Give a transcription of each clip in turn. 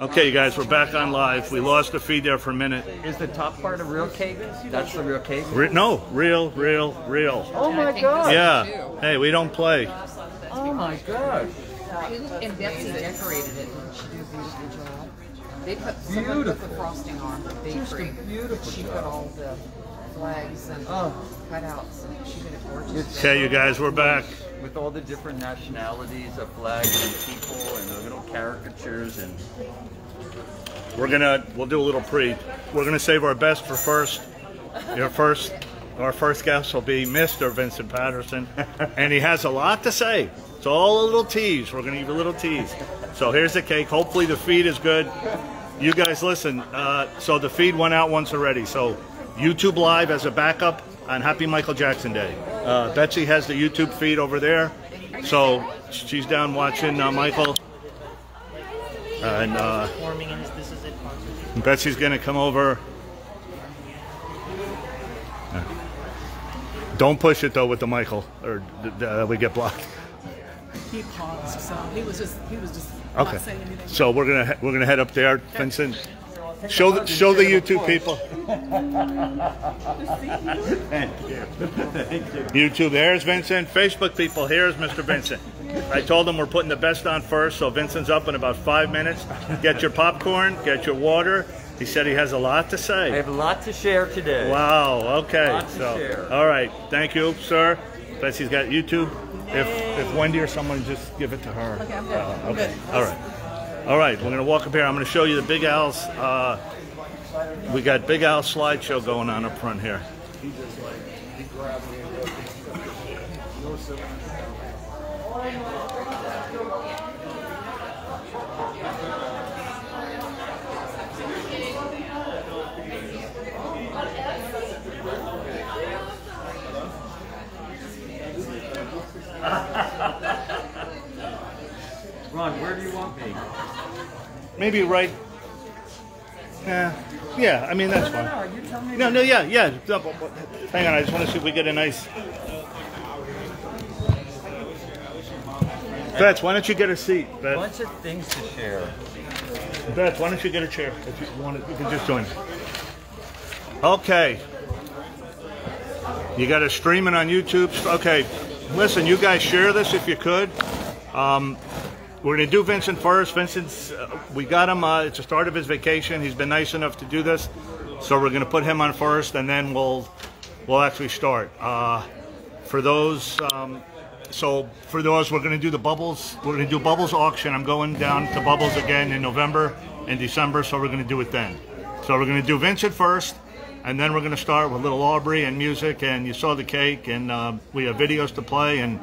Okay, you guys, we're back on live. We lost the feed there for a minute. Is the top part a real cake? That's the real cake? Re- no, real, real, real. Oh my god! Yeah. Hey, we don't play. Oh my god! And Betsy decorated it. and She did a beautiful job. They put someone put Beautiful. the frosting on the bakery. beautiful She put all the flags and Oh. cutouts. And she did a gorgeous It's- job. Okay, you guys, we're back. With all the different nationalities of flags and people and the little caricatures and We're gonna, we'll do a little pre. We're gonna save our best for first. Your first, our first guest will be Mr. Vincent Paterson, and he has a lot to say. It's all a little tease. We're gonna give a little tease. So here's the cake. Hopefully the feed is good. You guys listen. Uh, so the feed went out once already. So YouTube Live as a backup on Happy Michael Jackson Day. Uh, Betsy has the YouTube feed over there. So she's down watching uh, Michael. And uh, performing in this This Is It concert. Betsy's gonna come over. Don't push it though with the Michael, or uh, we get blocked. He paused, so he was just he was just Okay. not saying anything. So we're gonna we're gonna head up there, Vincent. Show the, show the YouTube people. YouTube, there's Vincent. Facebook people, here's Mr. Vincent. I told them we're putting the best on first, so Vincent's up in about five minutes. Get your popcorn, get your water. He said he has a lot to I say. have a lot to share today. Wow. Okay. Lot to So, share. all right. Thank you, sir. Betsy's got YouTube. If if Wendy or someone just give it to her. Okay, I'm good. Uh, I'm okay. good. All right. All right. We're gonna walk up here. I'm gonna show you the Big Al's. Uh, we got Big Al slideshow going on up front here. Ron, where do you want me? Maybe right. Yeah. Yeah. I mean that's fine. No, you tell me. No, no, yeah, yeah. Hang on, I just want to see if we get a nice. Bets, why don't you get a seat? A Bets, bunch of things to share. Bets, why don't you get a chair? If you want it, you can just join. Okay. You got to stream it on YouTube. Okay, listen, you guys share this if you could. Um, we're going to do Vincent first. Vincent's, uh, we got him, uh, it's the start of his vacation. He's been nice enough to do this. So we're going to put him on first and then we'll, we'll actually start. Uh, for those, um, so for those, we're going to do the bubbles. We're going to do bubbles auction. I'm going down to bubbles again in November and December, so we're going to do it then. So we're going to do Vincent first, and then we're going to start with little Aubrey and music. And you saw the cake, and uh, we have videos to play, and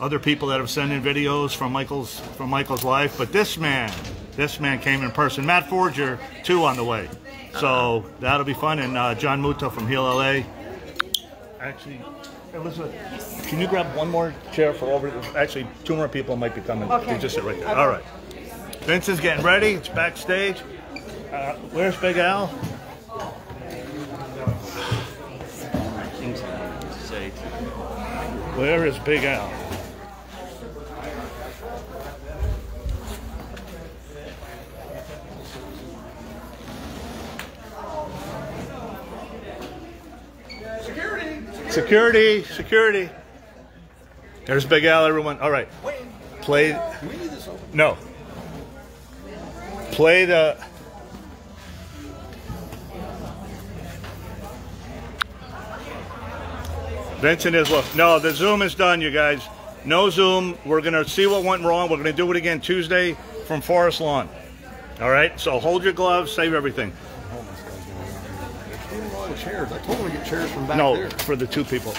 other people that have sent in videos from Michael's from Michael's life. But this man, this man came in person. Matt Forger too on the way, so that'll be fun. And uh, John Muto from Heal LA. Actually, Elizabeth, can you grab one more chair for over? Actually, two more people might be coming. Okay. You just sit right there. All right. Vince is getting ready. It's backstage. Uh, where's Big Al? Things to say. Where is Big Al? Security! Security! There's Big Al, everyone. All right. Play. No. Play the. Vincent is look. No, the Zoom is done, you guys. No Zoom. We're gonna see what went wrong. We're gonna do it again Tuesday from Forest Lawn. All right. So hold your gloves. Save everything. Chairs. I told him to get chairs from back no, there. for the two people.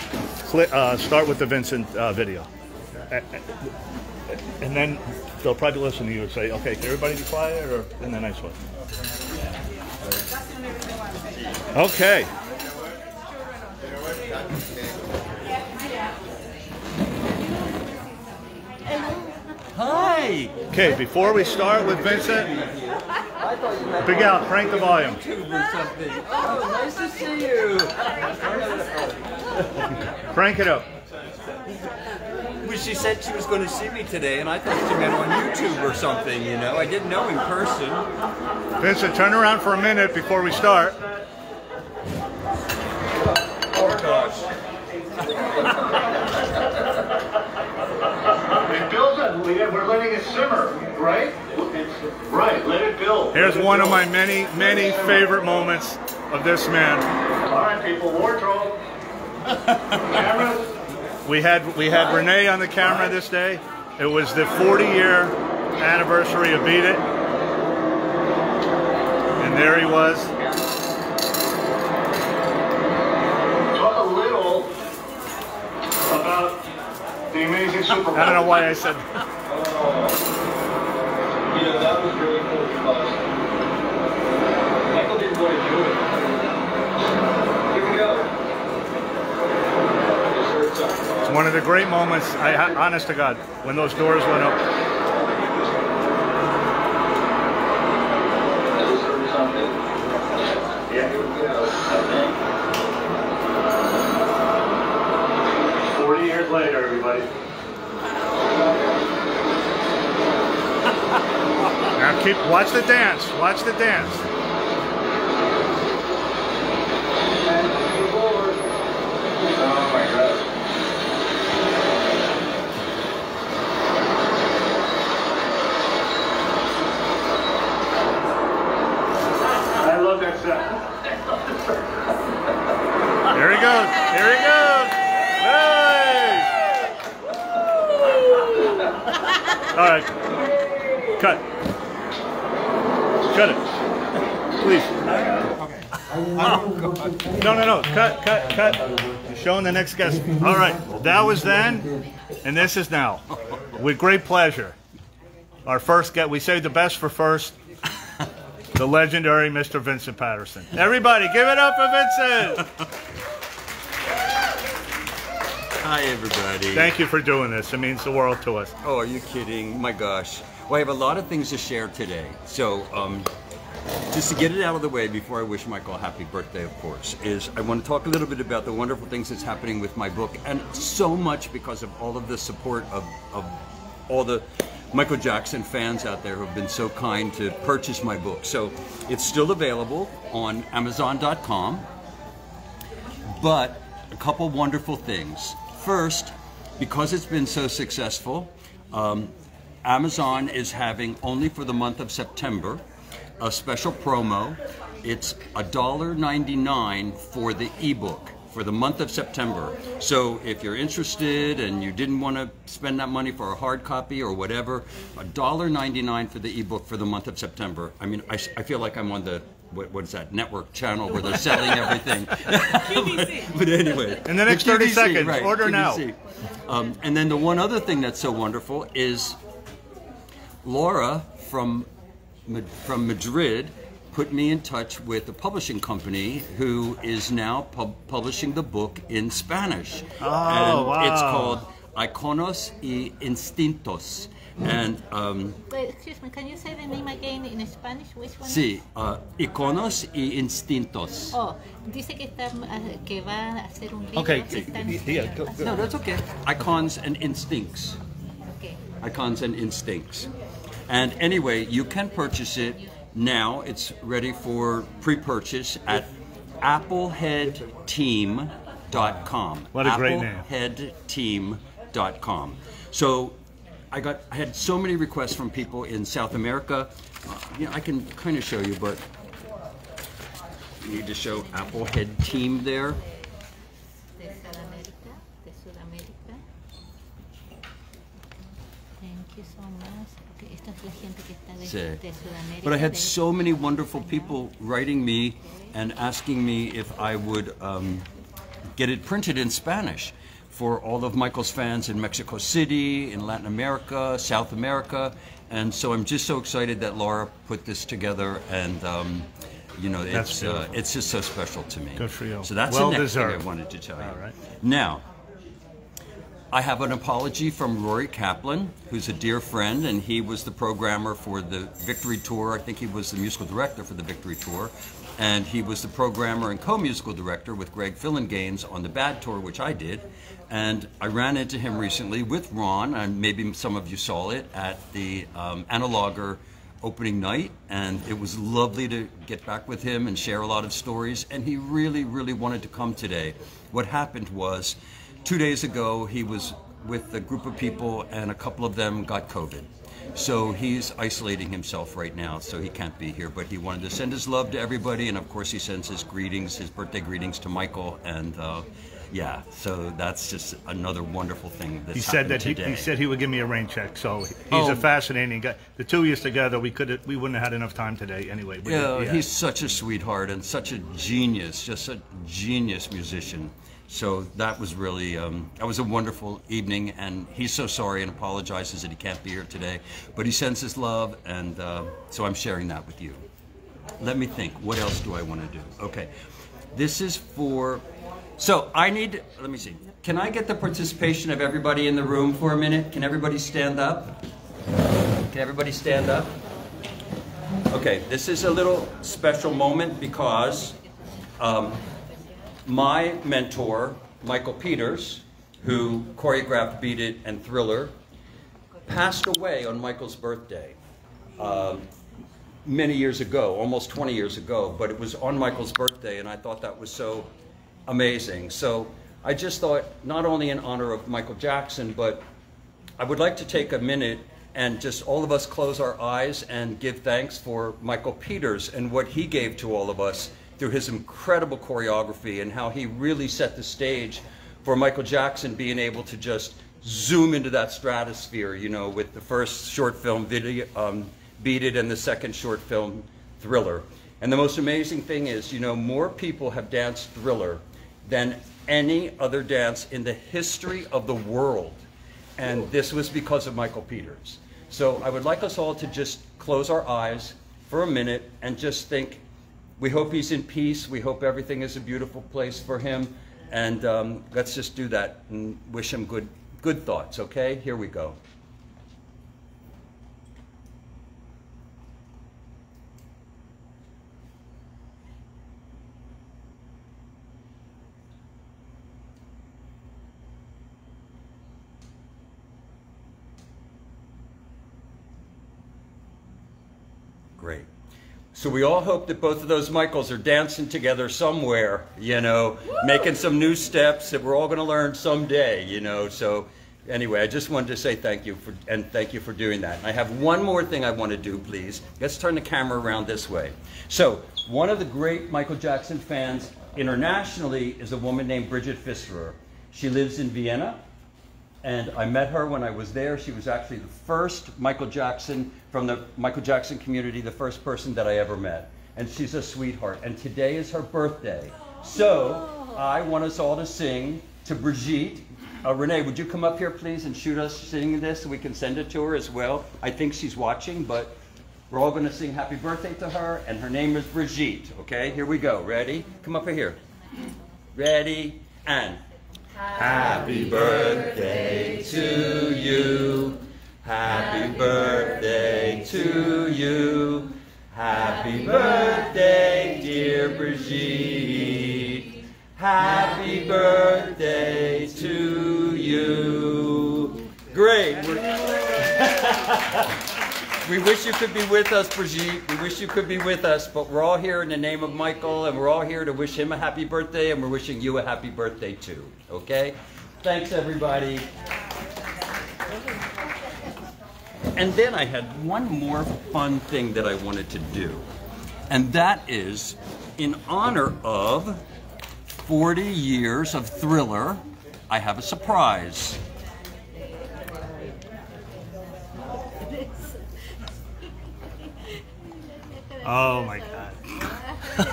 Cli uh, start with the Vincent uh, video, A- a- and then they'll probably listen to you and say, "Okay, can everybody be quiet?" Or in the nice way. Okay. Hi! Okay. Before we start with Vincent, Big Al, crank the volume. Oh, nice to see you. Crank it up. Well, she said she was going to see me today, and I thought she meant on YouTube or something. You know, I didn't know in person. Vincent, turn around for a minute before we start. Oh gosh. It it. We're letting it simmer, right? Right, let it build. Here's one of my many, many favorite moments of this man. All right, people, wardrobe. Cameras. We had we had Renee on the camera this day. It was the 40 year anniversary of Beat It. And there he was. Talk a little about the amazing Super Bowl. I don't know why I said that it's one of the great moments. I honest to God, when those doors went up. I just heard something. Yeah, here we go. I think. 40 years later, everybody. Now keep watch the dance. Watch the dance. Oh my god. I love that sound. Here he goes. Here he goes. Hey! All right. Cut. Cut it. Please. No, no, no. Cut, cut, cut. You're showing the next guest. All right. That was then, and this is now. With great pleasure. Our first guest, we saved the best for first. The legendary Mr. Vincent Paterson. Everybody, give it up for Vincent. Hi, everybody. Thank you for doing this. It means the world to us. Oh, are you kidding? My gosh. Well, I have a lot of things to share today. So, um, just to get it out of the way before I wish Michael a happy birthday, of course, is I want to talk a little bit about the wonderful things that's happening with my book, and so much because of all of the support of, of all the Michael Jackson fans out there who have been so kind to purchase my book. So it's still available on Amazon.com. But a couple wonderful things. First, because it's been so successful, um, Amazon is having only for the month of September a special promo. It's $1.99 for the ebook for the month of September. So if you're interested and you didn't want to spend that money for a hard copy or whatever, $1.99 for the ebook for the month of September. I mean, I, I feel like I'm on the what, what is that network channel where they're selling everything. QVC. but anyway, In the next 30 QVC, seconds, right, order now. Um, and then the one other thing that's so wonderful is Laura from Ma- from Madrid put me in touch with a publishing company who is now pub- publishing the book in Spanish. Oh, and It's called Iconos y Instintos. And um, Wait, excuse me, can you say the name again in Spanish? Which one? sí, uh, Iconos y Instintos. Oh, dice que, está, ah, que va a hacer un libro Okay, que yeah, go- go. No, that's okay. Icons and instincts. Okay. Icons and Instincts. And anyway, you can purchase it now. It's ready for pre-purchase at appleheadteam.com. What a great name. Appleheadteam.com. So I got I had so many requests from people in South America. Uh, you know, I can kind of show you, but you need to show Applehead Team there. De Sudamérica, de Sudamérica. Thank you so much. Okay, esta es la gente que está de, Sí. de Sudamérica. But I had so many wonderful people writing me and asking me if I would um, get it printed in Spanish for all of Michael's fans in Mexico City, in Latin America, South America. And so I'm just so excited that Laura put this together and. Um, you know, That's it's uh, it's just so special to me. Good for you. So that's Well the next thing. I wanted to tell you. All right. Now, I have an apology from Rory Kaplan, who's a dear friend, and he was the programmer for the Victory Tour. I think he was the musical director for the Victory Tour. And he was the programmer and co-musical director with Greg Phillinganes on the Bad Tour, which I did. And I ran into him recently with Ron, and maybe some of you saw it, at the um, Analogr opening night. And it was lovely to get back with him and share a lot of stories. And he really, really wanted to come today. What happened was, two days ago, he was with a group of people, and a couple of them got COVID. So he's isolating himself right now, so he can't be here. But he wanted to send his love to everybody, and of course, he sends his greetings, his birthday greetings to Michael. And uh, yeah, so that's just another wonderful thing that's He said that he, he said he would give me a rain check. So he's Oh. a fascinating guy. The two years together, we could we wouldn't have had enough time today anyway. but Yeah, he's such a sweetheart and such a genius, just a genius musician. So that was really, um, that was a wonderful evening, and he's so sorry and apologizes that he can't be here today. But he sends his love, and uh, so I'm sharing that with you. Let me think. What else do I want to do? Okay, this is for. So I need. Let me see. Can I get the participation of everybody in the room for a minute? Can everybody stand up? Can everybody stand up? Okay, this is a little special moment because um, my mentor, Michael Peters, who choreographed Beat It and Thriller, passed away on Michael's birthday um, many years ago, almost 20 years ago, but it was on Michael's birthday, and I thought that was so amazing. So I just thought, not only in honor of Michael Jackson, but I would like to take a minute and just all of us close our eyes and give thanks for Michael Peters and what he gave to all of us through his incredible choreography and how he really set the stage for Michael Jackson being able to just zoom into that stratosphere, you know, with the first short film video, um, Beat It and the second short film Thriller. And the most amazing thing is, you know, more people have danced Thriller than any other dance in the history of the world. And this was because of Michael Peters. So I would like us all to just close our eyes for a minute and just think, we hope he's in peace. We hope everything is a beautiful place for him. And um, let's just do that and wish him good, good thoughts, okay? Here we go. Great. So we all hope that both of those Michaels are dancing together somewhere, you know, making some new steps that we're all going to learn someday, you know. So anyway, I just wanted to say thank you for and thank you for doing that. And I have one more thing I want to do, please. Let's turn the camera around this way. So one of the great Michael Jackson fans internationally is a woman named Bridget Pfisterer. She lives in Vienna, and I met her when I was there. She was actually the first Michael Jackson from the Michael Jackson community, the first person that I ever met. And she's a sweetheart. And today is her birthday. So I want us all to sing to Brigitte. Uh, Renee, would you come up here, please, and shoot us singing this so we can send it to her as well? I think she's watching, but we're all going to sing happy birthday to her, and her name is Brigitte. Okay, here we go. Ready? Come up here. Ready? And. Happy birthday to you. Happy birthday to you. Happy birthday, dear Brigitte. Happy birthday to you. Great. We wish you could be with us, Brigitte. We wish you could be with us, but we're all here in the name of Michael, and we're all here to wish him a happy birthday, and we're wishing you a happy birthday too. Okay? Thanks, everybody. And then I had one more fun thing that I wanted to do, and that is in honor of 40 years of Thriller, I have a surprise. Oh my god.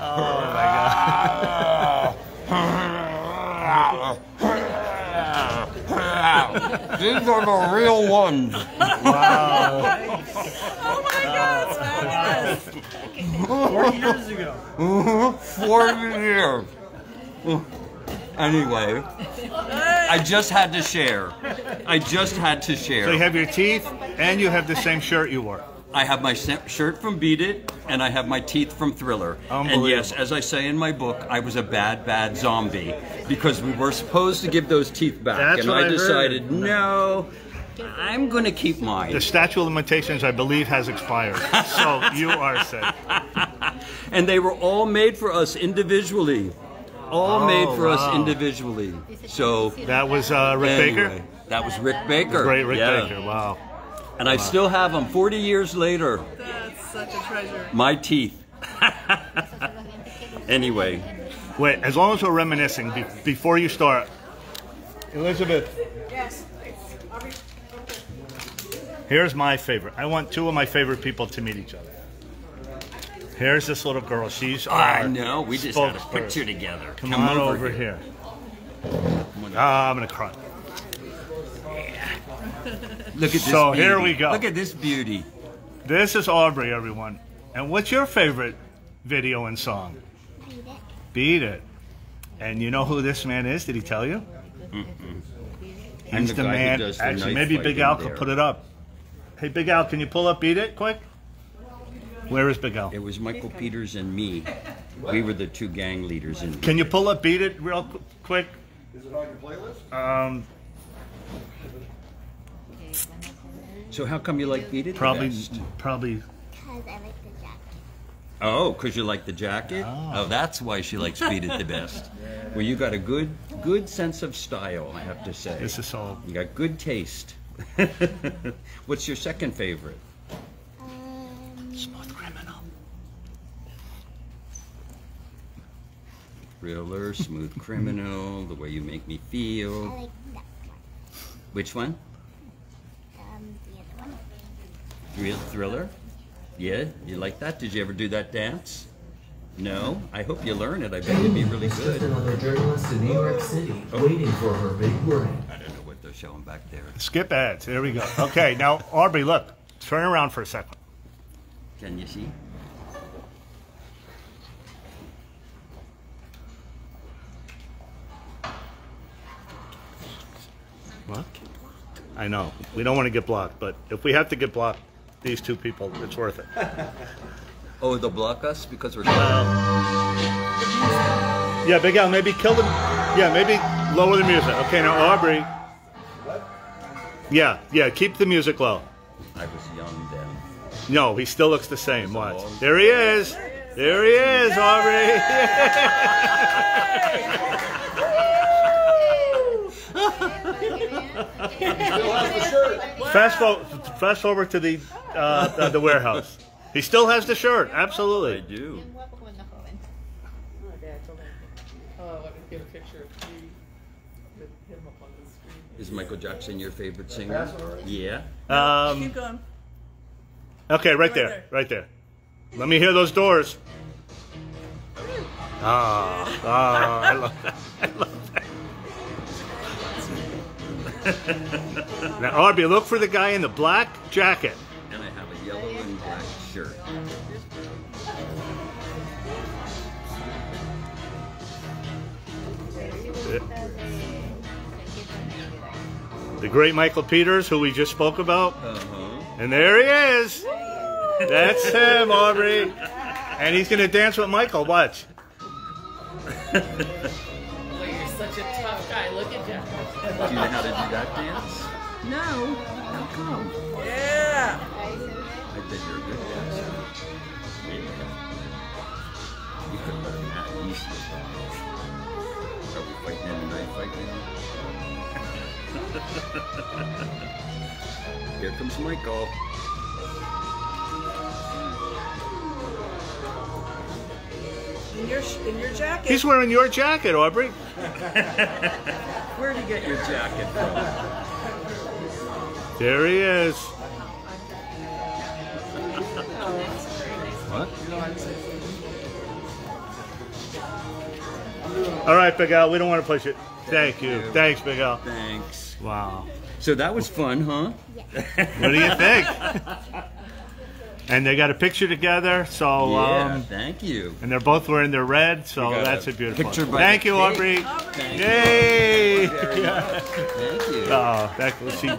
oh my god. These are the real ones. Wow. oh my God, it's fabulous. 40 years ago. 40 years. Anyway, I just had to share. I just had to share. So you have your teeth, and you have the same shirt you wore. I have my shirt from Beat It, and I have my teeth from Thriller. And yes, as I say in my book, I was a bad, bad zombie because we were supposed to give those teeth back, That's and I I decided no, I'm going to keep mine. The statute of limitations, I believe, has expired. So you are safe. And they were all made for us individually, all made for wow. us individually. So That was uh, Rick anyway, Baker. that was Rick Baker. Great Rick Yeah. Baker. Wow. And I still have them 40 years later. That's such a treasure. My teeth. anyway, Wait, as long as we're reminiscing, be- before you start, Elizabeth. Yes. Here's my favorite. I want two of my favorite people to meet each other. Here's this little girl. She's I our know we just had a spokesperson. picture together. Come, on over, here. Ah, I'm gonna cry. Look at this. So here beauty. we go. Look at this beauty. This is Aubrey, everyone. And what's your favorite video and song? Beat it. Beat it. And you know who this man is? Did he tell you? I'm He's the the, man. the Actually, maybe Big Al could put it up. Hey, Big Al, can you pull up Beat It quick? Where is Big Al? It was Michael Peters and me. We were the two gang leaders in. Can you pull up Beat It real quick? Is it on your playlist? Um, So how come you like Beat It? the probably, best? probably. Because I like the jacket. Oh, because you like the jacket. Oh. that's why she likes Beat It the best. Well, you got a good, good sense of style, I have to say. This is all. You got good taste. What's your second favorite? Um, Smooth criminal. Thriller, Smooth Criminal, The Way You Make Me feel. I like that one. Which one? one. Um, the other one. Real Thriller? Yeah, you like that? Did you ever do that dance? No? I hope you learn it. I bet you'd be really good. another journalist in New York oh. City waiting for her big break. I don't know what they're showing back there. Skip ads. There we go. Okay, now Aubrey, look. Turn around for a second. Can you see? What? I know. We don't want to get blocked, but if we have to get blocked, these two people, it's worth it. Oh, they'll block us because we're. Uh, yeah, Big Al, maybe kill them. Yeah, maybe lower the music. Okay, now Aubrey. What? Yeah, yeah, keep the music low. I was young then. No, he still looks the same. Watch. There he is. There he is, Aubrey. fast, fo- fast forward to the uh, the, the warehouse. He still has the shirt. Absolutely. I do. Oh, let me get a picture of him up on the screen. Is Michael Jackson your favorite singer? Yeah. Um, Keep going. okay, right Right there, there. right there. Let me hear those doors. Ah, ah, I love that. I love that. now, Aubrey, look for the guy in the black jacket. And I have a yellow and black shirt. The great Michael Peters, who we just spoke about. Uh-huh. And there he is. That's him, Aubrey. And he's going to dance with Michael. Watch. Boy, you're such a tough guy. Look at you. Do you know how to do that dance? No. How come? Yeah. I bet you're a good dancer. You could learn that easily. Are we fighting in a knife fight now? Here comes Michael. In your in your jacket. He's wearing your jacket, Aubrey. Where'd you get your jacket from? There he is. What? All right, Big Al, we don't want to push it. Thank you. Thanks, Big Al. Thanks. Wow. So that was fun, huh? What do you think? and they got a picture together. So yeah, um, thank you. and they're both wearing their red. So that's a a, beautiful. picture Thank you. Aubrey. Thank you. Yay! Thank you. Oh, that was she.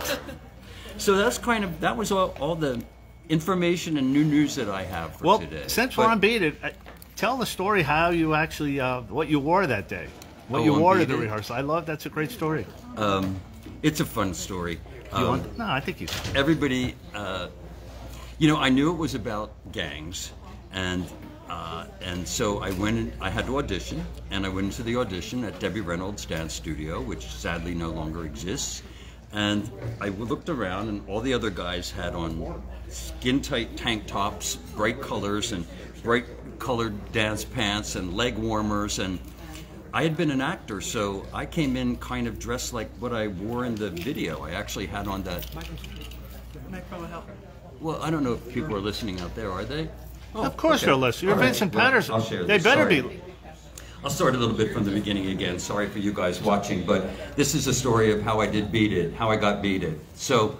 So that's kind of that was all, all the information and new news that I have for Well, today. since we're on Beat It, uh, tell the story how you actually uh, what you wore that day. What Oh, you wore to the rehearsal. I love that's a great story. um, it's a fun story. You Um, want? No, I think you. everybody, uh, you know, I knew it was about gangs, and uh, and so I went. In, I had to audition, and I went into the audition at Debbie Reynolds Dance Studio, which sadly no longer exists. And I looked around, and all the other guys had on skin-tight tank tops, bright colors, and bright colored dance pants, and leg warmers, and I had been an actor, so I came in kind of dressed like what I wore in the video. I actually had on that help. Well, I don't know if people are listening out there, are they? of course okay. they're listening. You're right, Vincent well, Paterson. I'll share they this. better Sorry. be. I'll start a little bit from the beginning again. Sorry for you guys watching, but this is a story of how I did beat it, how I got beat it. So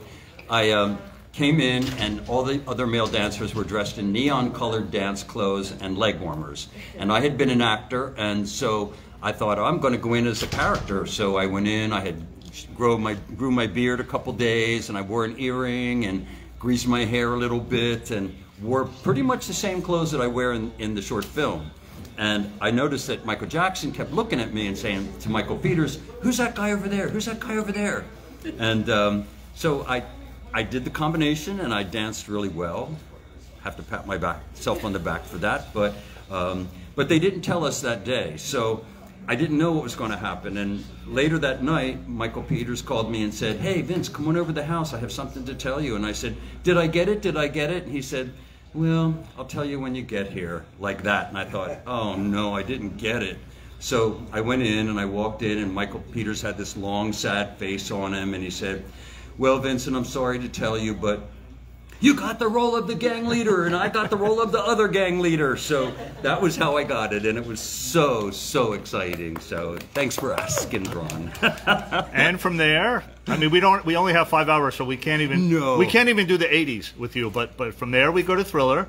I um, came in, and all the other male dancers were dressed in neon colored dance clothes and leg warmers. And I had been an actor, and so I thought, I'm going to go in as a character. So I went in, I had grow my, grew my beard a couple days, and I wore an earring and greased my hair a little bit, and wore pretty much the same clothes that I wear in, in the short film. And I noticed that Michael Jackson kept looking at me and saying to Michael Peters, "Who's that guy over there? Who's that guy over there?" And um, so I, I did the combination and I danced really well. Have to pat my back, self on the back for that, but um, but they didn't tell us that day, so I didn't know what was going to happen. And later that night, Michael Peters called me and said, "Hey Vince, come on over to the house. I have something to tell you." And I said, "Did I get it? Did I get it?" And he said. Well, I'll tell you when you get here, like that. And I thought, oh no, I didn't get it. So I went in and I walked in, and Michael Peters had this long, sad face on him, and he said, Well, Vincent, I'm sorry to tell you, but you got the role of the gang leader, and I got the role of the other gang leader. So that was how I got it, and it was so, so exciting. So thanks for asking, Ron. And from there, I mean, we don't. We only have five hours, so we can't even. No. We can't even do the '80s with you. But but from there, we go to Thriller.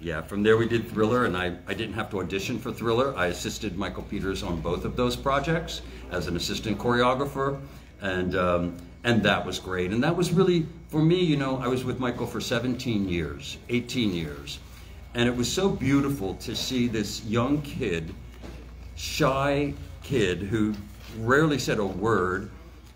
Yeah, from there we did Thriller, and I, I didn't have to audition for Thriller. I assisted Michael Peters on both of those projects as an assistant choreographer, and um, and that was great. And that was really for me. You know, I was with Michael for 17 years, 18 years, and it was so beautiful to see this young kid, shy kid who rarely said a word,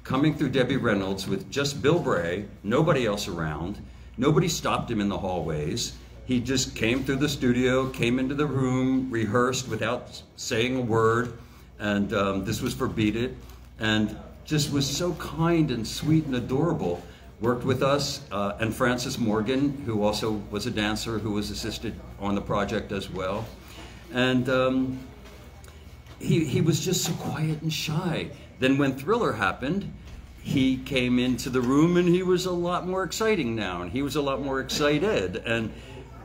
coming through Debbie Reynolds with just Bill Bray, nobody else around. Nobody stopped him in the hallways. He just came through the studio, came into the room, rehearsed without saying a word, and um, this was for Beat It, and just was so kind and sweet and adorable. Worked with us, uh, and Francis Morgan, who also was a dancer, who was assisted on the project as well. And um, he, he was just so quiet and shy. Then when Thriller happened, he came into the room and he was a lot more exciting now, and he was a lot more excited. And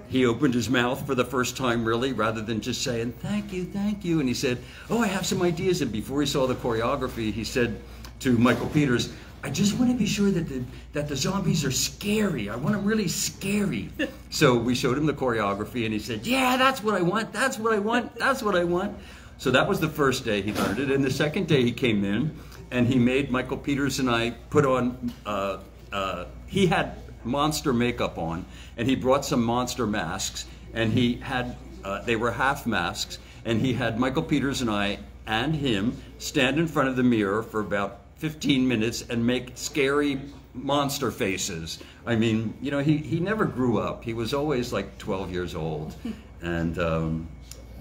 he opened his mouth for the first time, really, rather than just saying, Thank you, thank you. And he said, Oh, I have some ideas. And before he saw the choreography, he said to Michael Peters, I just want to be sure that the, that the zombies are scary. I want them really scary. so we showed him the choreography, and he said, Yeah, that's what I want. That's what I want. That's what I want. So that was the first day he learned it. And the second day he came in and he made Michael Peters and I put on, uh, uh, he had monster makeup on and he brought some monster masks and he had, uh, they were half masks and he had Michael Peters and I and him stand in front of the mirror for about 15 minutes and make scary monster faces. I mean, you know, he, he never grew up. He was always like 12 years old. And, um,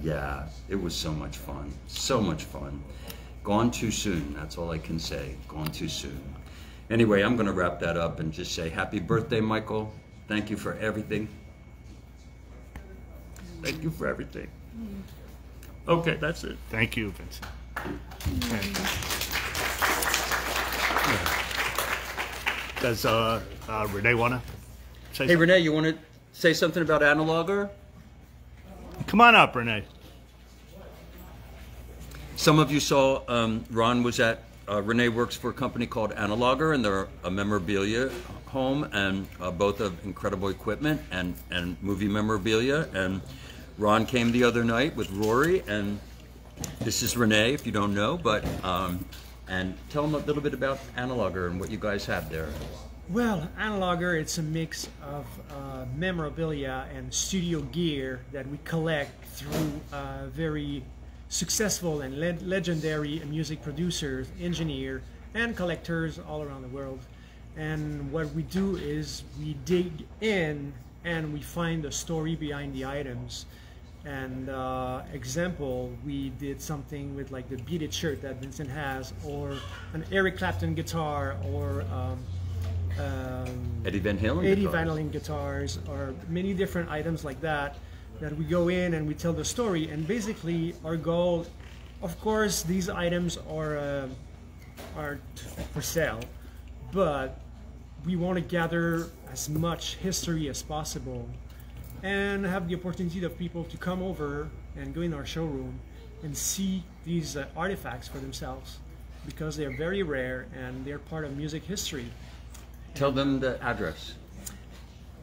yeah, it was so much fun. So much fun. Gone too soon, that's all I can say. Gone too soon. Anyway, I'm going to wrap that up and just say happy birthday, Michael. Thank you for everything. Thank you for everything. Okay, that's it. Thank you, Vincent. And- Does uh, uh, Renee want to say Hey, something? Renee, you want to say something about Analogr? Come on up, Renee. Some of you saw um, Ron was at uh, Renee works for a company called Analogr, and they're a memorabilia home, and uh, both of incredible equipment and and movie memorabilia. And Ron came the other night with Rory, and this is Renee, if you don't know, but. Um, and tell them a little bit about Analogr and what you guys have there. Well, Analogr, it's a mix of uh, memorabilia and studio gear that we collect through uh, very successful and le- legendary music producers, engineers, and collectors all around the world. And what we do is we dig in and we find the story behind the items. And uh, example, we did something with like the beaded shirt that Vincent has, or an Eric Clapton guitar, or um, um, Eddie Van Halen. Eddie guitars. Van Halen guitars, or many different items like that. That we go in and we tell the story, and basically our goal, of course, these items are uh, are t- for sale, but we want to gather as much history as possible and have the opportunity of people to come over and go in our showroom and see these uh, artifacts for themselves because they're very rare and they're part of music history. Tell them the address.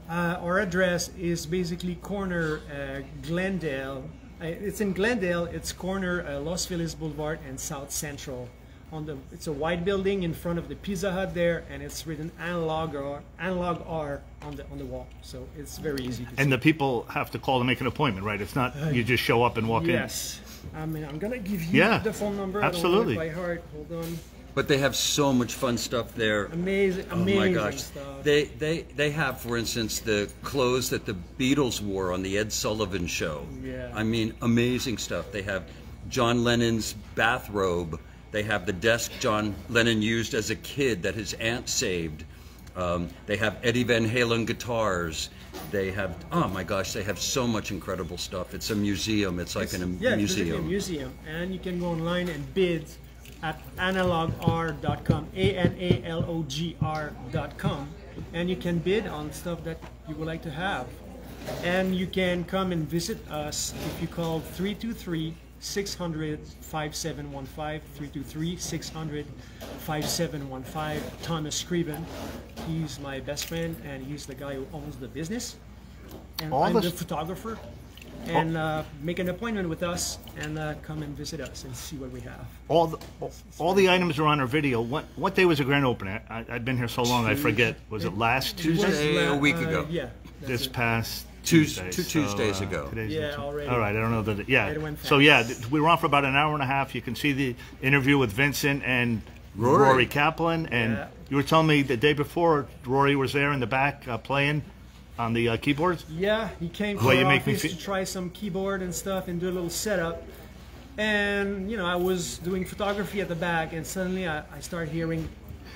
Uh, our address is basically corner uh, Glendale. Uh, it's in Glendale. It's corner uh, Los Feliz Boulevard and South Central. On the, it's a white building in front of the Pizza Hut there, and it's written analog or analog R on the on the wall. So it's very easy to see. And the people have to call to make an appointment, right? It's not uh, you just show up and walk in. Yes. I mean, I'm gonna give you Yeah, the phone number. absolutely. I don't know by heart. Hold on. But they have so much fun stuff there. Amazing, Oh amazing my gosh. stuff. They they they have, for instance, the clothes that the Beatles wore on the Ed Sullivan show. Yeah. I mean, amazing stuff. They have John Lennon's bathrobe. They have the desk John Lennon used as a kid that his aunt saved. Um, they have Eddie Van Halen guitars. They have oh my gosh, they have so much incredible stuff. It's a museum. It's like It's- an, yeah, a it's museum. a museum, and you can go online and bid at analogr.com, a n a l o g r.com, and you can bid on stuff that you would like to have, and you can come and visit us if you call 323 600 5715 323 600 5715 Thomas Scriven. He's my best friend and he's the guy who owns the business. And All I'm the the photographer. And uh, make an appointment with us and uh, come and visit us and see what we have. All the, all the items are on our video. What what day was the grand opening? I, I've been here so long, I forget. Was it last It was Tuesday, a la- week uh, ago. Yeah. this it. past Tues- Tuesday, two so, Tuesdays uh, ago. Yeah, already. All right, I don't know that. Yeah. It So yeah, we were on for about an hour and a half. You can see the interview with Vincent and Rory. Rory, Kaplan, and Yeah. you were telling me the day before Rory was there in the back uh, playing on the uh, keyboards. Yeah, he came to Well, our you make me office to try some keyboard and stuff and do a little setup. And you know, I was doing photography at the back, and suddenly I, I started hearing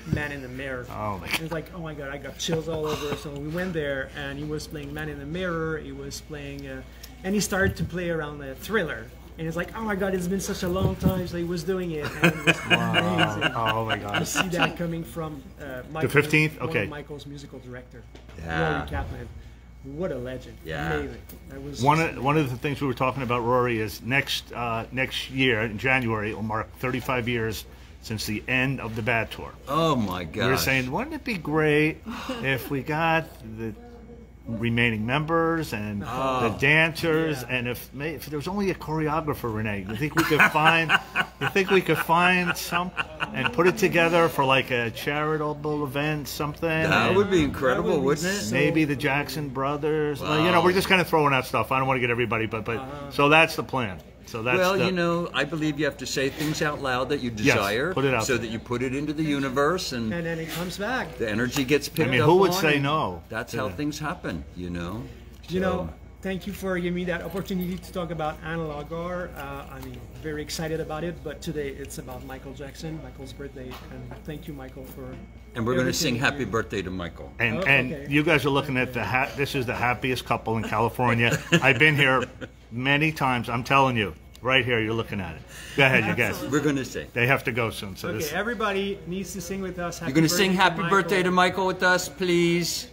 "Man in the Mirror." Oh my It was like, oh my god, I got chills all over. So we went there, and he was playing "Man in the Mirror." He was playing, uh, and he started to play around the Thriller. And it's like, oh my god, it's been such a long time. So he was doing it, and it was amazing. Oh my I gosh. see that coming from uh, Michael, 15th? Okay. Michael's musical director, Yeah. Rory Kaplan. What a legend! Yeah. Amazing. That was One of, one of the things we were talking about, Rory, is next uh, next year in January it will mark 35 years since the end of the Bad Tour. Oh my God! We were saying, wouldn't it be great if we got the remaining members and oh. the dancers, Yeah. and if, if there was only a choreographer, Renee, you think we could find? you think we could find some and put it together for like a charitable event, something? that and would be incredible, would be wouldn't it? so- maybe the Jackson Brothers. Like, you know, we're just kind of throwing out stuff. I don't want to get everybody, but but so that's the plan. So that's well, the, you know, I believe you have to say things out loud that you Yes, desire, put it out so there. that you put it into the universe, and and then it comes back. the energy gets picked I mean, up who would say no That's how that? things happen, you know. You So- know, thank you for giving me that opportunity to talk about Analog R. Uh, I'm very excited about it, but today it's about Michael Jackson, Michael's birthday, and thank you, Michael, for. and we're going to sing "Happy. Birthday" to Michael. And Oh, and okay. you guys are looking at the ha- this is the happiest couple in California. I've been here many times. I'm telling you, right here, you're looking at it. Go ahead, you guys. We're going to sing. They have to go soon. So Okay, this. everybody needs to sing with us. Happy You're going to sing birthday "Happy Birthday" to Michael. Michael with us, please.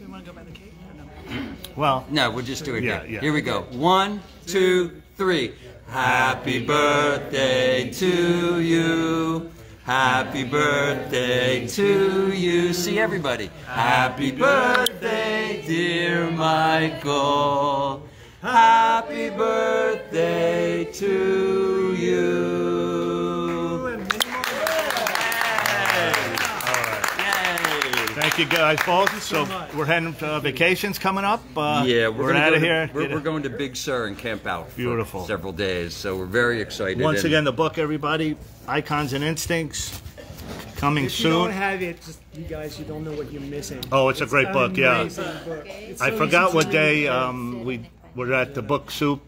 Well, No, we'll just do it Yeah, here. yeah. Here we go. One, two, three. Happy birthday to you. Happy birthday to you. See everybody. Happy birthday, dear Michael. Happy birthday to you. And many more. Thank you guys both. so So we're heading to uh, vacations coming up. Uh, Yeah, we're, we're, gonna out go of to- here. We're, we're going to Big Sur and camp out for Beautiful. several days, so we're very excited. Once and- again, the book, everybody, Icons and Instincts, coming If you don't soon. have it, just you guys, you don't know what you're missing. Oh, it's a great book, yeah. book. It's I so forgot what day um, we were at the book soup.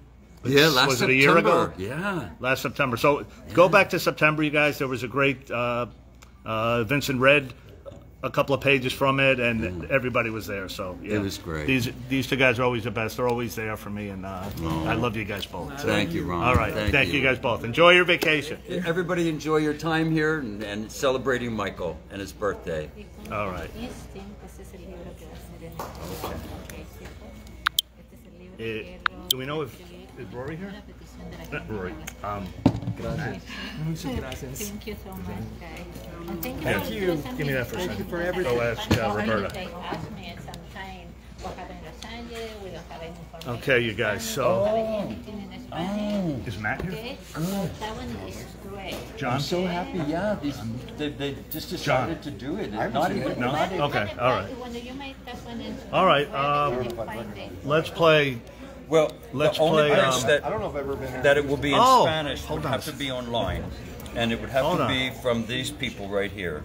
yeah, last was September. it a year ago? Yeah. Last September. So go back to September, you guys. There was a great uh, uh, Vincent read a couple of pages from it, and everybody was there. So yeah. It was great. These these two guys are always the best. They're always there for me, and uh, I love you guys both. So- Thank you, Ron. All right, thank, you. guys both. Enjoy your vacation. Everybody enjoy your time here and, and celebrating Michael and his birthday. All right. Instinct, Este es el libro Eh, que do we know if escribí is Rory here? una petición de la Not Rory. con Um, Muchas gracias. Thank you so much, guys. Thank you. Thank for you. something Give me that for a that second. for everything. Go ask uh, Roberta. They asked me sometime what happened in Los Angeles. We don't have any information. Okay, you guys. So don't have anything in Spanish. is Matt here? Okay, so that one is great. John? I'm so happy. Yeah, these, they, they just decided to do it. Not even, No? not Okay. All right. When you make that one in All right, Spanish, um. Let's play. Well, Let's the only play, um, that, I don't know if I've ever been that it will be in Oh, Spanish hold would have to be online. And it would have Hold to on. be from these people right here.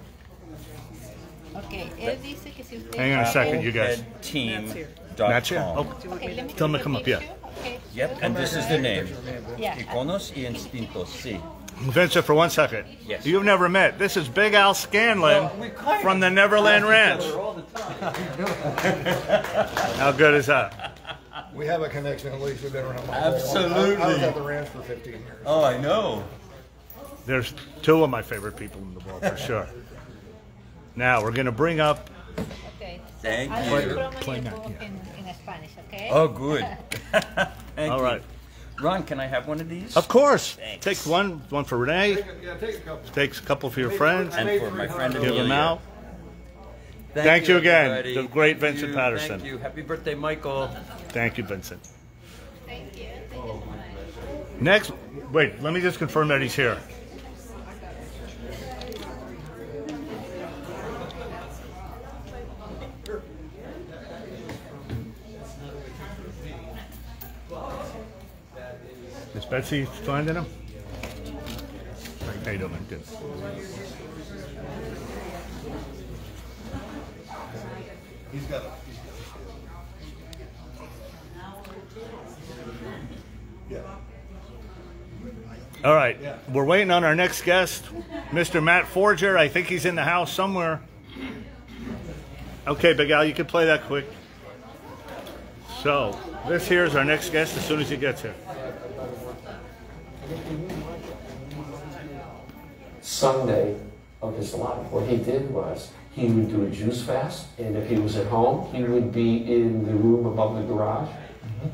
Okay, él dice que si usted Hang on a second, you guys. Appleheadteam.com. Matt's here? Oh, Okay, let me Tell him take to come up, yeah. Okay. Yep, and this is the name. Yeah. Iconos y instintos, sí. Vincent, for one second. Yes. You've never met. This is Big Al Scanlon Well, from the Neverland Ranch. All the time. How good is that? We have a connection at least. We've been around. my whole. Absolutely. I, I was at the ranch for 15 years. Oh, I know. There's two of my favorite people in the world for sure. Now we're going to bring up. Okay. Thank I'll you. promote your book in, in Spanish, okay? Oh, good. Thank All you. Ron, can I have one of these? Of course. Thanks. Take one, one for Renee. Yeah, take a couple. Takes a couple for your friends. And for my friend Give them out. Thank you again, everybody. the great Thank Vincent you, Paterson. Thank you. Happy birthday, Michael. Thank you, Vincent. Thank you. Thank you so much. Next, wait. Let me just confirm that he's here. Is Betsy finding him? You doing? man? Good. All right, we're waiting on our next guest, Mr. Matt Forger. I think he's in the house somewhere. Okay, Big Al, you can play that quick. So, this here is our next guest as soon as he gets here. Sunday of his life, what he did was he would do a juice fast, and if he was at home, he would be in the room above the garage,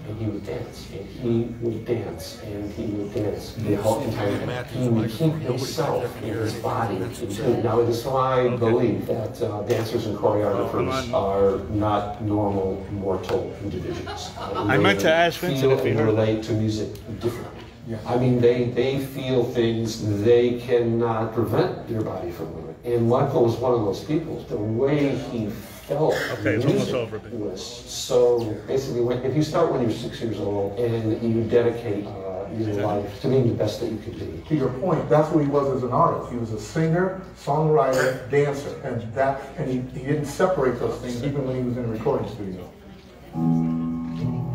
and he would dance, and he would dance, and he would dance the whole entire time. He would keep himself and his body in tune. Now, it is my belief that uh, dancers and choreographers are not normal mortal individuals. I meant to ask Vincent if he relate to music differently. I mean, they, they feel things they cannot prevent their body from moving. And Michael was one of those people. The way he felt Okay, it's music over, was so basically, when, if you start when you're six years old and you dedicate uh, your life to being the best that you can be, To your point, that's what he was as an artist. He was a singer, songwriter, dancer, and that, and he, he didn't separate those things even when he was in a recording studio.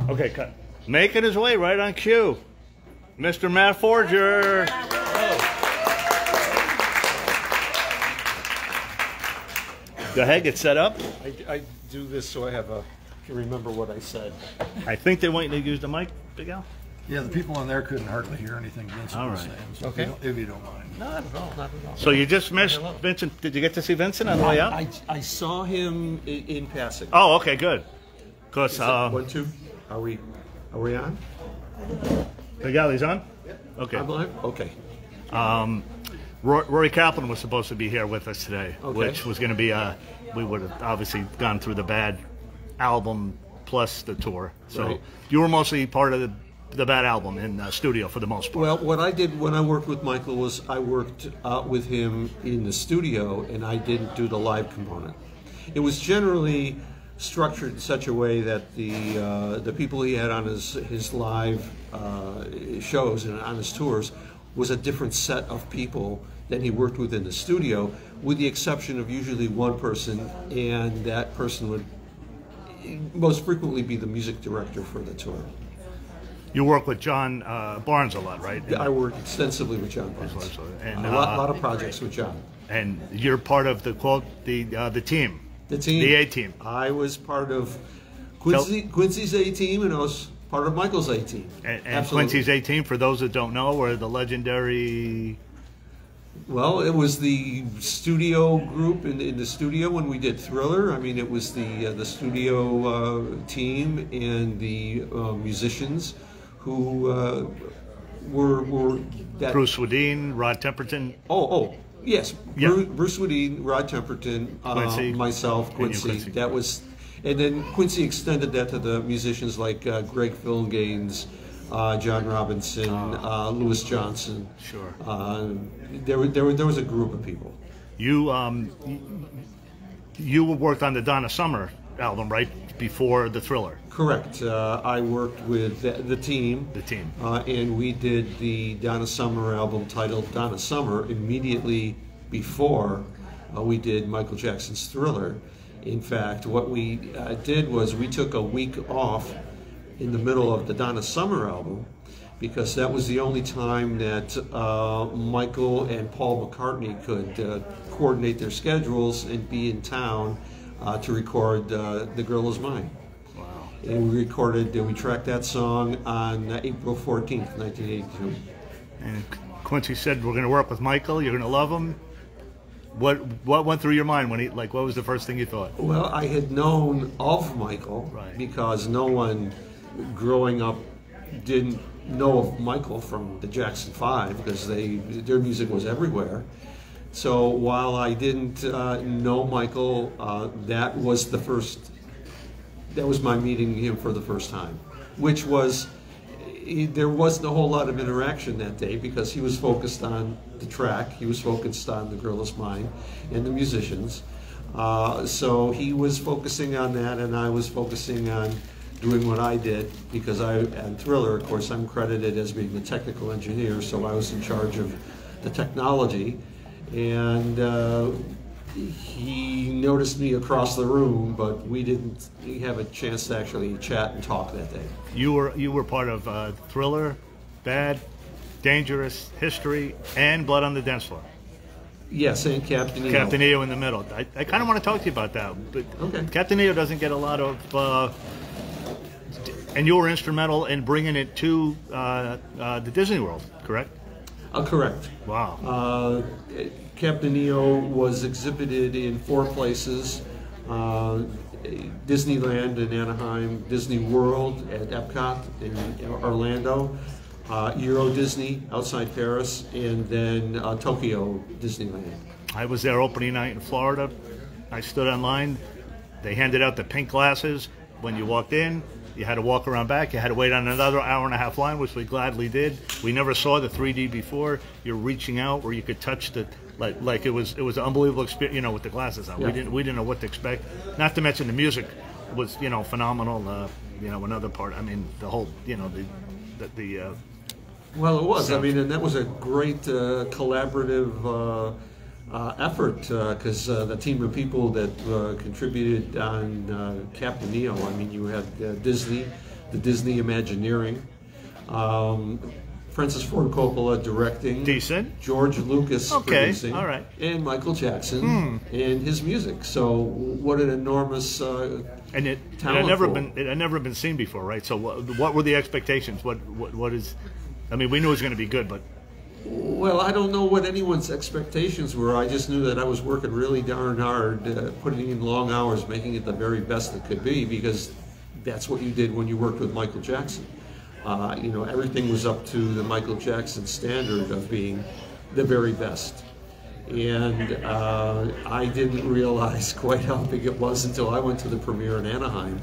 Okay, cut. Making his way right on cue, Mr. Matt Forger. Go ahead, get set up. I, I do this so I have a, can remember what I said. I think they want you to use the mic, Big Al. Yeah, the people in there couldn't hardly hear anything Vincent All was saying. So Okay. If you, don't, if you don't mind. Not at all, not at all. So you just missed Vincent. Did you get to see Vincent on the way out? I, I saw him in, in passing. Oh, okay, good. Cause uh, One, two. Are we, are we on? Big galley's on. Okay. I believe, okay. Um, Rory, Rory Kaplan was supposed to be here with us today, Okay. which was going to be uh we would have obviously gone through the bad album plus the tour. So Right. you were mostly part of the, the bad album in uh, studio for the most part. Well, what I did when I worked with Michael was I worked uh, with him in the studio, and I didn't do the live component. It was generally structured in such a way that the uh, the people he had on his his live uh, shows and on his tours was a different set of people than he worked with in the studio, with the exception of usually one person, and that person would most frequently be the music director for the tour. you work with John uh, Barnes a lot, right? I work extensively with John Barnes. And, a lot, uh, lot of projects with John. And you're part of the quote the uh, the team. The team. The A team. I was part of Quincy, Quincy's A team, and I was part of Michael's A team. And, and. Quincy's 18, for those that don't know, were the legendary. Well, it was the studio group in, in the studio when we did Thriller. I mean, it was the uh, the studio uh, team and the uh, musicians who uh, were were that. Bruce Swedien, Rod Temperton. Oh, oh, yes. Yeah. Bruce, Bruce Swedien, Rod Temperton, uh, Quincy. myself, Quincy. Quincy. That was, and then Quincy extended that to the musicians like uh, Greg Phillinganes, uh, John Robinson, uh, Louis Johnson. Sure. Uh, there, were, there, were, there was a group of people. You um, you worked on the Donna Summer album right before the Thriller. Correct. Uh, I worked with the, the team. The team. Uh, and we did the Donna Summer album titled Donna Summer immediately before uh, we did Michael Jackson's Thriller. In fact, what we uh, did was we took a week off in the middle of the Donna Summer album because that was the only time that uh, Michael and Paul McCartney could uh, coordinate their schedules and be in town uh, to record uh, The Girl Is Mine. And we recorded, we tracked that song on uh, April 14th, 1982. And Quincy said, "We're going to work with Michael. You're going to love him." What what went through your mind when he like? What was the first thing you thought? Well, I had known of Michael because no one growing up didn't know of Michael from the Jackson Five because they their music was everywhere. So while I didn't uh, know Michael, uh, that was the first. That was my meeting him for the first time, which was he, there wasn't a whole lot of interaction that day because he was focused on the track, he was focused on the girl Mind and the musicians. Uh, so he was focusing on that, and I was focusing on doing what I did because I, and Thriller, of course, I'm credited as being the technical engineer, so I was in charge of the technology. And uh, he noticed me across the room, but we didn't have a chance to actually chat and talk that day. You were you were part of uh, Thriller, Bad, Dangerous, History, and Blood on the Dance Floor. Yes, and Captain EO. Captain EO in the middle. I, I kind of want to talk to you about that, but Captain EO doesn't get a lot of. Uh, and you were instrumental in bringing it to uh, uh, the Disney World, correct? Uh, correct. Wow. Uh, Captain EO was exhibited in four places. Uh, Disneyland in Anaheim, Disney World at Epcot in Orlando, uh, Euro Disney outside Paris, and then uh, Tokyo Disneyland. I was there opening night in Florida. I stood on line. They handed out the pink glasses when you walked in. You had to walk around back. You had to wait on another hour and a half line, which we gladly did. We never saw the 3D before. You're reaching out where you could touch the like like it was it was an unbelievable experience. You know, with the glasses on, Yeah. we didn't we didn't know what to expect. Not to mention the music was you know phenomenal. Uh, you know, another part. I mean, the whole you know the the, the uh, Well, it was. I mean, and that was a great uh, collaborative uh, uh, effort because uh, the team of people that uh, contributed on uh, Captain EO. I mean, you had uh, Disney, the Disney Imagineering, um, Francis Ford Coppola directing, decent, George Lucas Okay, producing, all right. and Michael Jackson Hmm. and his music. So, what an enormous uh, and it, it talent had never been it had never been seen before, right? So what, what were the expectations? What what what is? I mean, we knew it was going to be good, but Well, I don't know what anyone's expectations were. I just knew that I was working really darn hard, uh, putting in long hours, making it the very best it could be, because that's what you did when you worked with Michael Jackson. Uh, you know, everything was up to the Michael Jackson standard of being the very best. And uh, I didn't realize quite how big it was until I went to the premiere in Anaheim,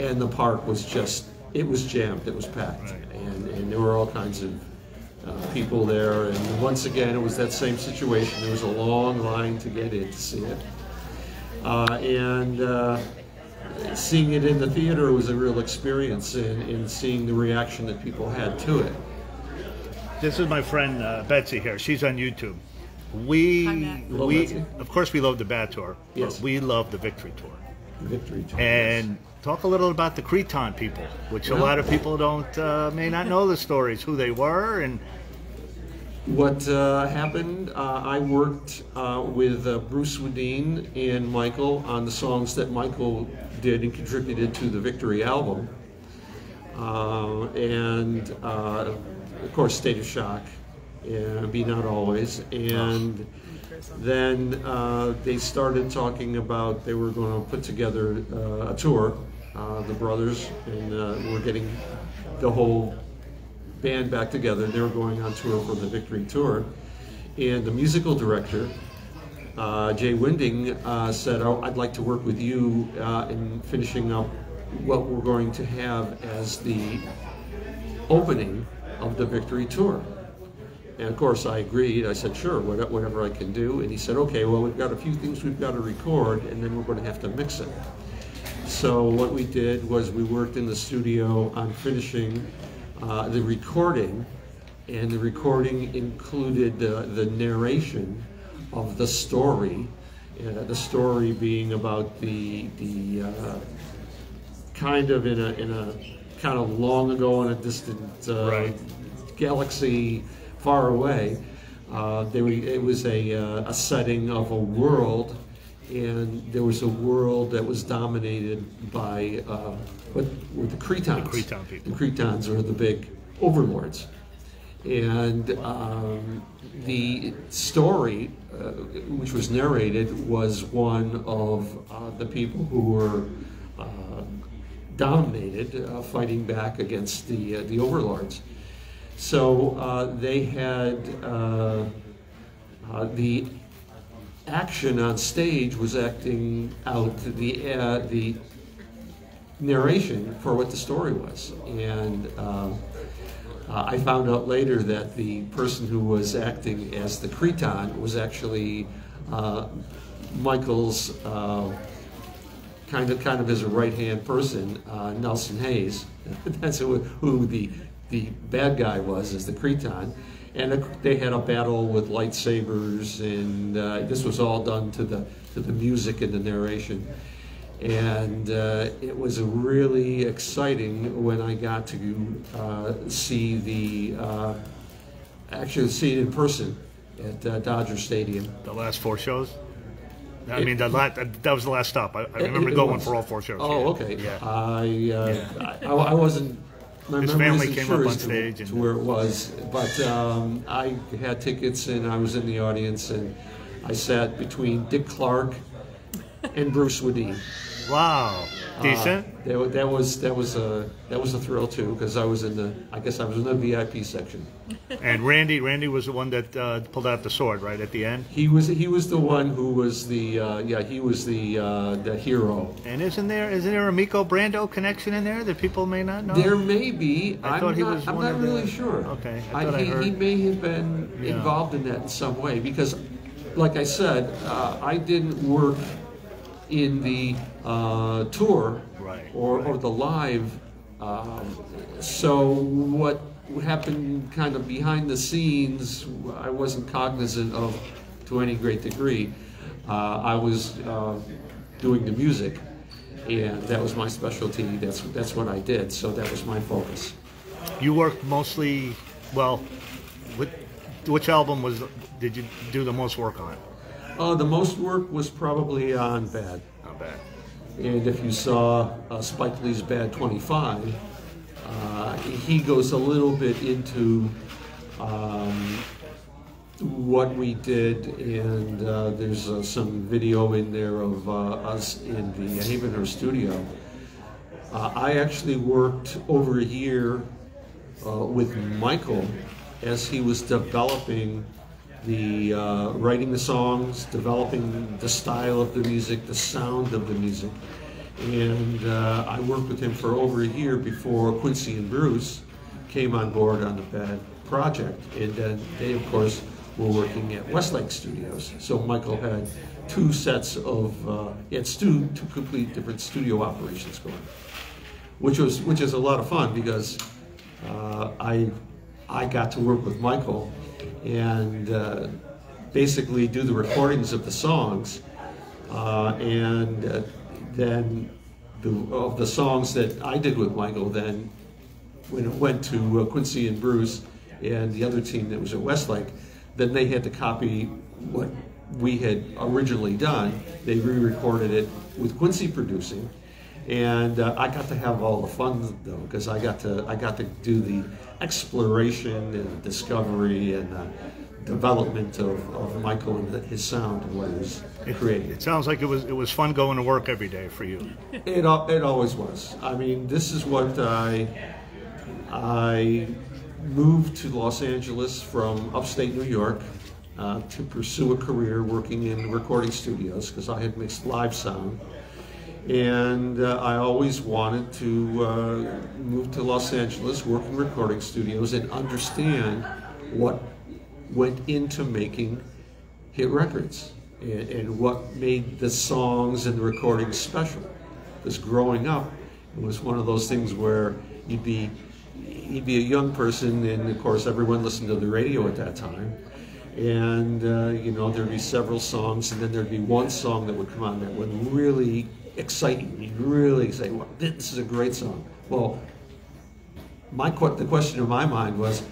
and the park was just, it was jammed, it was packed. And, and there were all kinds of uh, people there. And once again, it was that same situation. There was a long line to get in to see it. Uh, and uh, seeing it in the theater was a real experience in, in seeing the reaction that people had to it. This is my friend uh, Betsy here. She's on YouTube. We, Hello, we, Betsy. of course, we love the Bad Tour. Yes. But we love the Victory Tour. Victory Tour. And talk a little about the Creton people, which a lot of people don't uh, may not know the stories, who they were, and What uh, happened, uh, I worked uh, with uh, Bruce Swedien and Michael on the songs that Michael did and contributed to the Victory album. Uh, and of course, State of Shock, and Be Not Always. And then uh, they started talking about they were going to put together uh, a tour, uh, the brothers, and uh, we're getting the whole band back together. They were going on tour for the Victory Tour. And the musical director, uh, Jai Winding, uh, said, oh, I'd like to work with you uh, in finishing up what we're going to have as the opening of the Victory Tour. And of course, I agreed. I said, sure, whatever I can do. And he said, okay, well, we've got a few things we've got to record, and then we're going to have to mix it. So what we did was we worked in the studio on finishing uh, the recording, and the recording included uh, the narration of the story. Uh, the story being about the the uh, kind of in a in a kind of long ago in a distant uh, galaxy far away. Uh, there, we- it was a, uh, a setting of a world, and there was a world that was dominated by uh, what were the Cretons. The Cretan people. The Cretons are the big overlords. And um, the story, uh, which was narrated, was one of uh, the people who were uh, dominated, uh, fighting back against the uh, the overlords. So uh, they had uh, uh, the action on stage was acting out the uh, the narration for what the story was, and. Uh, uh, I found out later that the person who was acting as the Creton was actually uh, Michael's uh, kind of kind of his right hand person, uh, Nelson Hayes. That's who, who the the bad guy was, as the Creton. And they had a battle with lightsabers, and uh, this was all done to the to the music and the narration. And uh, it was really exciting when I got to uh, see the, uh, actually see it in person at uh, Dodger Stadium. the last four shows. I mean, the la- that was the last stop. I, I remember It- it going was. for all four shows. Oh, yeah. okay. Yeah. I, uh, Yeah. I, I wasn't. My His family came sure up on to- stage to, and- where it was, but um, I had tickets and I was in the audience and I sat between Dick Clark and Bruce Swedien. Wow, decent. Uh, that, that was that was a that was a thrill too because I was in the I guess I was in the VIP section. And Randy, Randy was the one that uh, pulled out the sword right at the end. He was he was the one who was the uh, yeah he was the uh, the hero. And isn't there isn't there a Miko Brando connection in there that people may not know? There may be. I I'm thought he not, was I'm not of the- really sure. Okay, I I he, he may have been Yeah. involved in that in some way because, like I said, uh, I didn't work in the uh, tour Right, or, or the live. Um, so what happened kind of behind the scenes, I wasn't cognizant of to any great degree. Uh, I was uh, doing the music, and that was my specialty. That's that's what I did. So that was my focus. You worked mostly, well, with, which album was did you do the most work on? Uh, the most work was probably on Bad. On bad. And if you saw uh, Spike Lee's Bad 25, uh, he goes a little bit into um, what we did, and uh, there's uh, some video in there of uh, us in the Havenhurst studio. Uh, I actually worked over a year with Michael as he was developing the uh, writing the songs, developing the style of the music, the sound of the music. And uh, I worked with him for over a year before Quincy and Bruce came on board on the bad project. And then they, of course, were working at Westlake Studios. So Michael had two sets of, uh, he had two, two complete different studio operations going, which was which is a lot of fun because uh, I I got to work with Michael and uh, basically do the recordings of the songs, uh, and uh, then the, of the songs that I did with Michael. Then when it went to uh, Quincy and Bruce and the other team that was at Westlake, then they had to copy what we had originally done. They re-recorded it with Quincy producing, and uh, I got to have all the fun though because I got to I got to do the exploration and discovery and uh, development of, of Michael and his sound and what he was creating. It sounds like it was it was fun going to work every day for you. It it always was. I mean, this is what I I moved to Los Angeles from upstate New York uh, to pursue a career working in recording studios because I had mixed live sound. And uh, I always wanted to uh, move to Los Angeles, work in recording studios, and understand what went into making hit records and, and what made the songs and the recordings special. Because growing up, it was one of those things where you'd be you'd be a young person, and of course, everyone listened to the radio at that time. And uh, you know, there'd be several songs, and then there'd be one song that would come on that would really excite you. Really say, well, "This is a great song." Well, my the question in my mind was,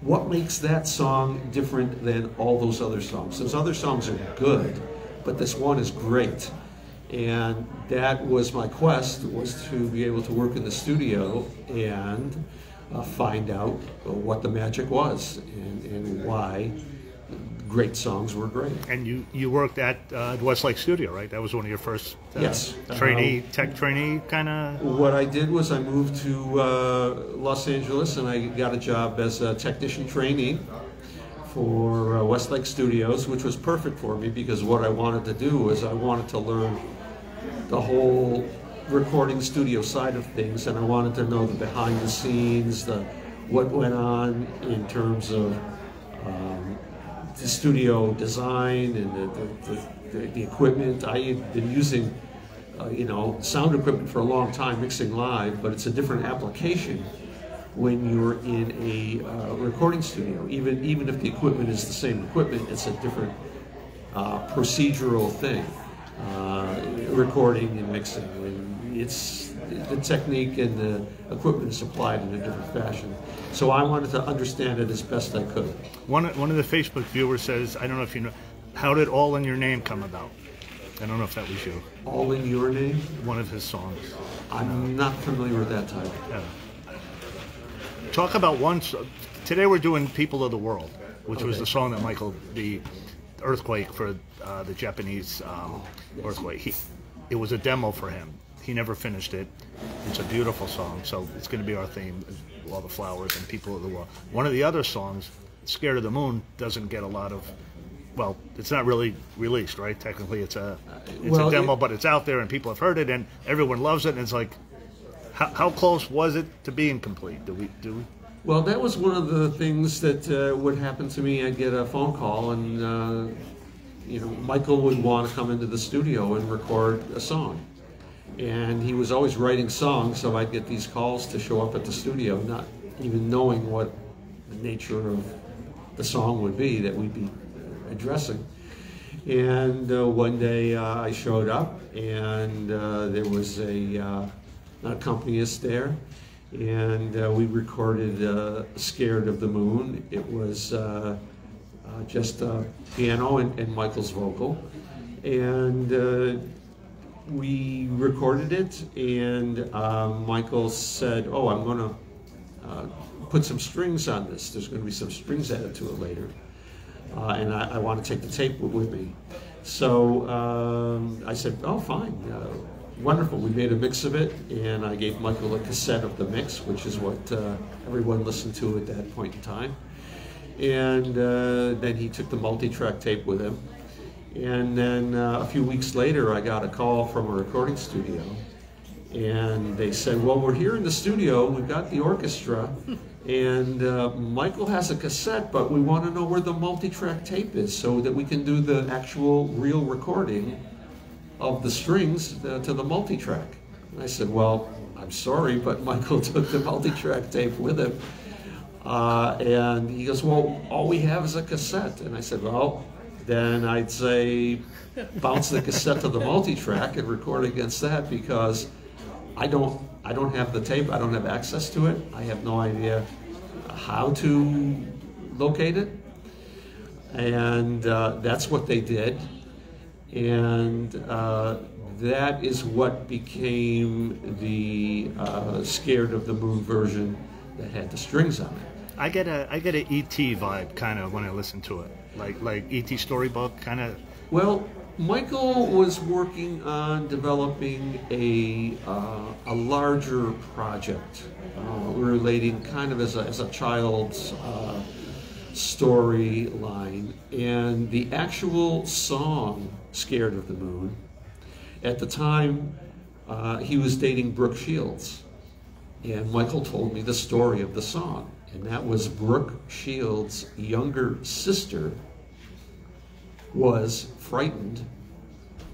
what makes that song different than all those other songs? Those other songs are good, but this one is great. And that was my quest, was to be able to work in the studio and uh, find out what the magic was and, and why great songs were great. And you, you worked at uh, Westlake Studio, right? That was one of your first uh, Yes. trainee, tech trainee kind of. What I did was I moved to uh, Los Angeles and I got a job as a technician trainee for uh, Westlake Studios, which was perfect for me because what I wanted to do was I wanted to learn the whole recording studio side of things and I wanted to know the behind the scenes, the what went on in terms of um, the studio design and the, the, the, the equipment. I had been using, uh, you know, sound equipment for a long time, mixing live, but it's a different application when you're in a uh, recording studio. Even even if the equipment is the same equipment, it's a different uh, procedural thing. Uh, recording and mixing. And it's the technique and the equipment is applied in a different fashion. So I wanted to understand it as best I could. One, one of the Facebook viewers says, I don't know if you know, how did All in Your Name come about? I don't know if that was you. All in Your Name? One of his songs. I'm not familiar with that title. Yeah. Talk about one. so- Today we're doing "People of the World," which was the song that Michael, the earthquake for uh, the Japanese um, earthquake. He, it was a demo for him. He never finished it. It's a beautiful song, so it's going to be our theme: all the flowers and people of the world. One of the other songs, "Scared of the Moon," doesn't get a lot of. Well, it's not really released, right? Technically, it's a it's well, a demo, it- but it's out there and people have heard it and everyone loves it. And it's like, how, how close was it to being complete? Do we do we? Well, that was one of the things that uh, would happen to me. I'd get a phone call, and uh, you know, Michael would want to come into the studio and record a song, and he was always writing songs. So I'd get these calls to show up at the studio, not even knowing what the nature of the song would be that we'd be addressing. And uh, one day uh, I showed up, and uh, there was a uh, an accompanist there, and uh, we recorded uh, "Scared of the Moon." It was just piano and, and Michael's vocal, and we recorded it. And uh, Michael said, "Oh, I'm going to uh, put some strings on this. There's going to be some strings added to it later." uh, and I, I want to take the tape with- with me. So um, I said, oh, fine, uh, wonderful. We made a mix of it, and I gave Michael a cassette of the mix, which is what uh, everyone listened to at that point in time. And uh, then he took the multi-track tape with him. And then uh, a few weeks later, I got a call from a recording studio. And they said, Well, we're here in the studio, we've got the orchestra, and uh, Michael has a cassette, but we want to know where the multi track tape is so that we can do the actual real recording of the strings uh, to the multi track. And I said, Well, I'm sorry, but Michael took the multi track tape with him. Uh, and he goes, Well, all we have is a cassette. And I said, Well, then I'd say bounce the cassette to the multi-track and record against that because I don't I don't have the tape. I don't have access to it. I have no idea how to locate it. And uh, that's what they did. And uh, that is what became the uh, Scared of the Moon version that had the strings on it. I get a I get an ET vibe kind of when I listen to it, like like ET storybook kind of. Well, Michael was working on developing a uh, a larger project, uh, relating kind of as a, as a child's uh, storyline, and the actual song "Scared of the Moon." At the time, uh, he was dating Brooke Shields, and Michael told me the story of the song and that was Brooke Shields' younger sister was frightened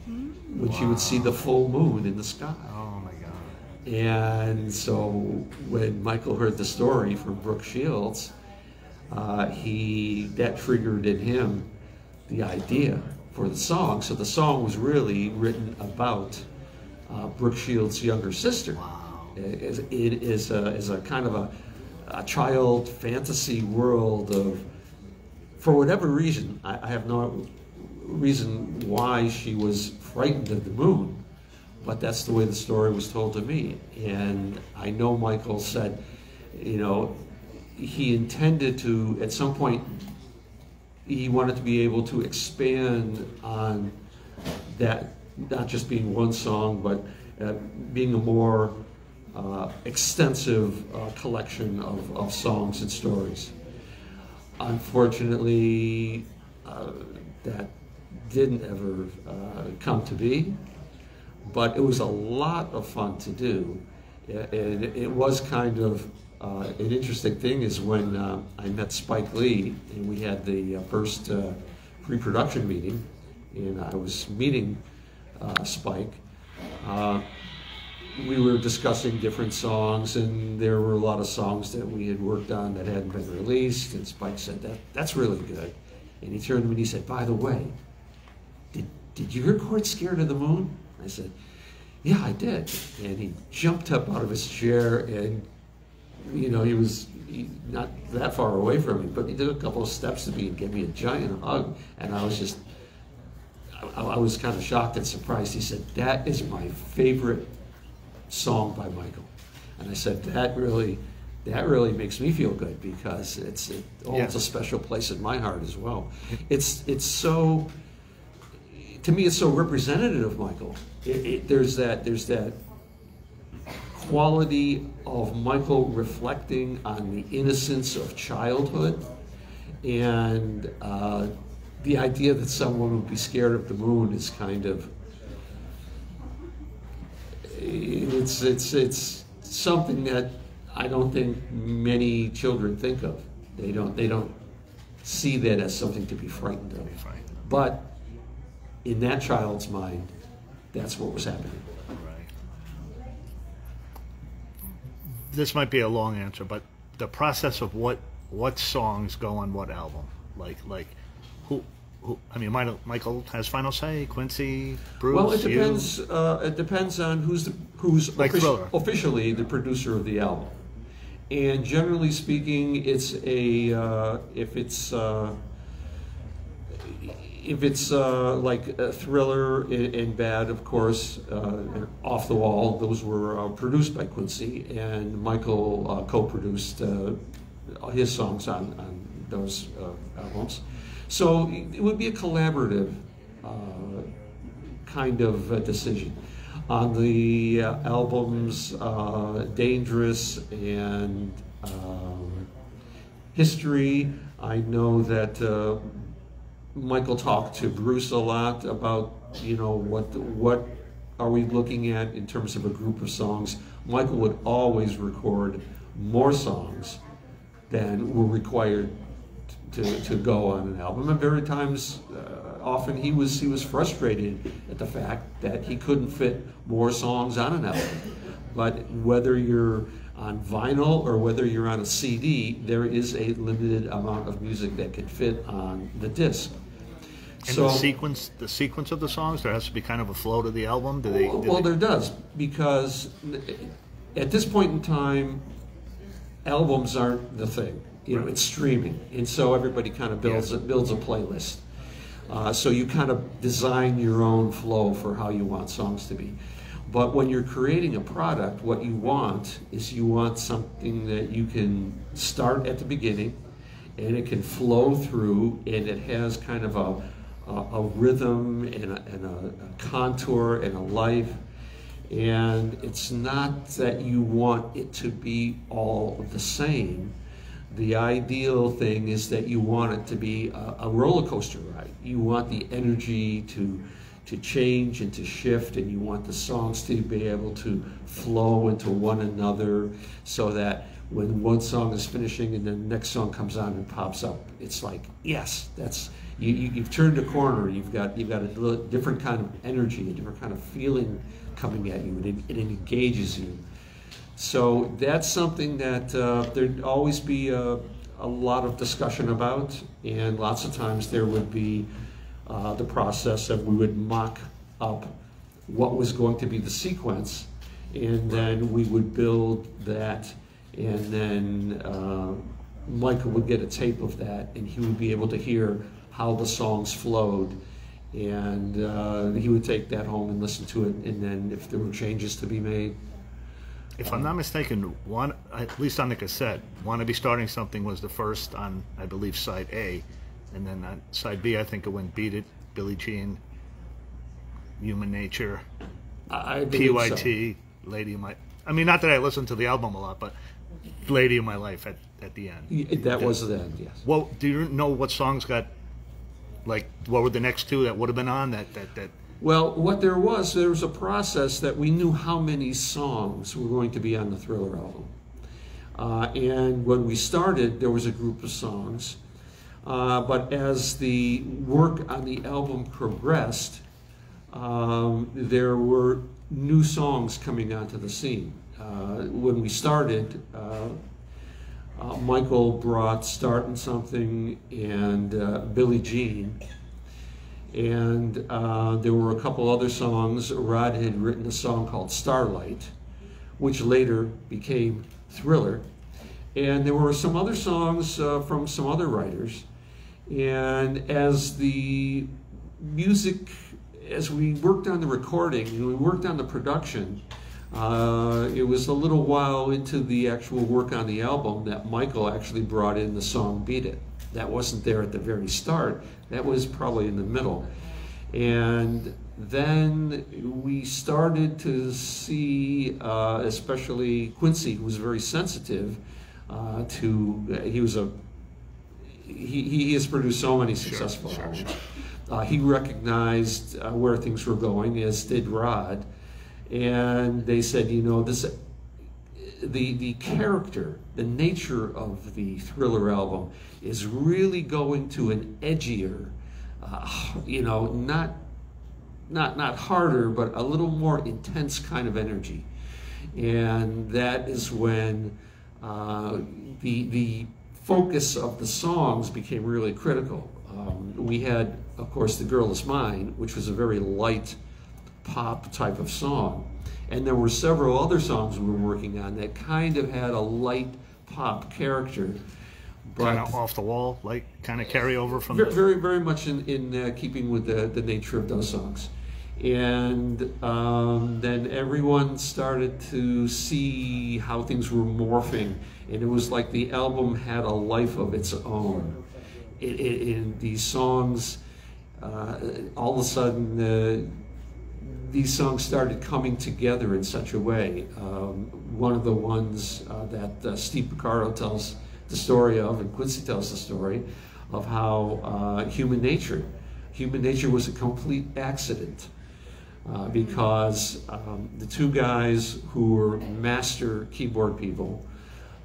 when wow. she would see the full moon in the sky. Oh my God. And so when Michael heard the story from Brooke Shields, uh, he that triggered in him the idea for the song. So the song was really written about uh, Brooke Shields' younger sister. Wow. It is, it is, a, is a kind of a a child fantasy world of, for whatever reason, I, I have no reason why she was frightened of the moon, but that's the way the story was told to me. And I know Michael said, you know, he intended to, at some point, he wanted to be able to expand on that, not just being one song, but uh, being a more uh, extensive uh, collection of, of songs and stories. Unfortunately, uh, that didn't ever uh, come to be, but it was a lot of fun to do. And it, was kind of uh, an interesting thing is when uh, I met Spike Lee and we had the uh, first uh, pre-production meeting, and I was meeting Spike we were discussing different songs, and there were a lot of songs that we had worked on that hadn't been released. And Spike said, "That that's really good." And he turned to me and he said, "By the way, did did you record Scared of the Moon?" I said, "Yeah, I did." And he jumped up out of his chair, and you know he was he, not that far away from me, but he took a couple of steps to me and gave me a giant hug, and I was just. I, I was kind of shocked and surprised. He said, That is my favorite song by Michael. And I said, that really, that really makes me feel good because it's it holds a special place in my heart as well. It's it's so to me it's so representative of Michael. It, it, there's that there's that quality of Michael reflecting on the innocence of childhood and uh, the idea that someone would be scared of the moon is kind of it's it's it's something that I don't think many children think of. They don't they don't see that as something to be frightened of. But in that child's mind, that's what was happening. Right. This might be a long answer, but the process of what what songs go on what album, like like who who, I mean, Michael has final say. Quincy, Bruce. Well, it depends. Uh, it depends on who's the, who's like offici- officially the producer of the album. And generally speaking, it's a uh, if it's uh, if it's uh, like a thriller and, bad, of course, uh, off the wall. Those were uh, produced by Quincy, and Michael co-produced his songs on, on those albums. So it would be a collaborative uh, kind of uh, decision. On the uh, albums uh, Dangerous and um, History, I know that uh, Michael talked to Bruce a lot about, you know, what what are we looking at in terms of a group of songs. Michael would always record more songs than were required to, to go on an album. And very times, uh, often he was he was frustrated at the fact that he couldn't fit more songs on an album. But whether you're on vinyl or whether you're on a CD, there is a limited amount of music that can fit on the disc. And the sequence, the sequence of the songs, there has to be kind of a flow to the album. Do they? Do well, they- there does because at this point in time, albums aren't the thing. You know, it's streaming, and so everybody kind of builds a, builds a playlist. Uh, so you kind of design your own flow for how you want songs to be. But when you're creating a product, what you want is you want something that you can start at the beginning, and it can flow through, and it has kind of a a, a rhythm and, a, and a, a contour and a life. And it's not that you want it to be all the same. The ideal thing is that you want it to be a, a roller coaster ride. You want the energy to to change and to shift, and you want the songs to be able to flow into one another, so that when one song is finishing and the next song comes on and pops up, it's like yes, that's you, you, you've turned a corner. You've got you've got a different kind of energy, a different kind of feeling coming at you, and it, it engages you. So that's something that uh, there'd always be a, a lot of discussion about, and lots of times there would be uh, the process of we would mock up what was going to be the sequence, and then we would build that, and then uh, Michael would get a tape of that, and he would be able to hear how the songs flowed. And uh, he would take that home and listen to it, and then if there were changes to be made, If I'm not mistaken, one at least on the cassette, "Wanna Be Starting Something" was the first on, I believe, side A, and then on side B, I think it went "Beat It," Billie Jean, "Human Nature," I believe so. PYT, "Lady of My." I mean, not that I listened to the album a lot, but "Lady of My Life" at, at the end. That was then, yes. Well, do you know what songs got, like, what were the next two that would have been on that that that? Well, what there was, there was a process that we knew how many songs were going to be on the Thriller album. Uh, and when we started, there was a group of songs. Uh, but as the work on the album progressed, um, there were new songs coming onto the scene. Uh, when we started, uh, Michael brought Startin' Something and uh, Billie Jean. And uh, there were a couple other songs. Rod had written a song called Starlight, which later became Thriller. And there were some other songs uh, from some other writers. And as the music, as we worked on the recording and we worked on the production, uh, it was a little while into the actual work on the album that Michael actually brought in the song Beat It. That wasn't there at the very start, that was probably in the middle. And then we started to see, uh, especially Quincy, who was very sensitive uh, to, he was a, he, he has produced so many successful albums. Uh, he recognized uh, where things were going, as did Rod, and they said, you know, this, the the character, the nature of the Thriller album is really going to an edgier, uh, you know, not not not harder, but a little more intense kind of energy, and that is when uh, the the focus of the songs became really critical. Um, we had, of course, "The Girl Is Mine," which was a very light pop type of song, and there were several other songs we were working on that kind of had a light pop character. Kind of off the wall, like kind of carryover from Very, the very, very much in, in uh, keeping with the, the nature of those songs. And um, then everyone started to see how things were morphing, and it was like the album had a life of its own. It, it, and these songs, uh, all of a sudden, uh, these songs started coming together in such a way. Um, one of the ones uh, that uh, Steve Porcaro tells the story of, and Quincy tells the story of how uh, human nature, human nature was a complete accident. Uh, because um, the two guys who were master keyboard people,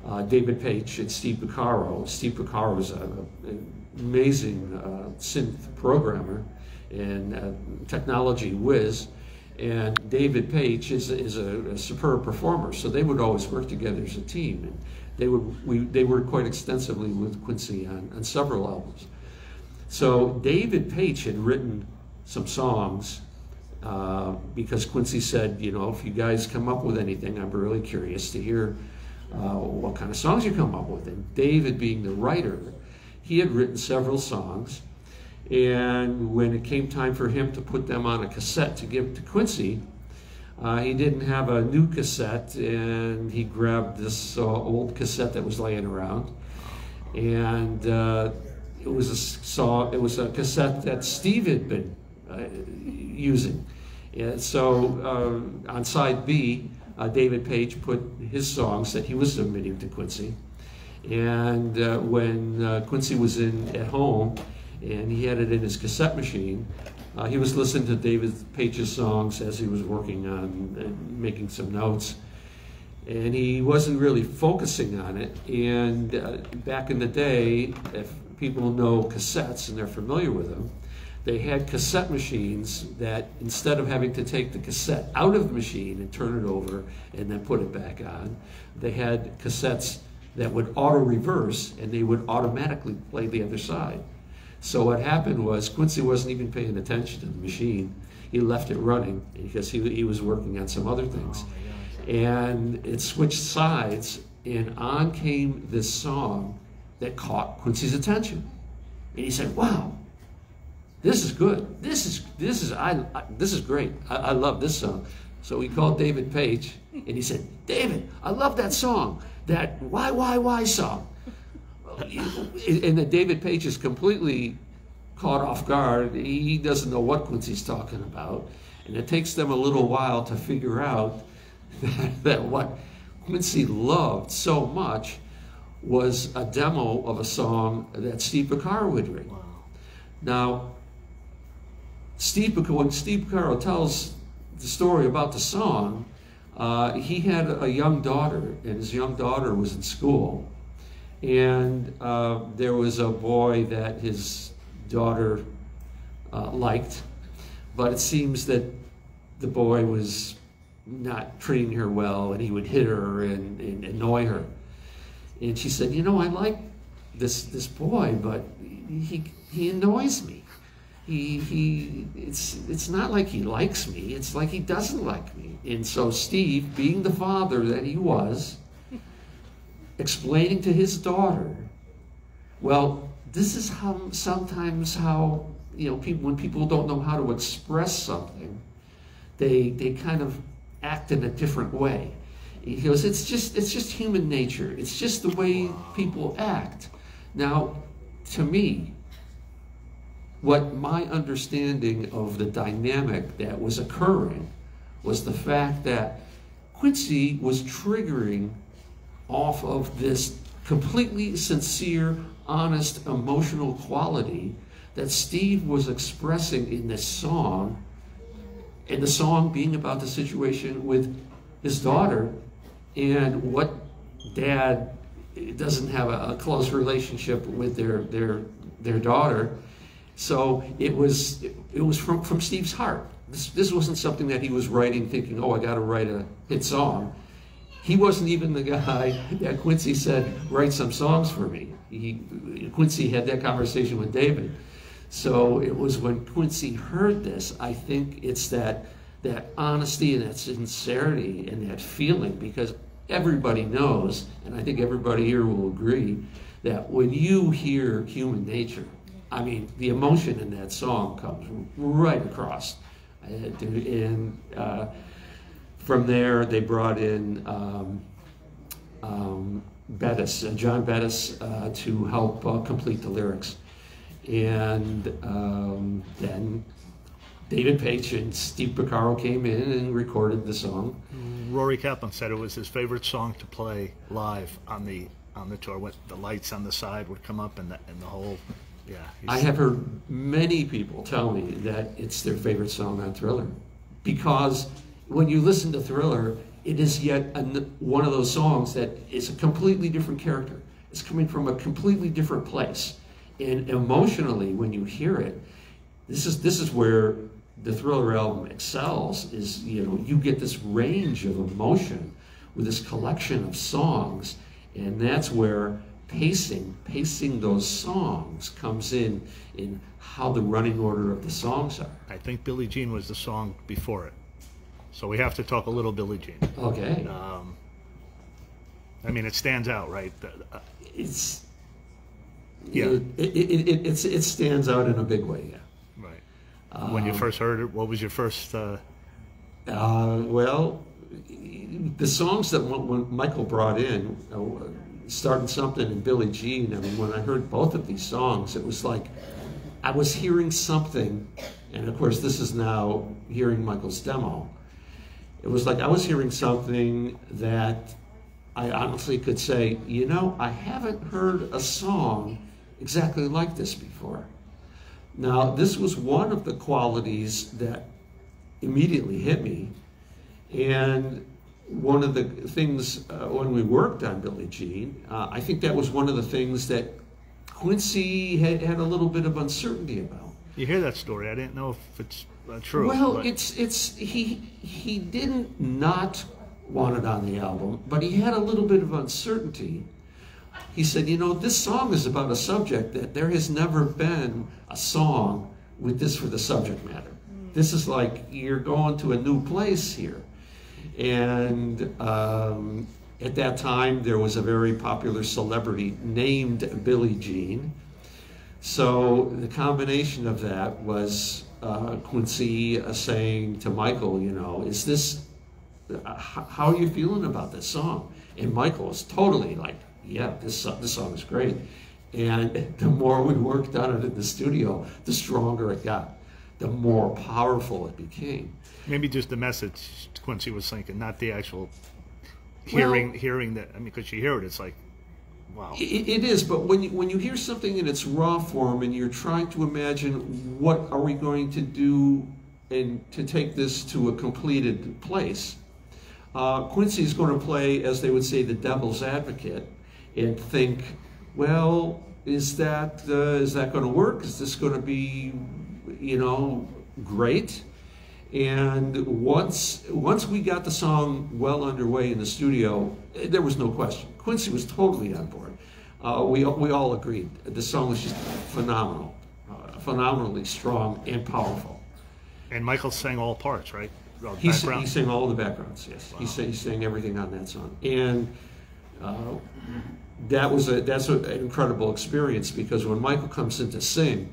uh, David Paich and Steve Porcaro. Steve Porcaro was an amazing uh, synth programmer and technology whiz, and David Paich is, is a, a, superb performer. So they would always work together as a team, and they would we, they worked quite extensively with Quincy on, on several albums. So David Paich had written some songs uh, because Quincy said, you know, if you guys come up with anything, I'm really curious to hear uh, what kind of songs you come up with. And David, being the writer, he had written several songs. And when it came time for him to put them on a cassette to give to Quincy, uh, he didn't have a new cassette, and he grabbed this uh, old cassette that was laying around, and uh, it was a saw. It was a cassette that Steve had been uh, using. And so uh, on side B, uh, David Paich put his songs that he was submitting to Quincy. And when Quincy was in at home and he had it in his cassette machine, uh, he was listening to David Paich's songs as he was working on making some notes. And he wasn't really focusing on it. And uh, back in the day, if people know cassettes and they're familiar with them, they had cassette machines that instead of having to take the cassette out of the machine and turn it over and then put it back on, they had cassettes that would auto reverse and they would automatically play the other side. So what happened was Quincy wasn't even paying attention to the machine. He left it running because he, he was working on some other things. And it switched sides and on came this song that caught Quincy's attention. And he said, wow, this is good. This is this is I, I this is great. I, I, love this song. So he called David Paich and he said, David, I love that song, that why why why song. And then David Paich is completely caught off guard. He doesn't know what Quincy's talking about, and it takes them a little while to figure out that, that what Quincy loved so much was a demo of a song that Steve Porcaro had written. Now, Steve, when Steve Porcaro tells the story about the song, uh, he had a young daughter, and his young daughter was in school. And uh, there was a boy that his daughter uh, liked, but it seems that the boy was not treating her well, and he would hit her and, and annoy her. And she said, "You know, I like this this boy, but he he annoys me." he he it's it's not like he likes me it's like he doesn't like me and so steve being the father that he was explaining to his daughter well this is how sometimes how you know people when people don't know how to express something they they kind of act in a different way. He goes it's just it's just human nature. It's just the way people act. Now to me what my understanding of the dynamic that was occurring was the fact that Quincy was triggering off of this completely sincere, honest, emotional quality that Steve was expressing in this song, and the song being about the situation with his daughter and what dad doesn't have a, a close relationship with their their their daughter so it was it was from, from Steve's heart. This, this wasn't something that he was writing thinking, oh, I got to write a hit song. He wasn't even the guy that Quincy said, write some songs for me. He, Quincy had that conversation with David. So it was when Quincy heard this, I think it's that that honesty and that sincerity and that feeling because everybody knows, and I think everybody here will agree, that when you hear human nature, I mean, the emotion in that song comes right across. And uh, from there, they brought in um, um, Bettis, uh, John Bettis, uh, to help uh, complete the lyrics. And um, then David Paich and Steve Porcaro came in and recorded the song. Rory Kaplan said it was his favorite song to play live on the on the tour. What the lights on the side would come up and the and the whole, yeah. I have heard many people tell me that it's their favorite song on Thriller because when you listen to Thriller, it is yet one of those songs that is a completely different character. It's coming from a completely different place, and emotionally, when you hear it, this is this is where the Thriller album excels. Is you know you get this range of emotion with this collection of songs, and that's where pacing, pacing those songs comes in in how the running order of the songs are. I think Billie Jean was the song before it, so we have to talk a little Billie Jean. Okay. Um, I mean, it stands out, right? Uh, It's Yeah. It, it, it, it, it stands out in a big way. Yeah. right. when you Um, first heard it, what was your first? Uh, Uh, well, the songs that Michael brought in, uh, starting something and Billie Jean. I mean, when I heard both of these songs, it was like I was hearing something, and of course, this is now hearing Michael's demo. It was like I was hearing something that I honestly could say, you know, I haven't heard a song exactly like this before. Now, this was one of the qualities that immediately hit me. And one of the things uh, when we worked on Billie Jean, uh, I think that was one of the things that Quincy had, had a little bit of uncertainty about. you hear that story? I didn't know if it's uh, true. Well, but- it's it's he he didn't not want it on the album, but he had a little bit of uncertainty. He said, "You know, this song is about a subject that there has never been a song with this for the subject matter. This is like you're going to a new place here." And um, at that time, there was a very popular celebrity named Billie Jean. So the combination of that was uh, Quincy uh, saying to Michael, you know, is this, uh, how are you feeling about this song? And Michael was totally like, yeah, this, this song is great. And the more we worked on it in the studio, the stronger it got, the more powerful it became. maybe just the message Quincy was thinking, not the actual hearing. Well- hearing that. I mean, because you hear it, it's like, It, it is, but when you, when you hear something in its raw form and you're trying to imagine what are we going to do and to take this to a completed place, uh, Quincy is going to play, as they would say, the devil's advocate, and think, well, is that uh, is that going to work? Is this going to be, you know, great? And once once we got the song well underway in the studio, there was no question. Quincy was totally on board. Uh, we we all agreed the song was just phenomenal, uh, phenomenally strong and powerful. And Michael sang all parts, right? Uh, He, s- he sang all the backgrounds. Yes, he, sang, he sang everything on that song, and uh, that was a that's a, an incredible experience because when Michael comes in to sing,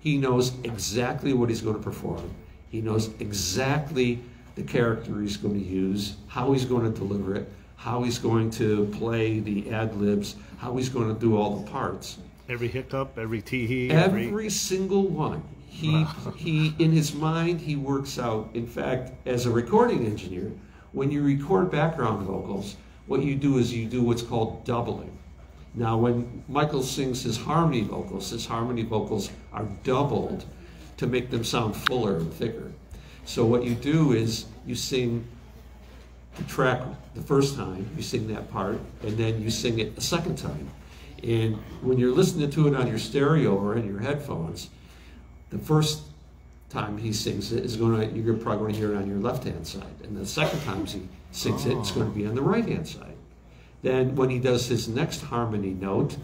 he knows exactly what he's going to perform. He knows exactly the character he's going to use, how he's going to deliver it, how he's going to play the ad libs, how he's going to do all the parts. Every hiccup, every tee hee, Every single one. He he in his mind he works out. In fact, as a recording engineer, when you record background vocals, what you do is you do what's called doubling. Now, when Michael sings his harmony vocals, his harmony vocals are doubled to make them sound fuller and thicker. So what you do is you sing the track the first time, you sing that part, and then you sing it a second time. And when you're listening to it on your stereo or in your headphones, the first time he sings it is going to you're probably going to hear it on your left hand side, and the second time he sings it, it's going to be on the right hand side. Then when he does his next harmony note,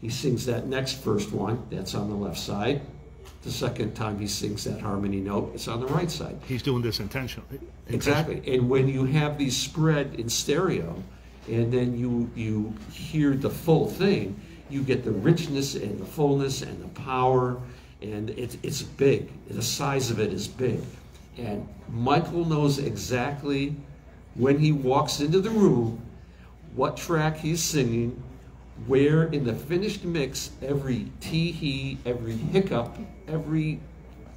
he sings that next first one, that's on the left side. The second time he sings that harmony note, it's on the right side. He's doing this intentionally. Exactly. And when you have these spread in stereo, and then you you hear the full thing, you get the richness and the fullness and the power, and it's it's big. The size of it is big. And Michael knows exactly when he walks into the room what track he's singing, where in the finished mix every tee hee, every hiccup, every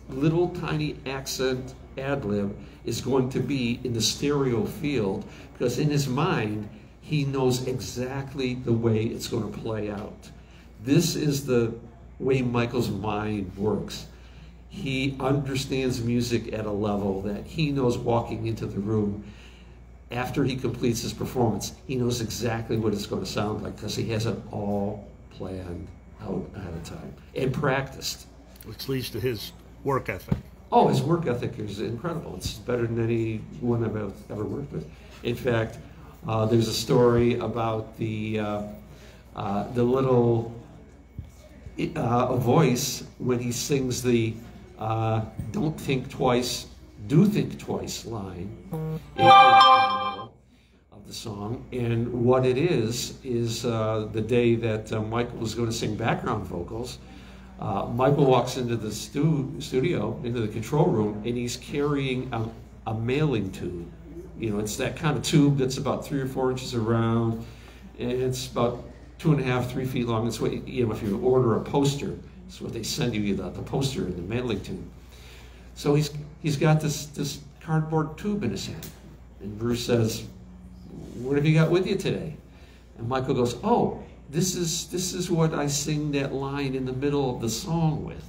little tiny accent ad lib is going to be in the stereo field because in his mind he knows exactly the way it's going to play out. This is the way Michael's mind works. He understands music at a level that he knows walking into the room after he completes his performance, he knows exactly what it's going to sound like because he has it all planned out ahead of time and practiced. Which leads to his work ethic. Oh, his work ethic is incredible. It's better than anyone I've ever worked with. In fact, uh, there's a story about the uh, uh, the little uh, voice when he sings the uh, "Don't think twice, do think twice" line of the song. And what it is is uh, the day that Michael was going to sing background vocals. Uh, Michael walks into the stu studio, into the control room, and he's carrying a, a, mailing tube. You know, it's that kind of tube that's about three or four inches around, and it's about two and a half, three feet long. It's what you know if you order a poster, it's what they send you the, the poster in the mailing tube. So he's he's got this this cardboard tube in his hand, and Bruce says, "What have you got with you today?" And Michael goes, "Oh." this is this is what I sing that line in the middle of the song with.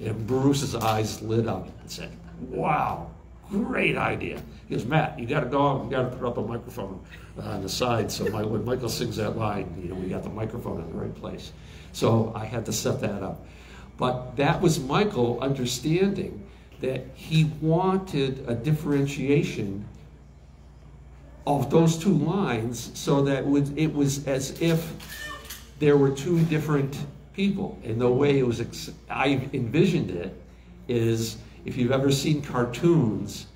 And Bruce's eyes lit up and said, Wow, great idea. He goes, Matt, you got to go. You got to put up a microphone uh, on the side. So my, when Michael sings that line, you know, we got the microphone in the right place. So I had to set that up. But that was Michael understanding that he wanted a differentiation of those two lines so that it was as if there were two different people. And the way it was, I envisioned it is if you've ever seen cartoons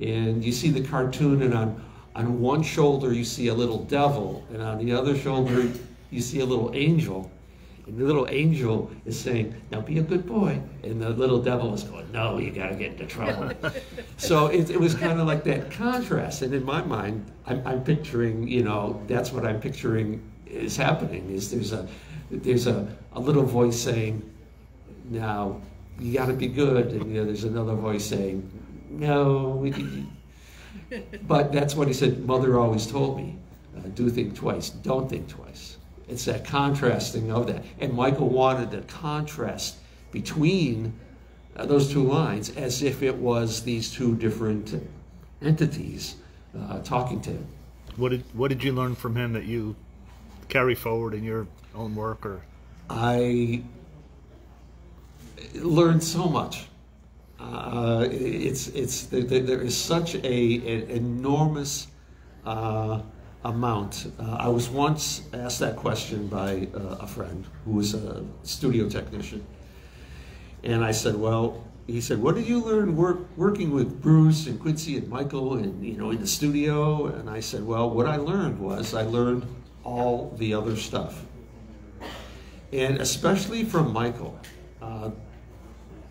and you see the cartoon and on, on one shoulder you see a little devil and on the other shoulder you see a little angel. And the little angel is saying, now be a good boy. And the little devil is going, no, you got to get into trouble. so it, it was kind of like that contrast. And in my mind, I'm, I'm picturing, you know, that's what I'm picturing is happening is there's a there's a, a little voice saying now you got to be good and you know, there's another voice saying no but that's what he said mother always told me uh, do think twice don't think twice it's that contrasting of that and michael wanted the contrast between uh, those two lines as if it was these two different entities uh, talking to him. What did what did you learn from him that you carry forward in your own work or? I learned so much. Uh, it's it's there is such a an enormous uh, amount. Uh, I was once asked that question by uh, a friend who was a studio technician, and I said, "Well," he said, "What did you learn work, working with Bruce and Quincy and Michael and you know in the studio?" And I said, "Well, what I learned was I learned all the other stuff. And especially from Michael. Uh,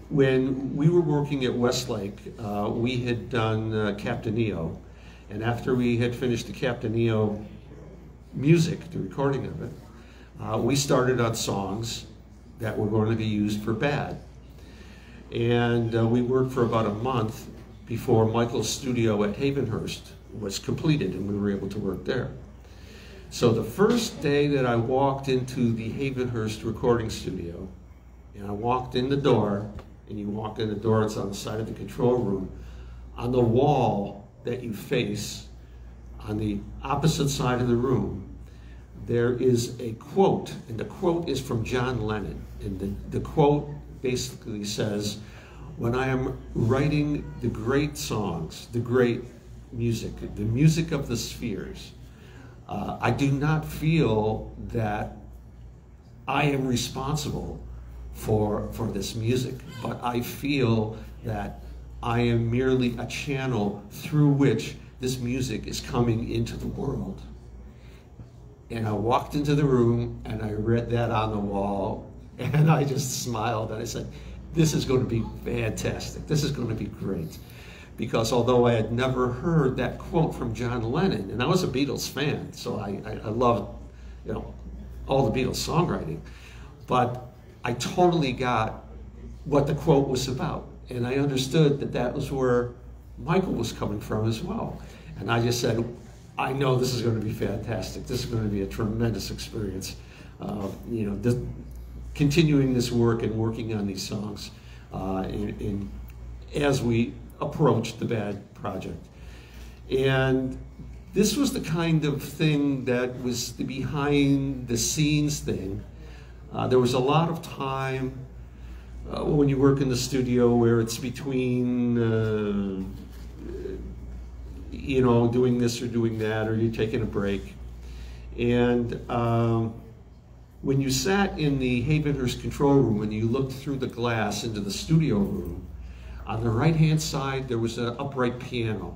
when we were working at Westlake, uh, we had done uh, Captain EO. And after we had finished the Captain EO music, the recording of it, uh, we started on songs that were going to be used for Bad. And uh, we worked for about a month before Michael's studio at Havenhurst was completed and we were able to work there. So the first day that I walked into the Havenhurst recording studio, and I walked in the door, and you walk in the door, it's on the side of the control room. On the wall that you face, on the opposite side of the room, there is a quote, and the quote is from John Lennon. And the, the quote basically says, When I am writing the great songs, the great music, the music of the spheres, uh, I do not feel that I am responsible for, for this music, but I feel that I am merely a channel through which this music is coming into the world. And I walked into the room and I read that on the wall and I just smiled and I said, this is going to be fantastic. This is going to be great because although I had never heard that quote from John Lennon, and I was a Beatles fan, so I, I, I loved, you know, all the Beatles songwriting, but I totally got what the quote was about, and I understood that that was where Michael was coming from as well. And I just said, I know this is going to be fantastic. This is going to be a tremendous experience. Uh, you know, this, continuing this work and working on these songs uh, in, in, as we approach the bad project. And this was the kind of thing that was the behind the scenes thing. Uh, there was a lot of time uh, when you work in the studio where it's between, uh, you know, doing this or doing that, or you're taking a break. And um, when you sat in the Havenhurst control room and you looked through the glass into the studio room, on the right hand side there was an upright piano.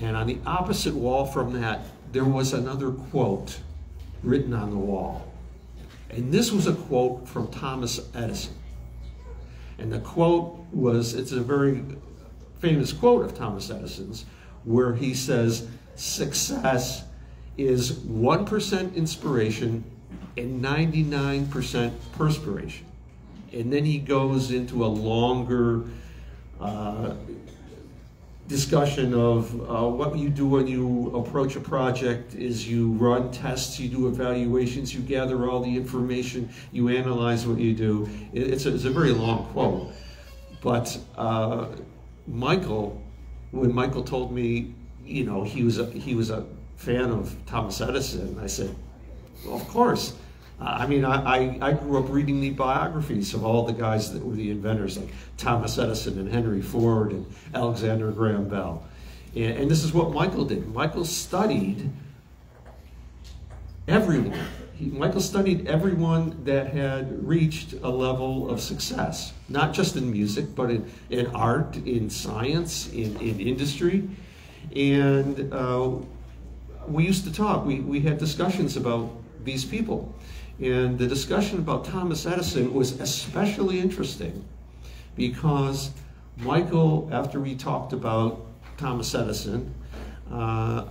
And on the opposite wall from that, there was another quote written on the wall. And this was a quote from Thomas Edison. And the quote was it's a very famous quote of Thomas Edison's where he says, Success is 1% inspiration and 99% perspiration. And then he goes into a longer uh, discussion of uh, what you do when you approach a project is you run tests, you do evaluations, you gather all the information, you analyze what you do. It's a, it's a very long quote. But uh, Michael, when Michael told me, you know, he was a, he was a fan of Thomas Edison, I said, well, of course. I mean, I, I, grew up reading the biographies of all the guys that were the inventors, like Thomas Edison and Henry Ford and Alexander Graham Bell. And, and this is what Michael did. Michael studied everyone. He, Michael studied everyone that had reached a level of success, not just in music, but in, in art, in science, in, in industry. And uh, we used to talk, we, we had discussions about these people. And the discussion about Thomas Edison was especially interesting because Michael, after we talked about Thomas Edison, uh,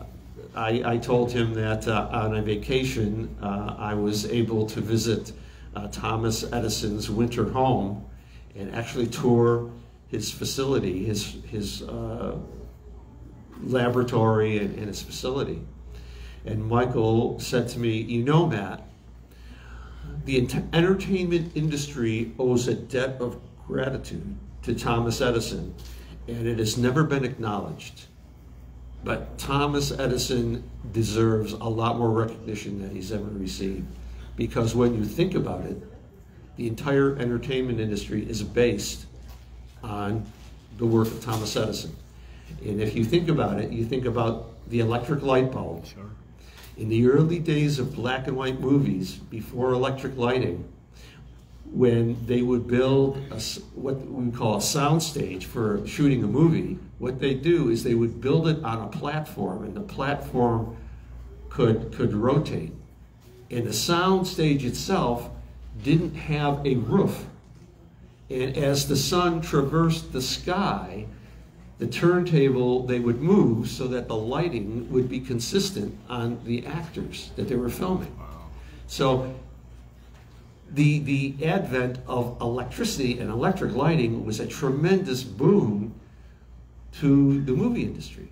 I, I, told him that uh, on a vacation uh, I was able to visit uh, Thomas Edison's winter home and actually tour his facility, his, his uh, laboratory and, and his facility. And Michael said to me, You know, Matt, the entertainment industry owes a debt of gratitude to Thomas Edison, and it has never been acknowledged. But Thomas Edison deserves a lot more recognition than he's ever received. Because when you think about it, the entire entertainment industry is based on the work of Thomas Edison. And if you think about it, you think about the electric light bulb. Sure. In the early days of black and white movies, before electric lighting, when they would build a, what we call a sound stage for shooting a movie, what they do is they would build it on a platform, and the platform could could rotate. And the sound stage itself didn't have a roof. And as the sun traversed the sky, the turntable they would move so that the lighting would be consistent on the actors that they were filming. So the the advent of electricity and electric lighting was a tremendous boon to the movie industry.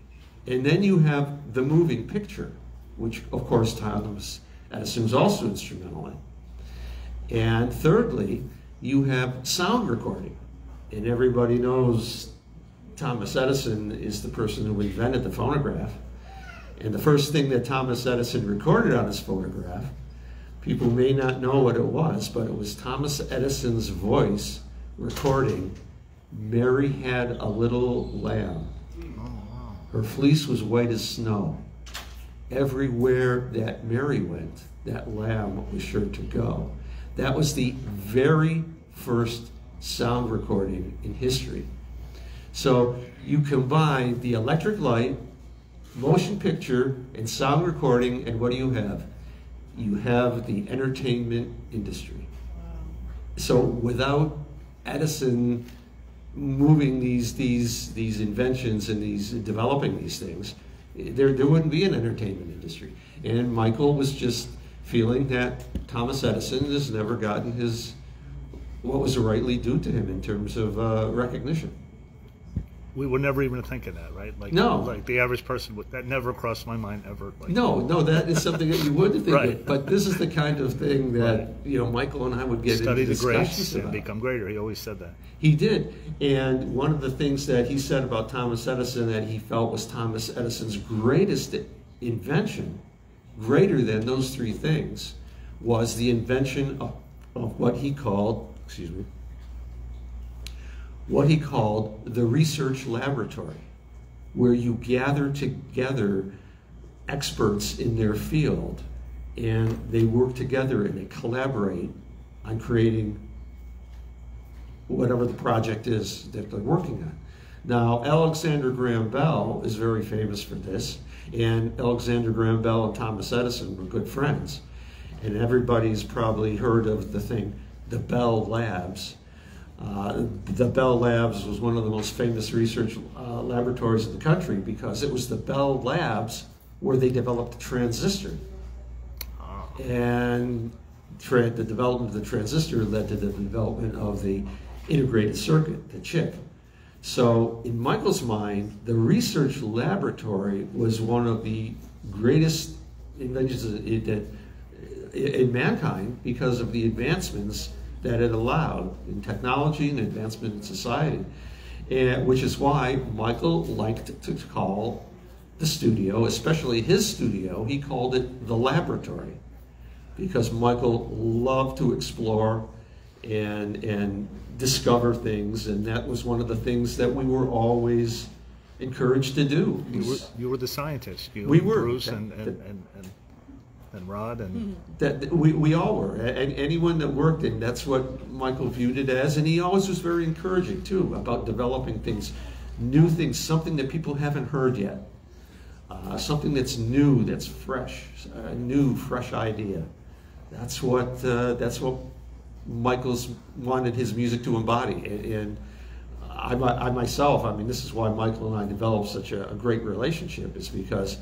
And then you have the moving picture, which of course Thomas Edison was also instrumental in. And thirdly, you have sound recording. And everybody knows Thomas Edison is the person who invented the phonograph. And the first thing that Thomas Edison recorded on his phonograph, people may not know what it was, but it was Thomas Edison's voice recording Mary had a little lamb. Her fleece was white as snow. Everywhere that Mary went, that lamb was sure to go. That was the very first sound recording in history. So you combine the electric light, motion picture, and sound recording, and what do you have? You have the entertainment industry. So without Edison moving these these these inventions and these developing these things, there there wouldn't be an entertainment industry. And Michael was just feeling that Thomas Edison has never gotten his what was rightly due to him in terms of uh, recognition. We would never even think of that, right? Like, No. like the average person would, that never crossed my mind ever. Like, No, no, that is something that you wouldn't think Right. of. But this is the kind of thing that, you know, Michael and I would get study into the discussions and about. become greater. He always said that. He did. And one of the things that he said about Thomas Edison that he felt was Thomas Edison's greatest invention, greater than those three things, was the invention of, of what he called, excuse me, what he called the research laboratory, where you gather together experts in their field and they work together and they collaborate on creating whatever the project is that they're working on. Now, Alexander Graham Bell is very famous for this, and Alexander Graham Bell and Thomas Edison were good friends. And everybody's probably heard of the thing, the Bell Labs. Uh, the Bell Labs was one of the most famous research uh, laboratories in the country because it was the Bell Labs where they developed the transistor. And tra- the development of the transistor led to the development of the integrated circuit, the chip. So, in Michael's mind, the research laboratory was one of the greatest inventions in, in- in mankind because of the advancements that it allowed in technology and advancement in society. And, which is why Michael liked to call the studio, especially his studio, he called it the laboratory because Michael loved to explore and and discover things, and that was one of the things that we were always encouraged to do. You were, you were the scientist. You We were. Bruce That- and, and, and, and, and Rod and that that we, we all were. And anyone that worked in, that's what Michael viewed it as, and he always was very encouraging too about developing things, new things, something that people haven't heard yet, uh, something that's new, that's fresh, a new, fresh idea. That's what uh, that's what Michael's wanted his music to embody, and. and I, I myself, I mean, this is why Michael and I developed such a, a great relationship, is because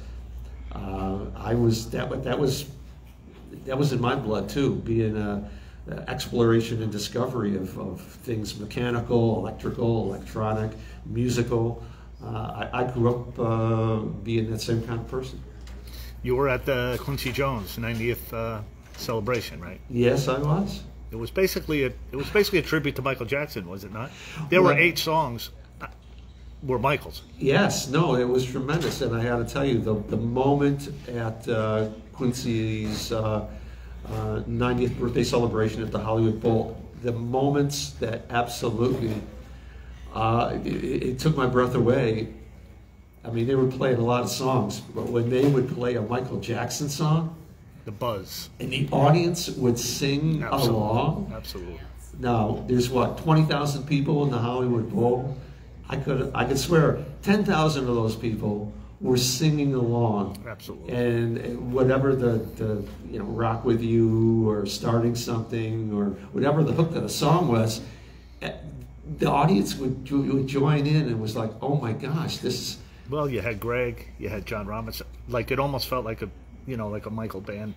uh, I was that that was that was in my blood too, being a, a exploration and discovery of, of things mechanical, electrical, electronic, musical. Uh, I, I grew up uh, being that same kind of person. you were at the Quincy Jones 90th uh, celebration, right? Yes, I was. It was basically a it was basically a tribute to Michael Jackson, was it not? There were eight songs were Michael's. Yes, no, it was tremendous, and I had to tell you the the moment at uh, Quincy's uh, uh, 90th birthday celebration at the Hollywood Bowl, the moments that absolutely uh, it, it took my breath away. I mean, they were playing a lot of songs, but when they would play a Michael Jackson song, The buzz. and the audience would sing Absolutely. along. Absolutely. Now, there's what, 20,000 people in the Hollywood Bowl? I could, I could swear 10,000 of those people were singing along. Absolutely. And whatever the, the, you know, Rock With You or Starting Something or whatever the hook of the song was, eh, the audience would, would join in and was like, oh my gosh, this is, Well, you had Greg, you had John Robinson. Like it almost felt like a you know like a Michael band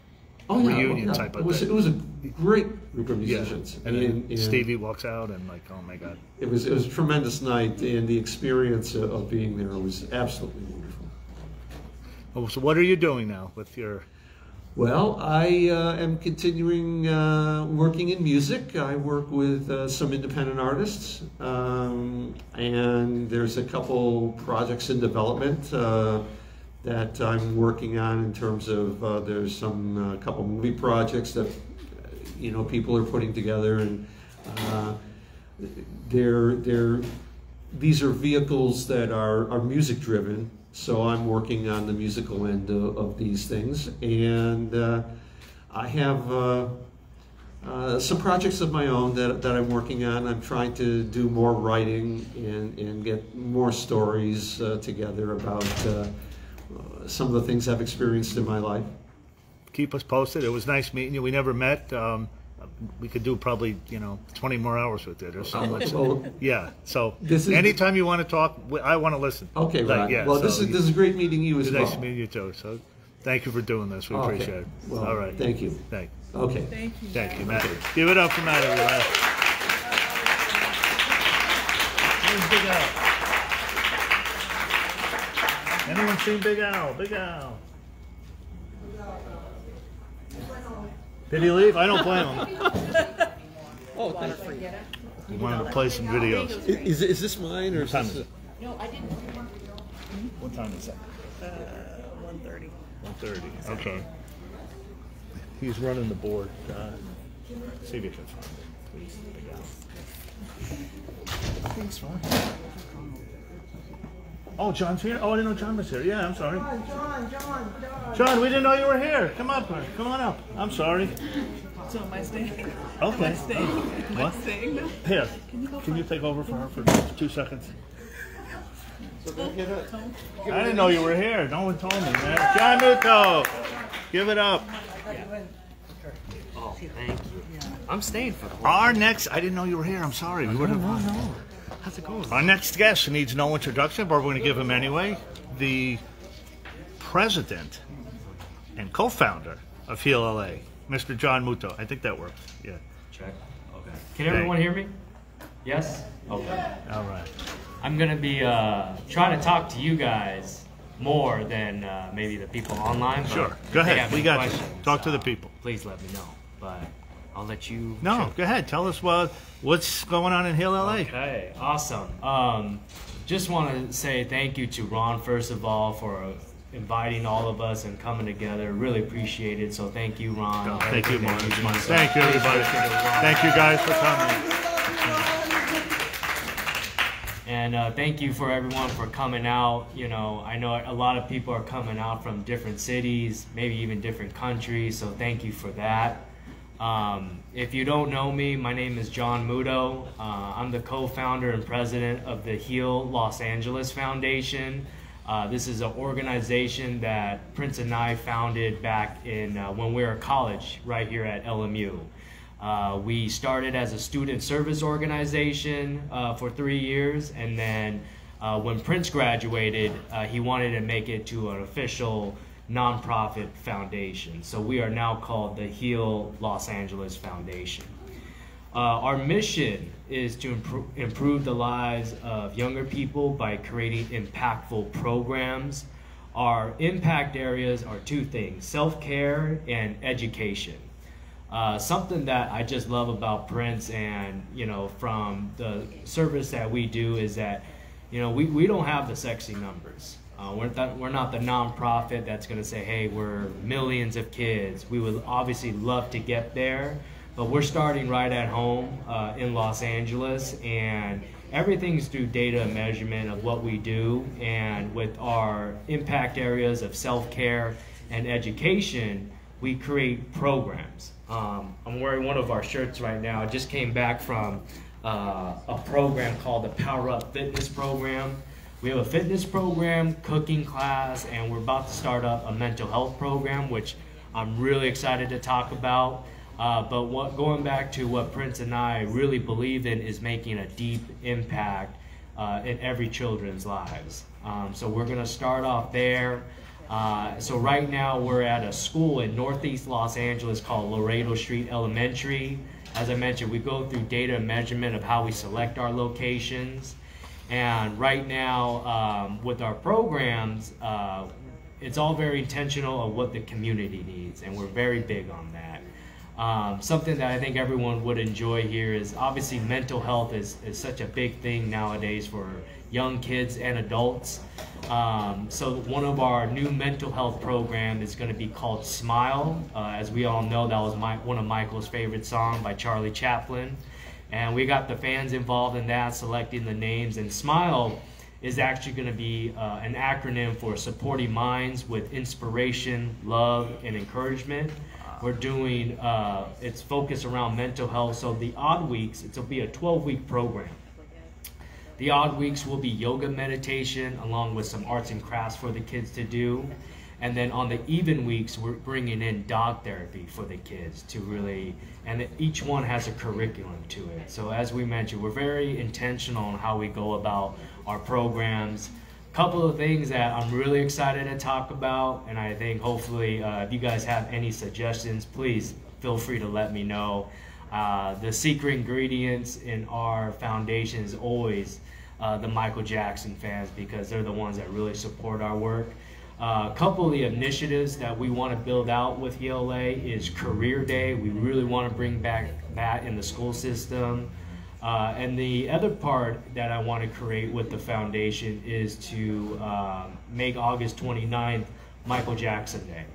oh yeah, reunion yeah. type of it was, thing. it was a great group of yeah. musicians. And then And- and- Stevie walks out and like oh my god. It was it was a tremendous night, and the experience of, of being there was absolutely wonderful. Oh, so what are you doing now with your? Well, I uh, am continuing uh, working in music. I work with uh, some independent artists, um, and there's a couple projects in development uh, that I'm working on in terms of uh, there's some uh, couple movie projects that you know people are putting together, and uh, they're they're these are vehicles that are, are music driven. So I'm working on the musical end of, of these things, and uh, I have uh, uh, some projects of my own that, that I'm working on. I'm trying to do more writing and, and get more stories uh, together about some of the things I've experienced in my life. Keep us posted. It was nice meeting you. We never met. Um, we could do probably you know 20 more hours with it or so much. Well, yeah. So This is- anytime you want to talk, I want to listen. Okay, Like, Rod. yeah, well, this is this is great meeting you as It's well. nice meeting you too. So thank you for doing this. We Okay. appreciate it. Well, All right. thank you. Thank. Okay. Thank you. Thank you, Matt. Give it up for Matt, everybody. Where's Big Al? Anyone seen Big Al? Big Al. Did he leave? I don't blame him. Oh, thanks thank He wanted to play some videos. Is, is this mine or What is time this? is it? No, I didn't. What time is that? Uh, one thirty. One thirty. Okay. He's running the board. Uh, see if you can find it, please. Big Al. Thanks, fine. Oh, John's here. Oh, I didn't know John was here. Yeah, I'm sorry. John, John, John. John, we didn't know you were here. Come up. Come on up. I'm sorry. So am I staying? Okay. Am I staying? Am I What? staying now? Here. Can you Can you take over for her for two seconds? I didn't know you were here. No one told me, man. John Muto, give it up. Oh, thank you. I'm staying for the Our next, I didn't know you were here. I'm sorry. We would have. no, no. How's it going? Our next guest needs no introduction, but we're going to give him anyway. The president and co-founder of Heal LA, Mr. John Muto. I think that works. Yeah. Check. Okay. Can everyone hear me? Yes? Okay. All right. I'm gonna be uh, trying to talk to you guys more than uh, maybe the people online. but Sure. Go ahead. We any got you. questions, Talk to the uh, people. Please let me know. But I'll let you. No, go ahead. Tell us what what's going on in Heal LA. Okay, awesome. Um, just want to say thank you to Ron first of all for inviting all of us and coming together. Really appreciate it. So thank you, Ron. Oh, thank you, that Mark. you. Thank you, everybody. Ron. Thank you guys for coming. And uh, thank you for everyone for coming out. You know, I know a lot of people are coming out from different cities, maybe even different countries. So thank you for that. Um, if you don't know me, my name is John Muto. Uh, I'm the co-founder and president of the Heal Los Angeles Foundation. Uh, this is an organization that Prince and I founded back in uh, when we were at college, right here at LMU. Uh, we started as a student service organization uh, for three years, and then uh, when Prince graduated, uh, he wanted to make it to an official nonprofit foundation. So we are now called the Heal Los Angeles Foundation. Uh, our mission is to impro- improve the lives of younger people by creating impactful programs. Our impact areas are two things self care and education. Uh, something that I just love about Prince and, you know, from the service that we do is that, you know, we, we don't have the sexy numbers. Uh, we're, not, we're not the nonprofit that's going to say, hey, we're millions of kids. We would obviously love to get there, but we're starting right at home uh, in Los Angeles, and everything's through data and measurement of what we do. And with our impact areas of self care and education, we create programs. Um, I'm wearing one of our shirts right now. I just came back from uh, a program called the Power Up Fitness Program. We have a fitness program, cooking class, and we're about to start up a mental health program, which I'm really excited to talk about. Uh, but what, going back to what Prince and I really believe in is making a deep impact uh, in every children's lives. Um, so we're going to start off there. Uh, so right now we're at a school in Northeast Los Angeles called Loreto Street Elementary. As I mentioned, we go through data and measurement of how we select our locations. And right now, um, with our programs, uh, it's all very intentional of what the community needs, and we're very big on that. Um, something that I think everyone would enjoy here is obviously mental health is, is such a big thing nowadays for young kids and adults. Um, so one of our new mental health program is going to be called Smile. Uh, as we all know, that was my, one of Michael's favorite songs by Charlie Chaplin. And we got the fans involved in that, selecting the names. And SMILE is actually going to be uh, an acronym for Supporting Minds with Inspiration, Love, and Encouragement. We're doing, uh, it's focused around mental health. So the odd weeks, it'll be a 12 week program. The odd weeks will be yoga meditation along with some arts and crafts for the kids to do. And then on the even weeks, we're bringing in dog therapy for the kids to really, and each one has a curriculum to it. So as we mentioned, we're very intentional on how we go about our programs. A couple of things that I'm really excited to talk about, and I think hopefully uh, if you guys have any suggestions, please feel free to let me know. Uh, the secret ingredients in our foundation is always uh, the Michael Jackson fans because they're the ones that really support our work. Uh, a couple of the initiatives that we want to build out with ELA is Career Day. We really want to bring back that in the school system. Uh, and the other part that I want to create with the foundation is to um, make August 29th Michael Jackson Day.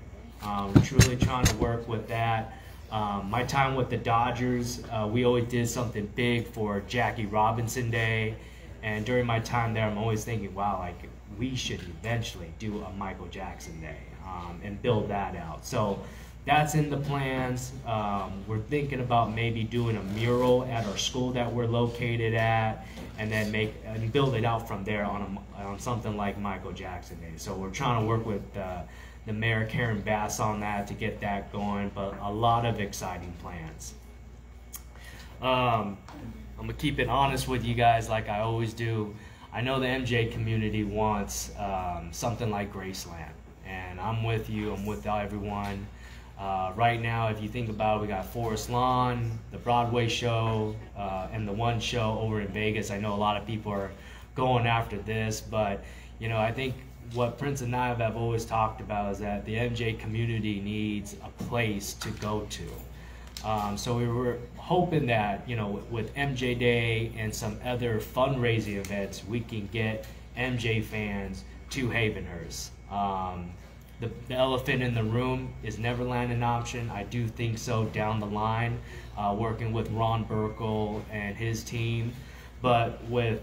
Um, truly trying to work with that. Um, my time with the Dodgers, uh, we always did something big for Jackie Robinson Day. And during my time there, I'm always thinking, wow, like we should eventually do a Michael Jackson Day um, and build that out. So that's in the plans. Um, we're thinking about maybe doing a mural at our school that we're located at, and then make and build it out from there on a, on something like Michael Jackson Day. So we're trying to work with uh, the mayor Karen Bass on that to get that going. But a lot of exciting plans. Um, I'm gonna keep it honest with you guys, like I always do. I know the MJ community wants um, something like Graceland, and I'm with you. I'm with everyone. Uh, right now, if you think about it, we got Forest Lawn, the Broadway show, uh, and the one show over in Vegas. I know a lot of people are going after this, but you know, I think what Prince and I have always talked about is that the MJ community needs a place to go to. Um, so we were hoping that you know with MJ Day and some other fundraising events, we can get MJ fans to Havenhurst. Um, the, the, elephant in the room is Neverland an option? I do think so down the line, uh, working with Ron Burkle and his team. But with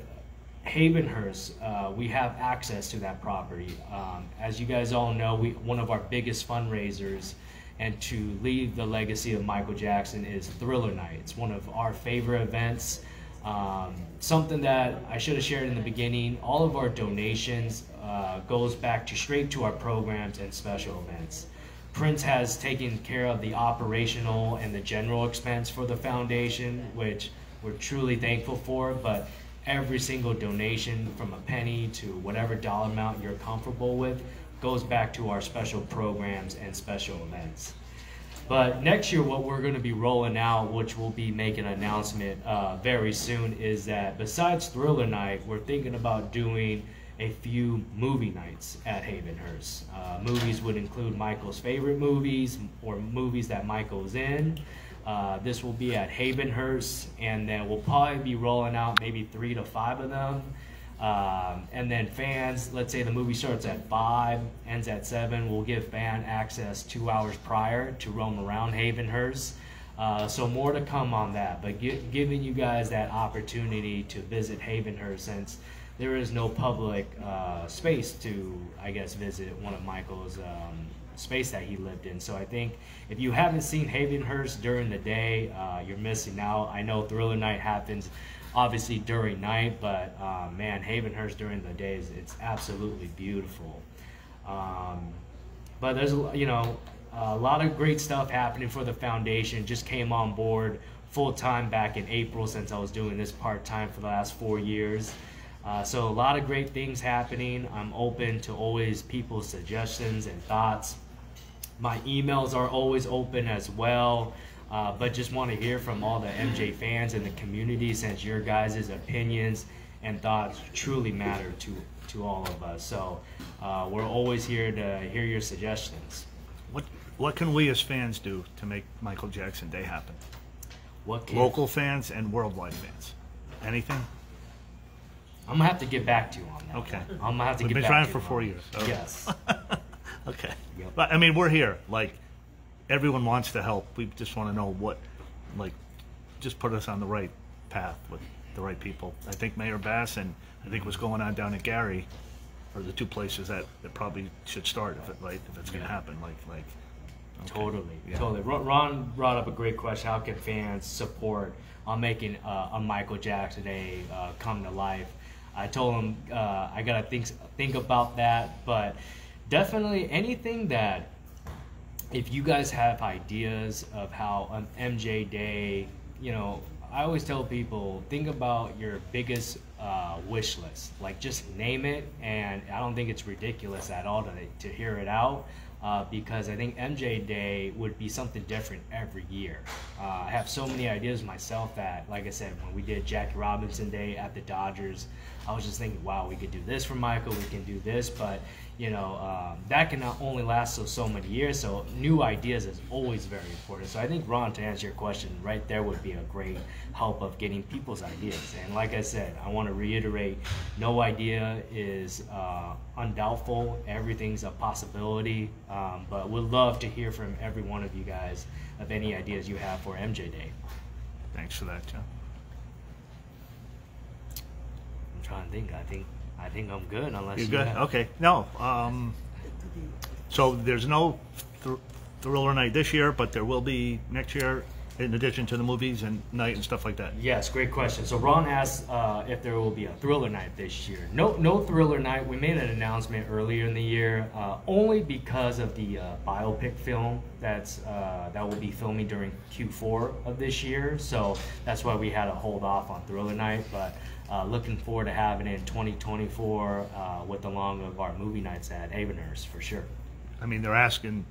Havenhurst, uh, we have access to that property. Um, as you guys all know, we one of our biggest fundraisers and to leave the legacy of Michael Jackson is Thriller Night. It's one of our favorite events. Um, something that I should have shared in the beginning. All of our donations uh, goes back to straight to our programs and special events. Prince has taken care of the operational and the general expense for the foundation, which we're truly thankful for. But every single donation, from a penny to whatever dollar amount you're comfortable with, goes back to our special programs and special events. But next year, what we're going to be rolling out, which we'll be making an announcement uh, very soon, is that besides Thriller Night, we're thinking about doing a few movie nights at Havenhurst. Uh, movies would include Michael's favorite movies or movies that Michael's in. Uh, this will be at Havenhurst, and then we'll probably be rolling out maybe three to five of them. Um, and then fans, let's say the movie starts at 5, ends at 7, we'll give fan access two hours prior to roam around Havenhurst. Uh, so more to come on that, but giving you guys that opportunity to visit Havenhurst since there is no public uh, space to, I guess, visit one of Michael's um, space that he lived in. So I think if you haven't seen Havenhurst during the day, uh, you're missing out. I know Thriller Night happens obviously during night, but uh, man, Havenhurst during the days, it's absolutely beautiful. Um, but there's you know a lot of great stuff happening for the foundation. Just came on board full time back in April since I was doing this part time for the last four years. Uh, so a lot of great things happening. I'm open to always people's suggestions and thoughts. My emails are always open as well. Uh, but just want to hear from all the MJ fans and the community since your guys' opinions and thoughts truly matter to, to all of us. So uh, we're always here to hear your suggestions. What, what can we as fans do to make Michael Jackson Day happen? What can, Local fans and worldwide fans. Anything? I'm gonna have to get back to you on that. Okay. I'm gonna have to We've get been back trying to for you four on years. that. Okay. Yes. Okay. Yep. But I mean, we're here. Like, everyone wants to help. We just want to know what, like, just put us on the right path with the right people. I think Mayor Bass and I think what's going on down at Gary are the two places that, that probably should start if it right if it's going to happen. Like like. okay. Totally, Yeah. totally. Ron- Ron brought up a great question. How can fans support on making uh, a Michael Jackson Day uh, come to life? I told him uh, I gotta think think about that, but definitely anything that if you guys have ideas of how an MJ Day, you know, I always tell people think about your biggest uh, wish list. Like just name it, and I don't think it's ridiculous at all to to hear it out. uh, because I think MJ Day would be something different every year. Uh, I have so many ideas myself that, like I said, when we did Jackie Robinson Day at the Dodgers, I was just thinking, wow, we could do this for Michael, we can do this, but you know um, that can only last so so many years. So new ideas is always very important. So I think Ron, to answer your question, right there would be a great help of getting people's ideas. And like I said, I want to reiterate, no idea is uh, undoubtful. Everything's a possibility. Um, but we'd love to hear from every one of you guys of any ideas you have for MJ Day. Thanks for that, John. I'm trying to think. I think I think I'm good unless You you good? have- Okay. No. Um, so there's no thr thriller night this year, but there will be next year, in addition to the movies and night and stuff like that. Yes, great question. So Ron asked uh, if there will be a thriller night this year. No, no thriller night. We made an announcement earlier in the year, uh, only because of the uh, biopic film that's uh, that will be filming during Q4 of this year. So that's why we had to hold off on thriller night. But uh, looking forward to having it in 2024 uh, with along of our movie nights at Havenhurst for sure. I mean, they're asking,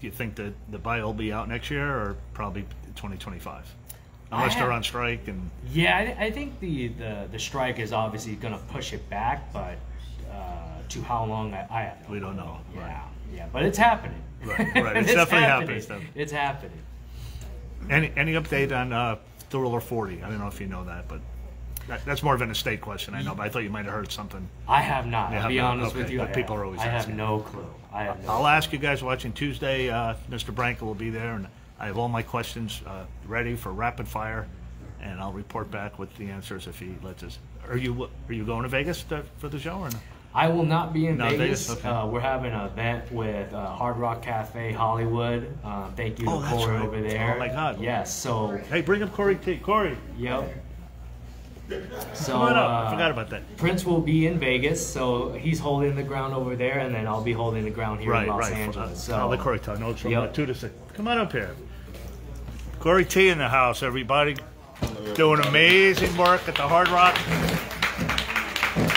do you think that the buy will be out next year or probably 2025? Unless I they're on strike and Yeah, I, I think the, the, the strike is obviously going to push it back, but uh, to how long, I, I have no we don't know. Yeah, yeah, but it's happening. Right, right. It's definitely happening. happening, It's happening. Any any update on uh, Thriller 40? I don't know if you know that, but that, that's more of an estate question, I know. But I thought you might have heard something. I have not. You I'll have be not? honest with you. but I people have- are always I have asking. no clue. I have no. I'll ask you guys watching Tuesday. Uh, Mr. Branca will be there, and I have all my questions uh, ready for rapid fire, and I'll report back with the answers if he lets us. Are you are you going to Vegas to, for the show or no? I will not be in Not Vegas. Vegas? Okay. Uh, we're having an event with uh, Hard Rock Cafe Hollywood. Uh, thank you Oh, to that's Corey right. over there. Oh, my God. Yes. So. Hey, bring up Corey T. Corey. Yep. So Come on up. uh, I forgot about that. Prince will be in Vegas, so he's holding the ground over there, and then I'll be holding the ground here right, in Los right. Angeles. So I'll Corey talk. No, it's from Yep. two to six. Come on up here. Corey T in the house, everybody. Doing amazing work at the Hard Rock.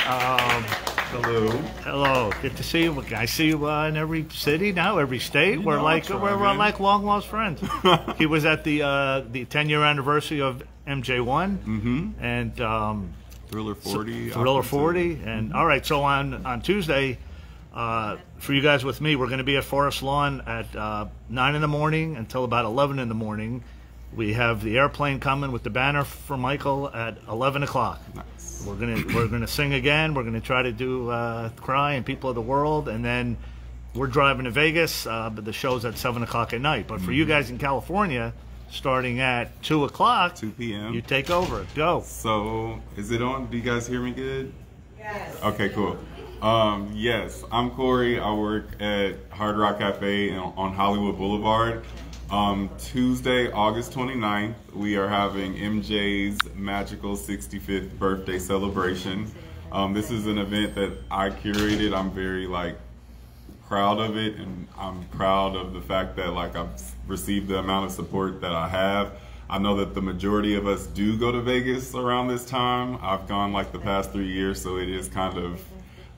Um, hello. Hello. Good to see you. I see you uh, in every city now, every state. we're like we're, we're like long lost friends. he was at the uh, the 10 year anniversary of MJ1 mm-hmm. and um, Thriller 40. Thriller Aqua 40. too. And all right, so on on Tuesday, uh, for you guys with me, we're going to be at Forest Lawn at uh, nine in the morning until about 11 in the morning. We have the airplane coming with the banner for Michael at 11 o'clock. We're gonna we're gonna sing again. We're gonna try to do uh, "Cry" and "People of the World," and then we're driving to Vegas. Uh, but the show's at seven o'clock at night. But for you guys in California, starting at two o'clock, 2 p.m. you take over. Go. So, is it on? Do you guys hear me good? Yes. Okay, cool. Um, yes, I'm Corey. I work at Hard Rock Cafe on Hollywood Boulevard. Um, Tuesday, August 29th, we are having MJ's magical 65th birthday celebration. Um, this is an event that I curated. I'm very like proud of it and I'm proud of the fact that like I've received the amount of support that I have. I know that the majority of us do go to Vegas around this time. I've gone like the past three years, so it is kind of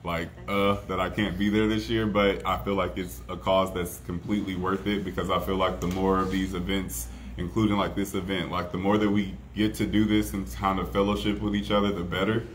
like uh that I can't be there this year, but I feel like it's a cause that's completely worth it because I feel like the more of these events, including like this event, like the more that we get to do this and kind of fellowship with each other, the better.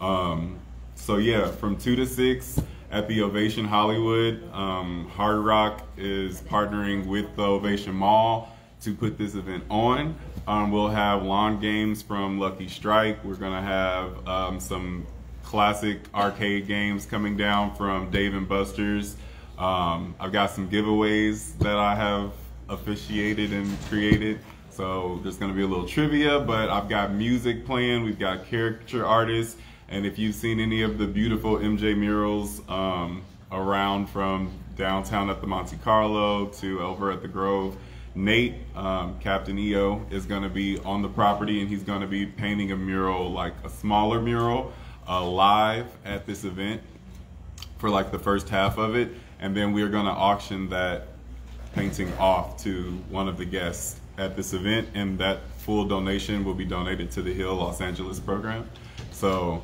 Um, so yeah, from two to six at the Ovation Hollywood, um, Hard Rock is partnering with the Ovation Mall to put this event on. Um, we'll have lawn games from Lucky Strike. We're gonna have um, some classic arcade games coming down from Dave and Buster's. Um, I've got some giveaways that I have officiated and created. So there's going to be a little trivia, but I've got music playing. We've got caricature artists. And if you've seen any of the beautiful MJ murals um, around from downtown at the Monte Carlo to over at the Grove, Nate, um, Captain EO, is going to be on the property and he's going to be painting a mural, like a smaller mural, uh, live at this event for like the first half of it. And then we're going to auction that painting off to one of the guests at this event, and that full donation will be donated to the Heal Los Angeles program. So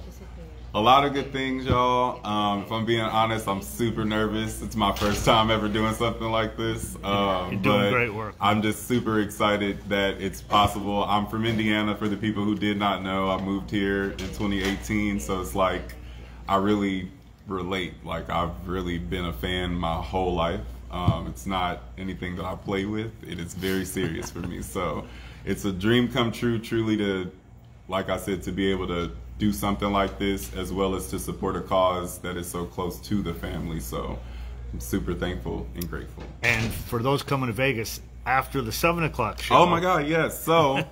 a lot of good things, y'all. Um, if I'm being honest, I'm super nervous. It's my first time ever doing something like this. Um, You're doing but great work. I'm just super excited that it's possible. I'm from Indiana. For the people who did not know, I moved here in 2018, so it's like I really relate. Like I've really been a fan my whole life. Um, it's not anything that I play with. It is very serious for me. So it's a dream come true, truly to, like I said, to be able to do something like this, as well as to support a cause that is so close to the family. So I'm super thankful and grateful. And for those coming to Vegas after the seven o'clock show. Oh my God, yes. So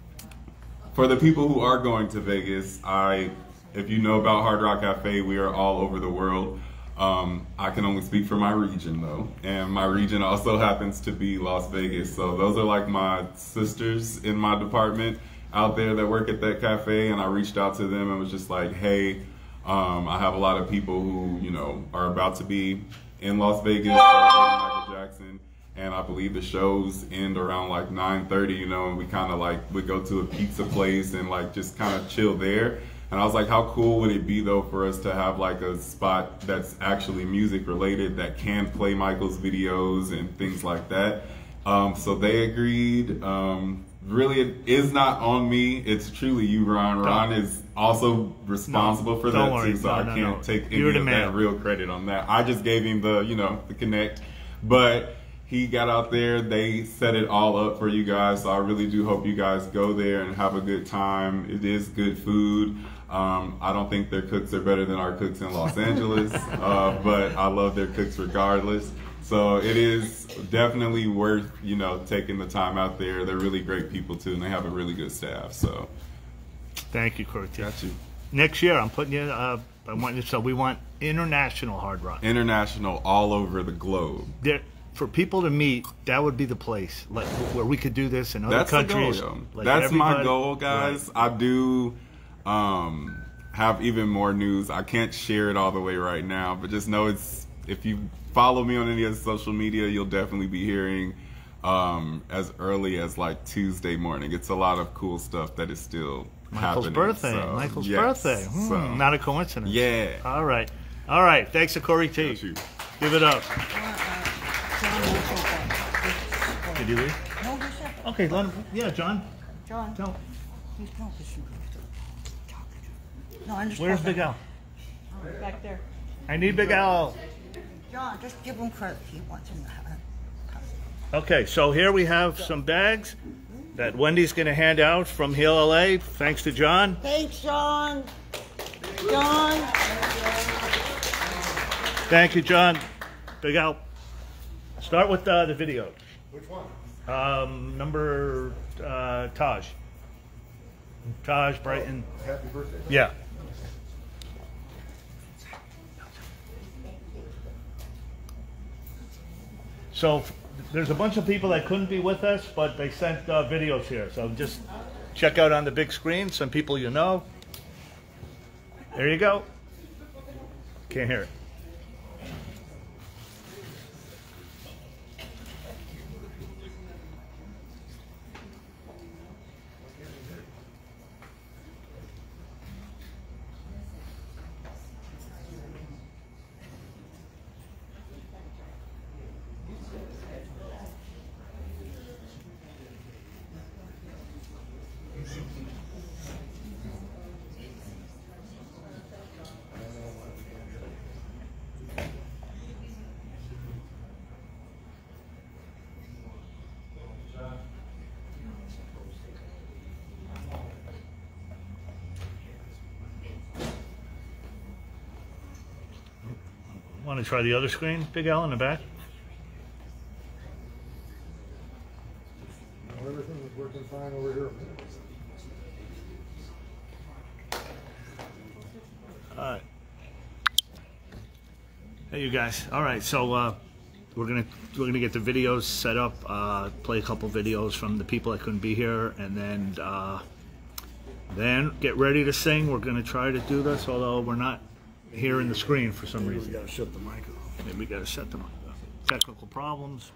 for the people who are going to Vegas, I, if you know about Hard Rock Cafe, we are all over the world. Um, I can only speak for my region though, and my region also happens to be Las Vegas. So those are like my sisters in my department out there that work at that cafe, and I reached out to them and was just like, hey, um, I have a lot of people who you know are about to be in Las Vegas Michael Jackson, and I believe the shows end around like 9:30, you know, and we kind of like would go to a pizza place and like just kind of chill there. And I was like, how cool would it be though for us to have like a spot that's actually music related that can play Michael's videos and things like that. Um, so they agreed. Um, really, it is not on me. It's truly you, Ron. Ron is also responsible No, for that worry. too, so No, I no, can't take any You're of that real credit on that. I just gave him the, you know, the connect. But he got out there, they set it all up for you guys. So I really do hope you guys go there and have a good time. It is good food. Um, I don't think their cooks are better than our cooks in Los Angeles, uh, but I love their cooks regardless. So it is definitely worth, you know, taking the time out there. They're really great people too, and they have a really good staff. So Thank you, Kurt. got you. Next year, I'm putting you. Uh, I want you. So we want international hard rock. International all over the globe. There, for people to meet, that would be the place, like where we could do this in other That's countries. the goal, like That's my goal, guys. I do um, have even more news. I can't share it all the way right now, but just know it's if you follow me on any of the social media, you'll definitely be hearing um, as early as like Tuesday morning. It's a lot of cool stuff that is still happening. Michael's happening, birthday. so, Michael's yes. birthday. Hmm, So, not a coincidence. Yeah. All right. All right. Thanks to Corey T. Give it up. Did you leave? No. Okay, let him. Yeah, John. John. Don't. He's talking No, I'm just Where's. Big Al? Back there. I need Big Al. John, just give him credit. He wants him to have it. Okay, so here we have some bags that Wendy's going to hand out from Heal LA. Thanks to John. Thanks, John. John. Thank you, John. Big Al. Start with uh, the video. Which one? Um, number uh, Taj. Taj Bryton. Happy birthday. Yeah. So there's a bunch of people that couldn't be with us, but they sent uh, videos here. So just check out on the big screen some people you know. There you go. Can't hear it. Want to try the other screen, Big Al, in the back? Everything is working fine over here. All right. Hey, you guys. All right, so uh, we're gonna we're gonna get the videos set up. Uh, play a couple videos from the people that couldn't be here, and then uh, then get ready to sing. We're gonna try to do this, although we're not hearing the screen for some reason. We gotta shut the mic off. Maybe we gotta shut them off. Technical problems.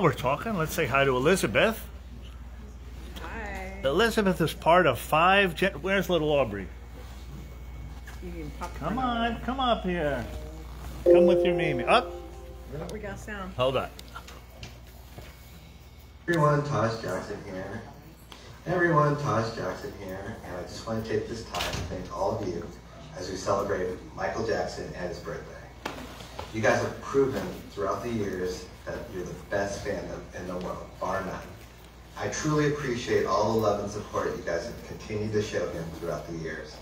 While we're talking, let's say hi to Elizabeth. Hi. Elizabeth is part of five. Gen- Where's little Aubrey? Come popcorn. on, come up here. Come with your Mimi. Up. Oh, we got sound. Hold on. Everyone, Taj Jackson here. Everyone, Taj Jackson here, and I just want to take this time to thank all of you as we celebrate Michael Jackson and his birthday. You guys have proven throughout the years that you're the best fan in the world, bar none. I truly appreciate all the love and support you guys have continued to show him throughout the years.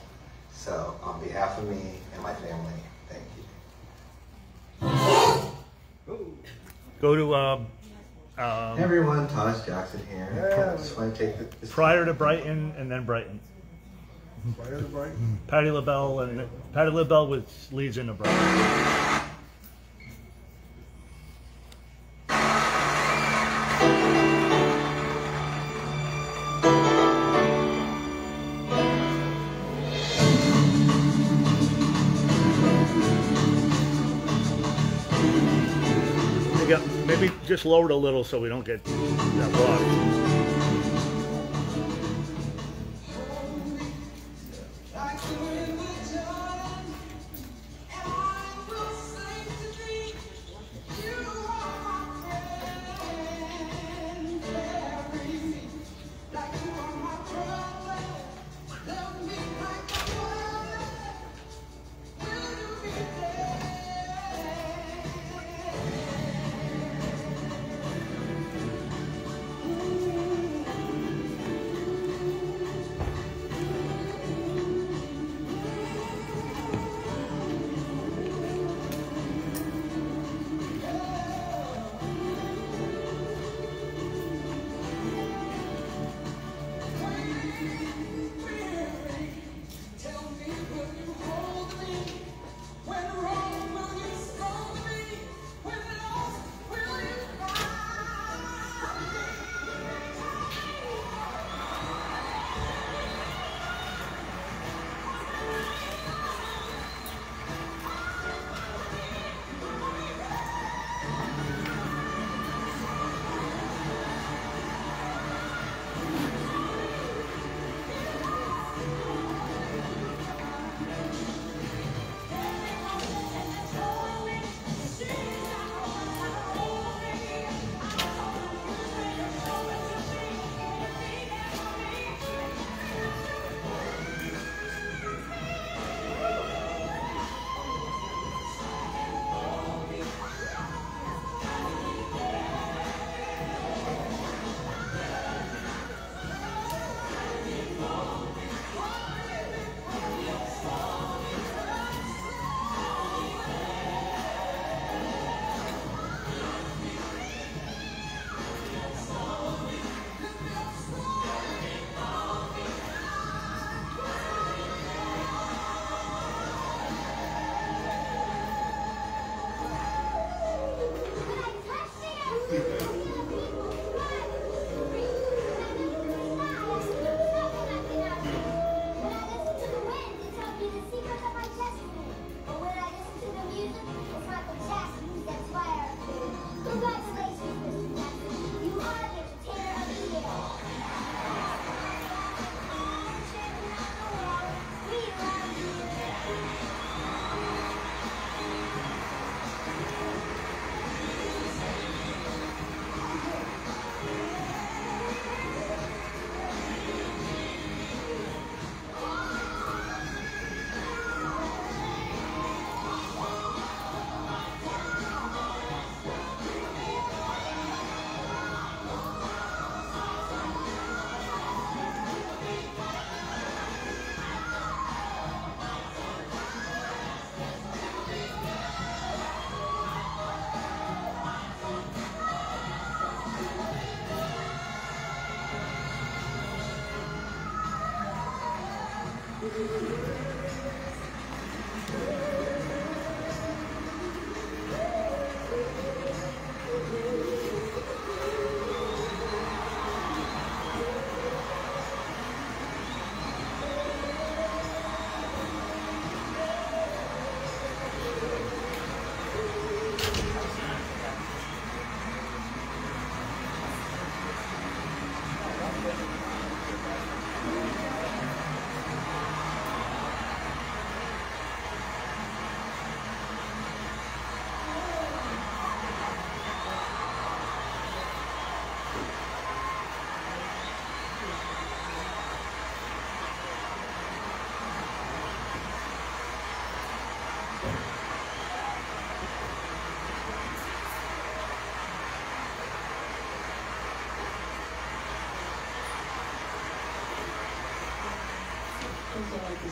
So, on behalf of me and my family, thank you. Go to um, um, Everyone, Taj Jackson here. I just want to take this prior to Bryton and then Bryton. Prior to Bryton? Patti LaBelle and Patti LaBelle was leads into Bryton. Just lower it a little so we don't get that blocked.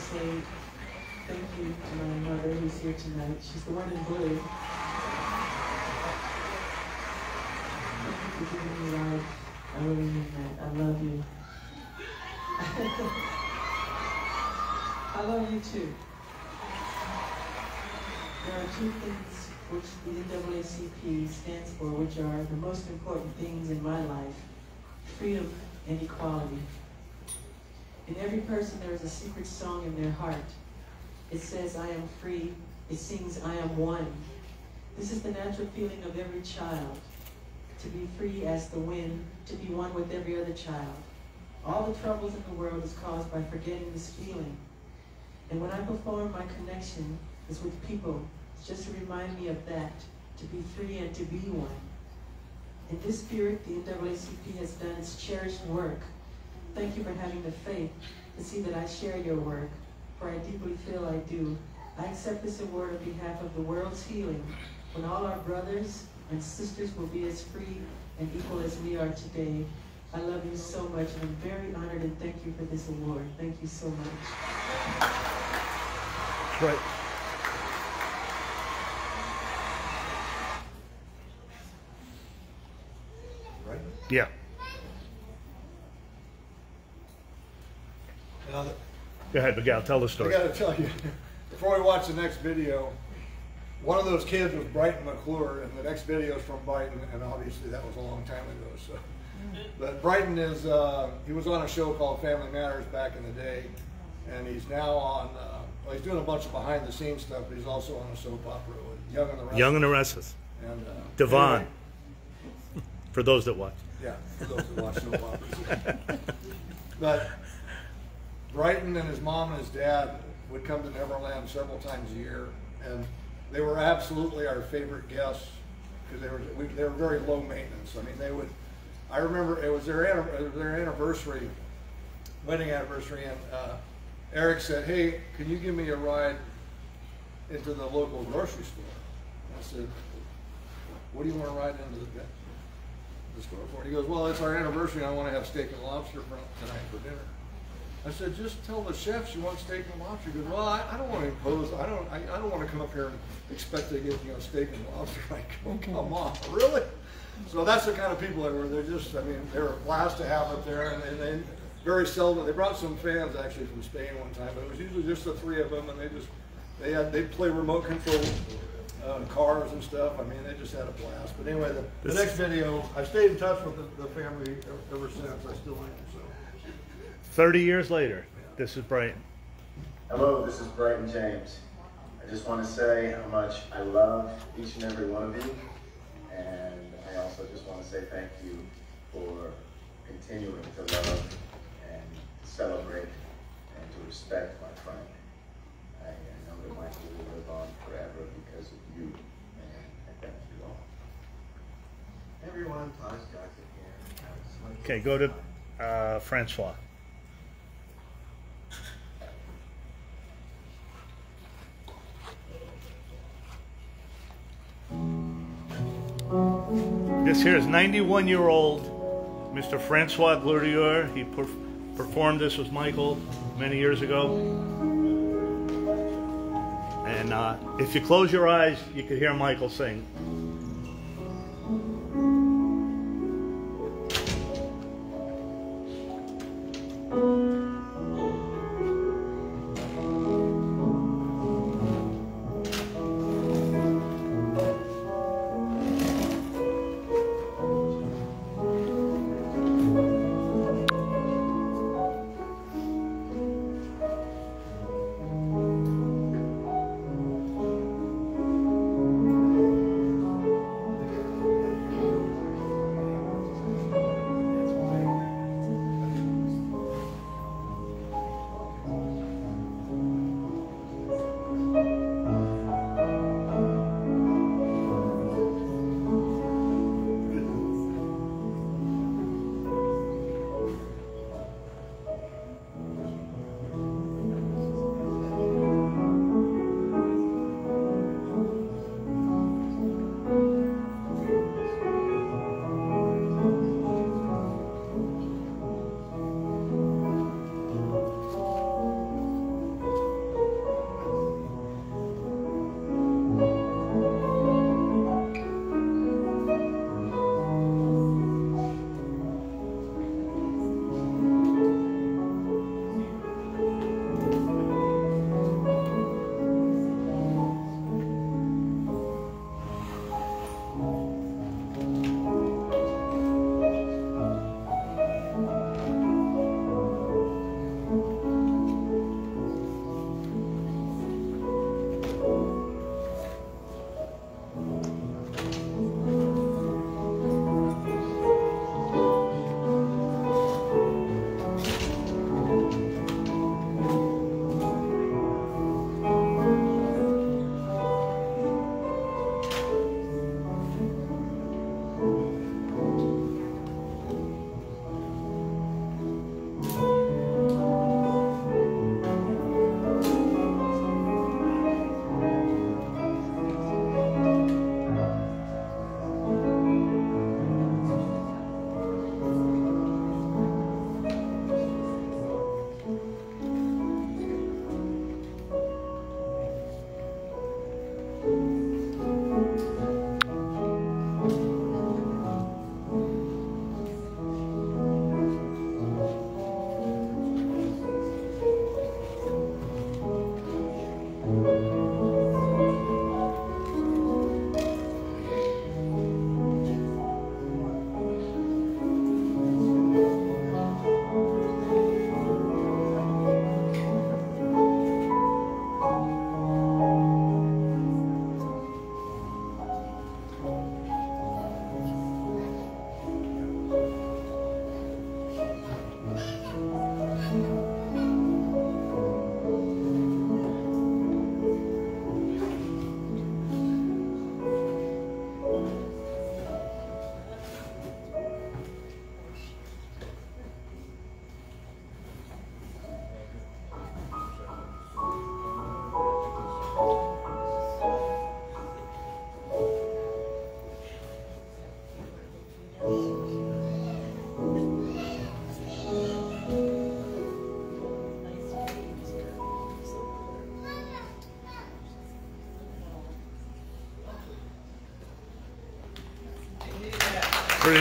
Say thank you to my mother who's here tonight. She's the one in blue. Thank you for giving me life. I really mean that. I love you. I love you too. There are two things which the NAACP stands for, which are the most important things in my life, freedom and equality. In every person there is a secret song in their heart. It says, I am free. It sings, I am one. This is the natural feeling of every child, to be free as the wind, to be one with every other child. All the troubles in the world is caused by forgetting this feeling. And when I perform my connection is with people, it's just to remind me of that, to be free and to be one. In this spirit, the NAACP has done its cherished work. Thank you for having the faith to see that I share your work, for I deeply feel I do. I accept this award on behalf of the world's healing, when all our brothers and sisters will be as free and equal as we are today. I love you so much, and I'm very honored and thank you for this award. Thank you so much. Right. Right? Yeah. Now, Go ahead, Miguel. Tell the story. I story. gotta tell you, before we watch the next video, one of those kids was Bryton McClure, and the next video is from Bryton, and obviously that was a long time ago, so. But Bryton is, uh, he was on a show called Family Matters back in the day, and he's now on, uh, well, he's doing a bunch of behind the scenes stuff, but he's also on a soap opera with Young and the Restless. Young and the Restless. And, uh, Devon. anyway. For those that watch. Yeah, for those that watch soap operas. But Bryton and his mom and his dad would come to Neverland several times a year, and they were absolutely our favorite guests because they were we, they were very low maintenance. I mean, they would. I remember it was their their anniversary, wedding anniversary, and uh, Eric said, "Hey, can you give me a ride into the local grocery store?" I said, "What do you want to ride into the the store for?" And he goes, "Well, it's our anniversary. and I want to have steak and lobster tonight for dinner." I said, just tell the chefs you want steak and lobster. He goes, well, I, I don't want to impose. I don't. I, I don't want to come up here and expect to get you know steak and lobster. I go, come on, really? So that's the kind of people that were. They're just. I mean, they're a blast to have up there, and, and they very seldom. They brought some fans actually from Spain one time, but it was usually just the three of them, and they just they had they play remote control uh, cars and stuff. I mean, they just had a blast. But anyway, the, the next video, I stayed in touch with the, the family ever, ever since. I still am. So. 30 years later, this is Bryton. Hello, this is Bryton James. I just want to say how much I love each and every one of you, and I also just want to say thank you for continuing to love and celebrate and to respect my friend. I, I know that Michael will live on forever because of you, and I thank you all. Everyone, Taj Jackson here. I just want to- Okay, go to uh, Francois. This here is 91 year old Mr. Francois Glurier. He per performed this with Michael many years ago. And uh, if you close your eyes, you could hear Michael sing.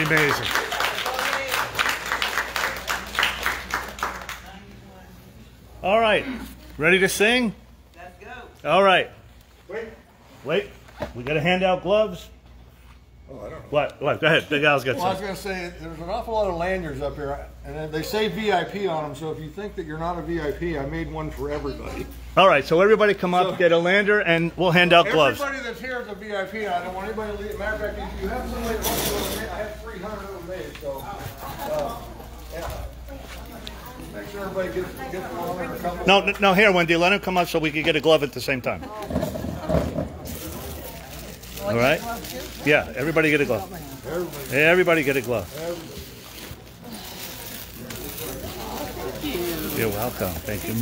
Amazing. All right, ready to sing? Let's go. All right. Wait. Wait, we got to hand out gloves. Oh, I don't know. What? What? Go ahead. Big Al's got Well, I was going to say, there's an awful lot of lanyards up here, and they say VIP on them, so if you think that you're not a VIP, I made one for everybody. All right, so everybody come up, So- get a lander, and we'll hand out gloves. Everybody that's here is a VIP. I don't want anybody to leave. Matter of fact, if you have somebody that wants to go I have 300 of them made, so. uh, yeah. Make sure everybody gets, gets one or a. No, no, here, Wendy, let him come up so we can get a glove at the same time. All right? Yeah, everybody get a glove. Everybody get a glove. You're welcome. Thank you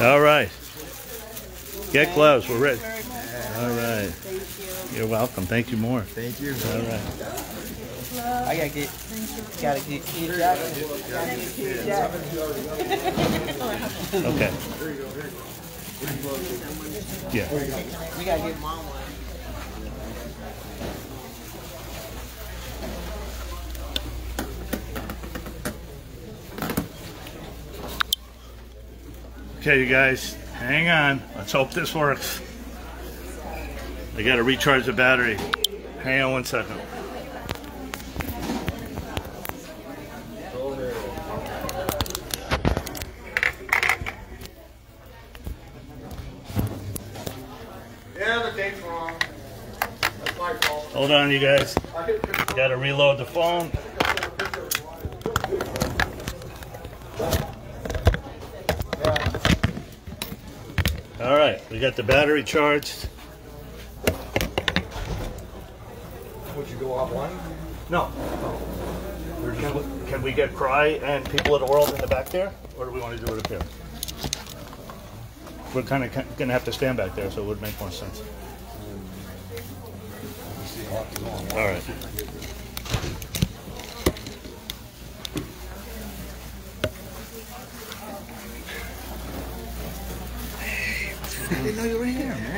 more. All right. Get gloves. We're ready. You're welcome. Thank you more. Thank you. All right. I gotta get, gotta get Kid Jackson. Gotta get Kid Jackson. Okay. Yeah. We gotta get mom one. Okay, you guys, hang on. Let's hope this works. I gotta recharge the battery. Hang on one second. Yeah, the date's wrong. That's my fault. Hold on, you guys. I hit control. Gotta reload the phone. All right, we got the battery charged. Would you go offline? No. Can we, can we get Cry and People of the World in the back there, or do we want to do it up here? We're kind of going to have to stand back there, so it would make more sense. All right. I didn't know you were here, man.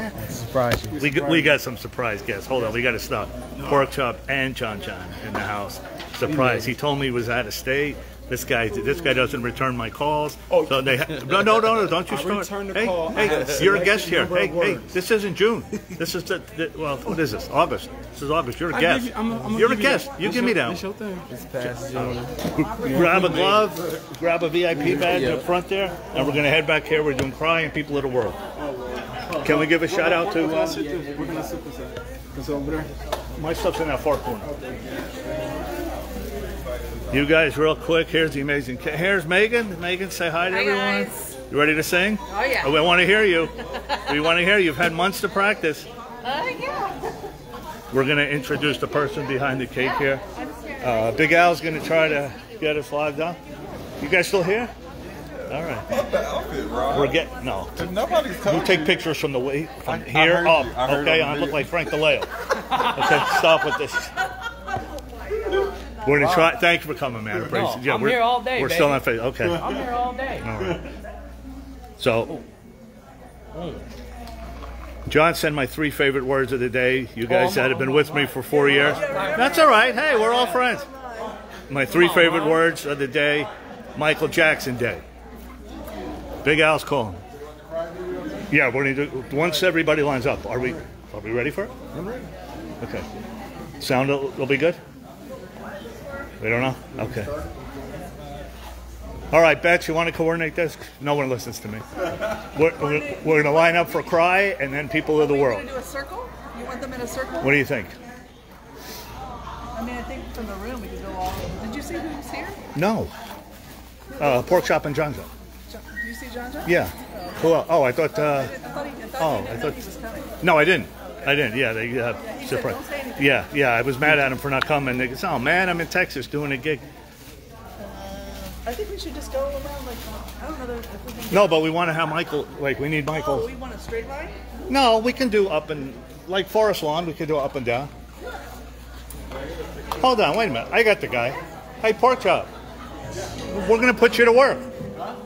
Surprise you. We, got- we got some surprise guests. Hold on, we got to stop. Pork chop and John John in the house. Surprise. He told me he was out of state. This guy, this guy doesn't return my calls. Oh, so they no, no, no, no, don't you I start. returned the hey, call. Hey, you're a guest here. Hey, hey, this isn't June. This is the, the well, what is this? August. This is August. You're a I guest. you- I'm a- I'm gonna you're a give you guest. that. You give me your- that. it's your thing. It's past Gr- uh, Grab a glove, grab a VIP badge Yeah. up front there, and we're gonna head back here. We're doing Cry and People of the World. Can we give a shout out to? Uh, gonna sit. We're gonna sit this at. It's over there. my stuff's in that far corner. You guys, real quick. Here's the amazing. ca- Here's Megan. Megan, say hi to Hi, everyone. guys. You ready to sing? Oh, yeah. we want to hear you. we want to hear you. You've had months to practice. Uh, yeah. We're going to introduce the person behind the cake here. Uh, Big Al's going to try to get us logged on. You guys still here? All right. the outfit, Rob. We're getting no. If nobody's You coming. take pictures from the way from I here heard up. I Okay, I look like Frank DiLeo. Okay, stop with this. We're gonna try. Thank you for coming, man. I appreciate- No, yeah, I'm we're, here all day, We're still baby. on face. Okay. I'm here all day. All right. So, John said my three favorite words of the day. You guys that have been with me for four years. That's all right. Hey, we're all friends. My three favorite words of the day: Michael Jackson Day. Big Al's calling. Yeah, we're gonna do once everybody lines up. Are we? Are we ready for it? I'm ready. Okay. Sound will, will be good? We don't know? Okay. All right, Bex, you want to coordinate this? No one listens to me. We're, we're, we're going to line up for Cry and then People of the World. do a circle? You want them in a circle? What do you think? I mean, I think from the room we could go all. Did you see who's here? No. Uh, pork chop and John John. You see John John? Yeah. Who else? Oh, I thought. Uh, I thought he, I thought oh, I thought. was coming. No, I didn't. I didn't. Yeah, they uh, said, surprised. "Don't say anything." Yeah, yeah. I was mad at him for not coming. They goes, "Oh man, I'm in Texas doing a gig." I think we should just go around like I don't know if we can. No, but we want to have Michael. Like, we need Michael. Oh, we want a straight line. No, we can do up and like Forest Lawn. We can do up and down. Hold on, wait a minute. I got the guy. Hey, pork chop. We're gonna put you to work.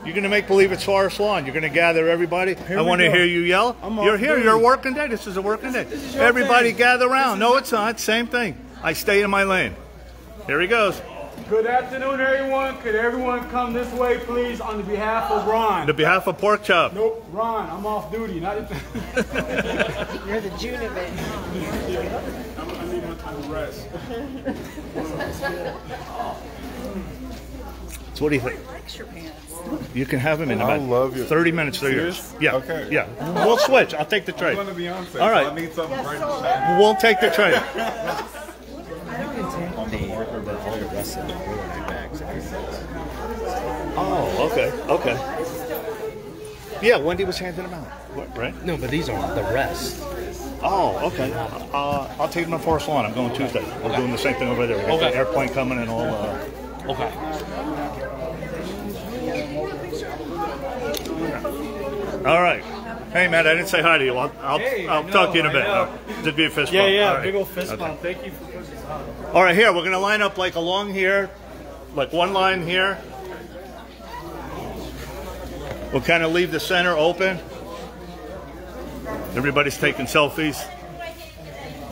You're going to make believe it's Forest Lawn. You're going to gather everybody. I want to hear you yell. I'm You're here. duty. You're a working day. This is a working day. is Everybody thing. gather around. No, it's not. Same thing. I stay in my lane. Here he goes. Good afternoon, everyone. Could everyone come this way, please, on behalf of Ron? On behalf of Pork Chop. Nope, Ron, I'm off duty. Not You're the June of it. I need my time to rest. So what do you think? likes your pants. You can have him in I about love your- 30 minutes. They're yours. Serious? Yeah. Okay. Yeah. We'll switch. I'll take the trade. I'm going to Beyonce. All right. So I need something bright and shiny. We'll take the trade. Oh, okay. Okay. Yeah, Wendy was handing them out, What, right? No, but these aren't the rest. Oh, okay. Uh, I'll take them to Forest Lawn. I'm going Tuesday. We're doing the same thing over there. We got Okay. the airplane coming and all. Uh, Okay. All right. Hey, man, I didn't say hi to you. I'll, I'll, Hey, I'll I talk to you in a know, bit. Know. Uh, be a fist Yeah, bump. yeah, All right. big old fist Okay. bump. Thank you for this on. All right, here we're gonna line up like along here, like one line here. We'll kind of leave the center open. Everybody's taking selfies.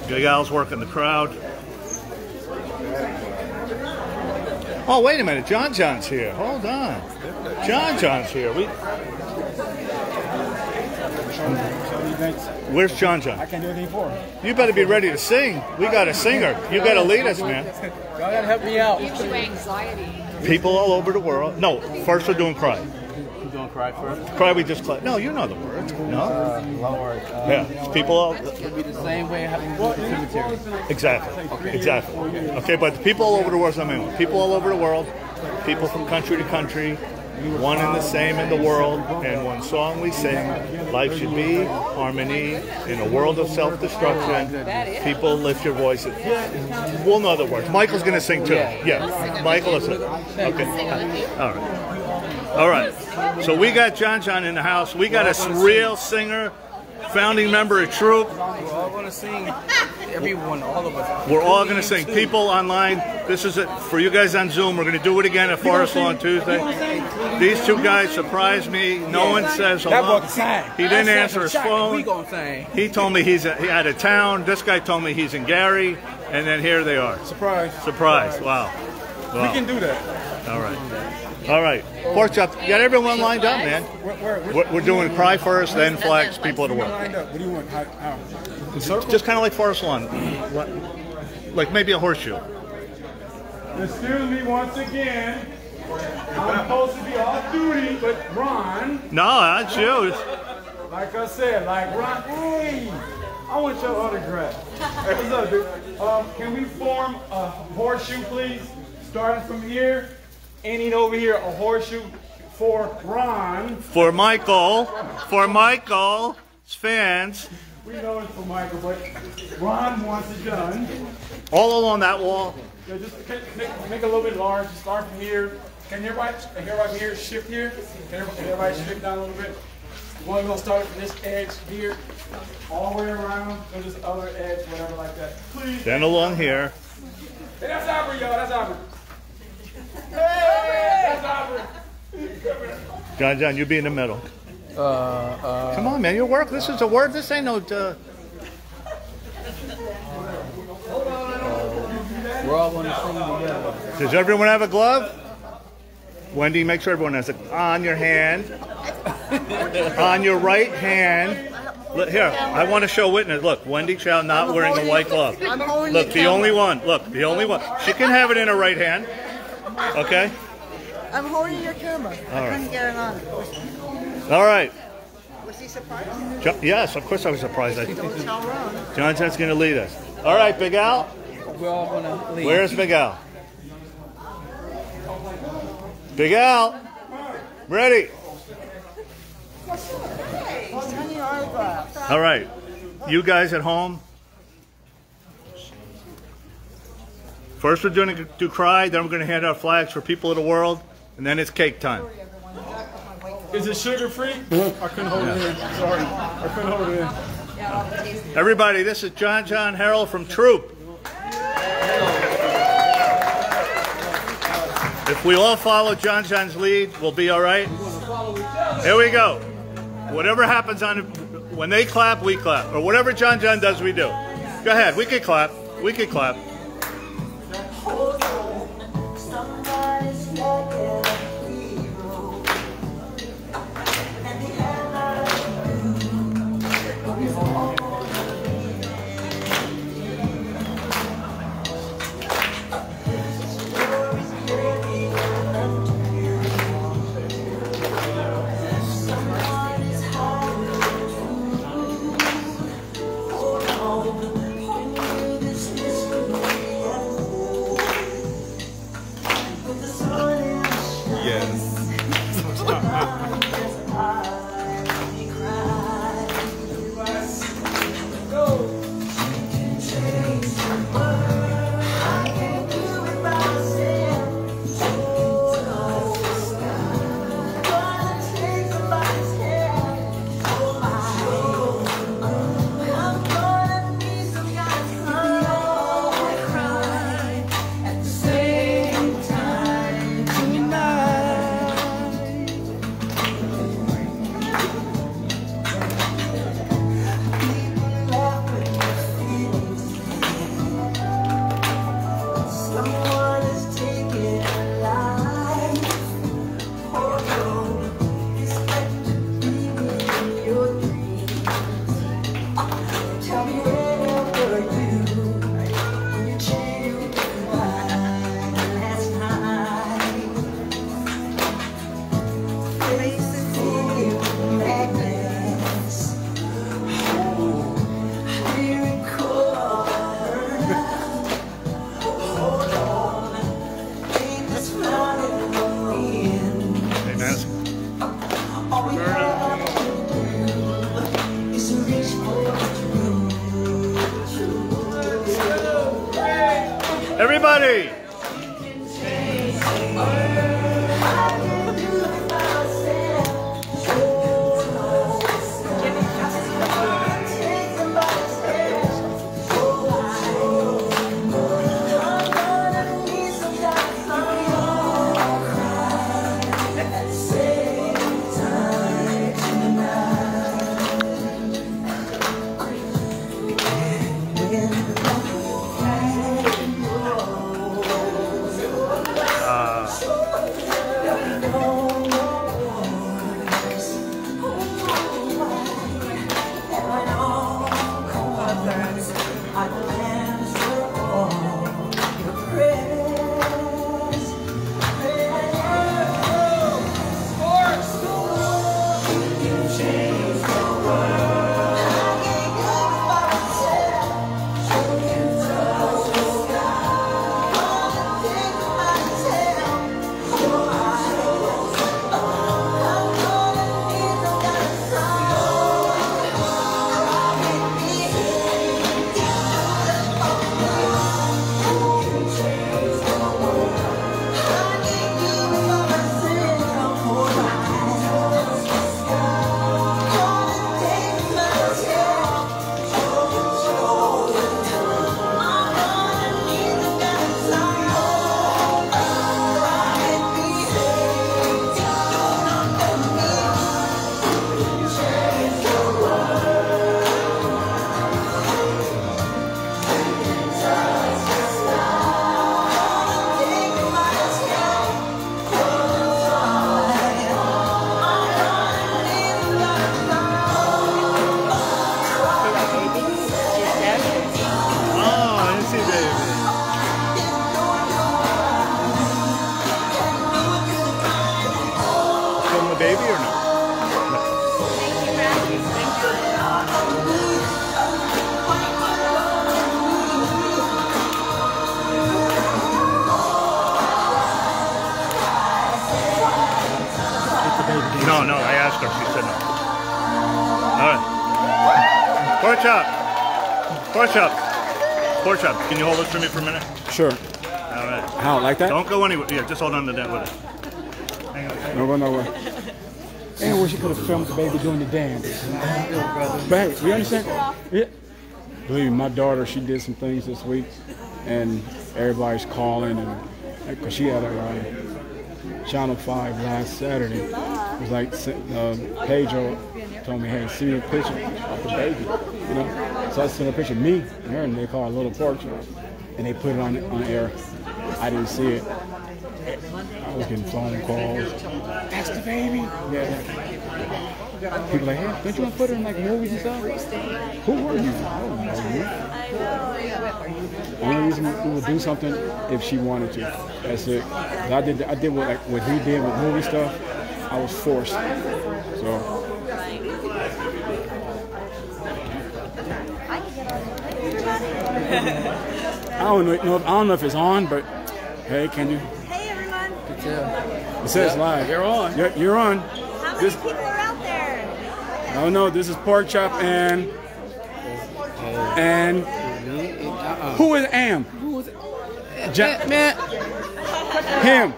Big Al's working the crowd. Oh, wait a minute, John John's here. Hold on, John John's here. We, where's John John? I can't do anything for him. You better be ready to sing. We got a singer. You got to lead us, man. Y'all gotta help me out. Gives you anxiety. People all over the world. No, first we're doing cry. You doing cry first? Cry, we just clap. No, you know the words. No? Uh, Lord. Uh, Yeah, it's people all. It'll be the same way having to the cemetery. Exactly. Exactly. Okay, but the people all over the world, I mean, people all over the world, people from country to country, one and the same in the world, and one song we sing, life should be harmony in a world of self-destruction. People lift your voices. We'll know the words. Michael's going to sing too. Yeah, Michael is Okay. All right. All right. So we got John John in the house. We got a real singer, founding member of Troop. We're all gonna sing. Everyone, all of us. We're all going to sing. People online, this is it for you guys on Zoom. We're going to do it again at Forest Lawn Tuesday. These two guys surprised me. No one says hello. He didn't answer his phone. We gonna sing. He told me he's he out of town. This guy told me he's in Gary, and then here they are. Surprise. Surprise! Wow. We can do that. All right. All right. Pork chop. You got everyone lined up, man. We're, we're doing cry first, then flags. People of the world. lined. What do you want? How, how? The circle? Just kind of like Forest Lawn, like maybe a horseshoe. Excuse me once again. I'm supposed to be off duty, but Ron, No, that's you. like I said, like Ron, hey, I want your autograph. Hey, what's up, dude? Um, can we form a horseshoe, please? Starting from here, ending over here, a horseshoe for Ron. For Michael, for Michael's fans, We know it's for Michael, but Ron wants it done. all along that wall. Yeah, just make, make, a little bit large. Start from here. Can everybody, can everybody here shift here? Can everybody, can everybody shift down a little bit? One, we're gonna start from this edge here, all the way around to this other edge, whatever like that. Please. Then along here. Hey, that's Albert, y'all. That's Albert. Hey, that's Albert. John, John, you be in the middle. Uh, uh, Come on, man. Your work. This is a word. This ain't no. Uh, We're all gonna sing together. does everyone have a glove? Wendy, make sure everyone has it on your hand, on your right hand. Look here. I want to show witness. Look, Wendy Chow not wearing a white glove. I'm Look, the the camera. only one. Look, the only one. She can have it in her right hand. Okay. I'm holding your camera. All I right. couldn't get it on. All right. Was he surprised? Jo- yes, of course I was surprised. I, Don't tell Ron. John John's going to lead us. All right, Big Al. We're all gonna leave. Where's Big Al? Big Al. Ready. He's signing. All right. You guys at home. First, we're going to do cry. Then we're going to hand out flags for people of the world, and then it's cake time. Is it sugar free? Hmm? I couldn't hold it in. Sorry. I couldn't hold it in. Everybody, this is John John Harreld from Troop. If we all follow John John's lead, we'll be all right. Here we go. Whatever happens on when they clap, we clap, or whatever John John does, we do. Go ahead. We could clap. We could clap. Everybody! Can you hold this for me for a minute? Sure. All right. How, like that? Don't go anywhere. Yeah, just hold on to that with it. Hang on. No go nowhere. And we should could have filmed the baby doing the dance. But hey, you understand? Yeah. Believe me, my daughter, she did some things this week, and everybody's calling, and because she had a uh, Channel 5 last Saturday, It was like uh, Pedro told me, hey, send me a picture of the baby, you know. So I sent a picture of me and they call it little porch, and they put it on on air. I didn't see it. I was getting phone calls. That's the baby. Yeah. People like, hey, don't you want to put her in like movies and stuff? Who were you? I don't know. Only reason we would do something if she wanted to. That's it. I did. I did what like what he did with movie stuff. I was forced. So. I don't know. I don't know if it's on, but hey, can you? Hey everyone. It says Yeah, live. you're on. You're, you're on. How many This, people are out there? oh no, this is pork chop and and who is Am? Who is Ja- man? Him.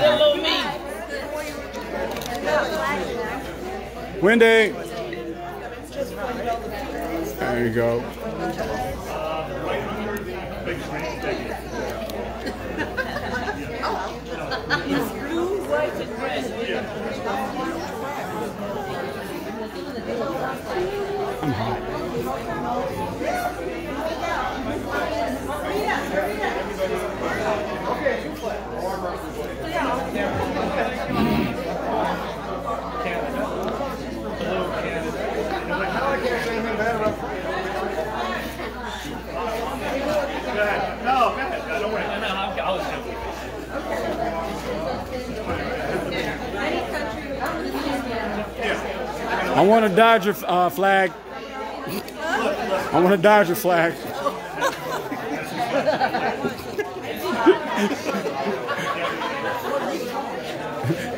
Hello, me. Wendy. There you go. I want a Dodger uh, flag. I want a Dodger flag.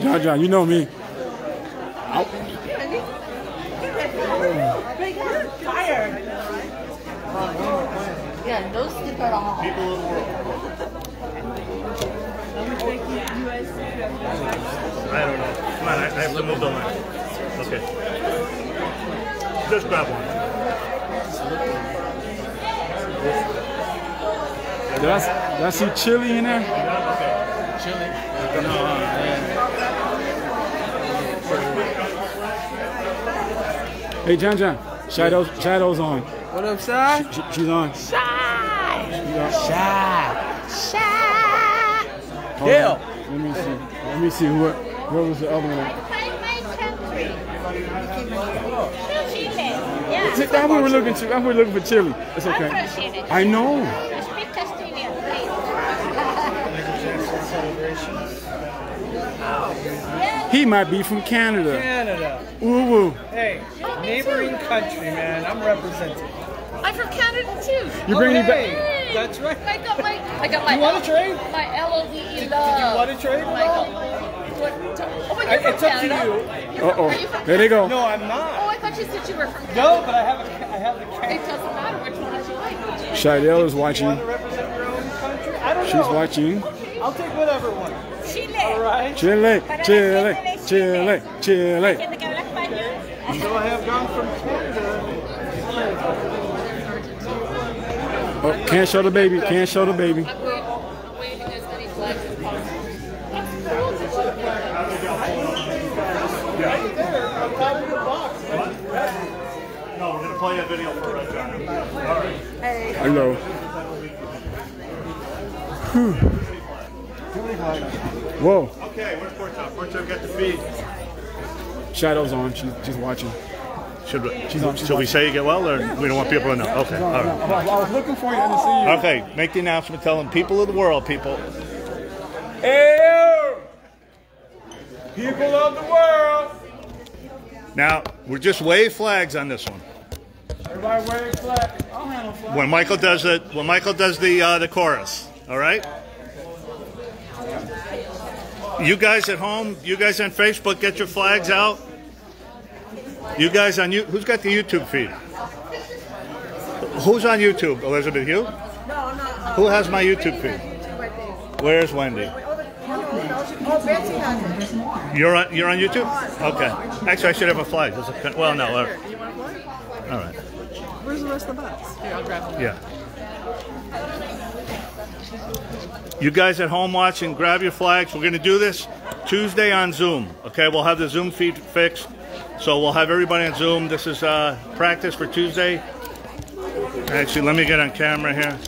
John, John, you know me. Tired. Yeah, all. People of the world. I don't know. Come on, I, I have to move the line. Okay. Just grab one. Did I, did I see chili in there? Chili. No, man. Hey, John, John. Shadow's, Shadow's on. What up, Shy? She, she's on. Shy. She's on. Shy. Shy. Hold on. Let me see. Let me see who. What was the other one? Yeah. See, That's what we're looking to. That's what we're looking for chili. It's I okay. appreciate it. I know. You speak Castilian, please. He might be from Canada. Canada. Woo woo. Hey, neighboring country, man. I'm representing. I'm from Canada too. You bring me back- That's right. I got my, I got my. You wanna trade? My L O V E Did- love. did you wanna trade? I got my. What? Oh, but I- you're from it's up to you. Uh oh. There they go. No, I'm not. Oh, I thought you said you were from. No, but I have a, I have the It doesn't matter which one that you like. Shidell is watching. Want to represent your own country? I don't She's know. watching. I'll take whatever one. Chile. All right. Chile, Chile, Chile, Chile. Gente que habla español. So I have gone from Canada. Oh, can't show the baby. Can't show the baby. I'm waving, I'm waving as many flags as possible. Right there, on top of your box. No, we're gonna play a video for Red John. All right. Hello. Whew. Whoa. Okay, where's Pork Chop? Pork Chop got the feed. Shadow's on. She, she's watching. Should we, She's on, she's should we say you get well, or we don't want people to know? Okay, all I right. was looking for you. I didn't see you. Okay, make the announcement. Tell them people of the world, people. Hey, people of the world. Now we're just wave flags on this one. Everybody wearing flag. I'll handle flag. When Michael does it, when Michael does the uh, the chorus, all right. You guys at home, you guys on Facebook, get your flags out. You guys on you, who's got the YouTube feed? Who's on YouTube? Elizabeth, you? No, I'm not. Who has my YouTube feed? Where's Wendy? Oh, Betsy has it. You're on. You're on YouTube. Okay. Actually, I should have a flag. Well, no. uh, You want one? all right. Where's the rest of the box? Here, I'll grab one. Yeah. You guys at home watching, grab your flags. We're going to do this Tuesday on Zoom. Okay, we'll have the Zoom feed fixed. So we'll have everybody on Zoom. This is uh, practice for Tuesday. Actually, let me get on camera here.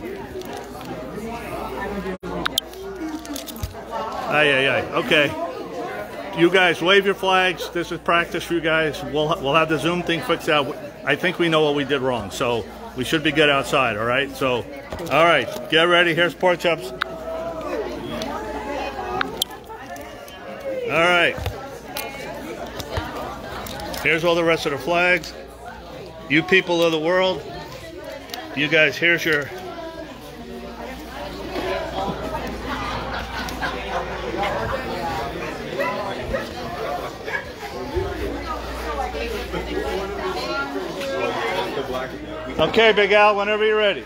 Aye, aye, aye. Okay. You guys wave your flags. This is practice for you guys. We'll, we'll have the Zoom thing fixed out. I think we know what we did wrong. So we should be good outside, all right? So, all right. Get ready. Here's pork chops. All right. Here's all the rest of the flags. You people of the world, you guys, here's your. Okay, Big Al, whenever you're ready.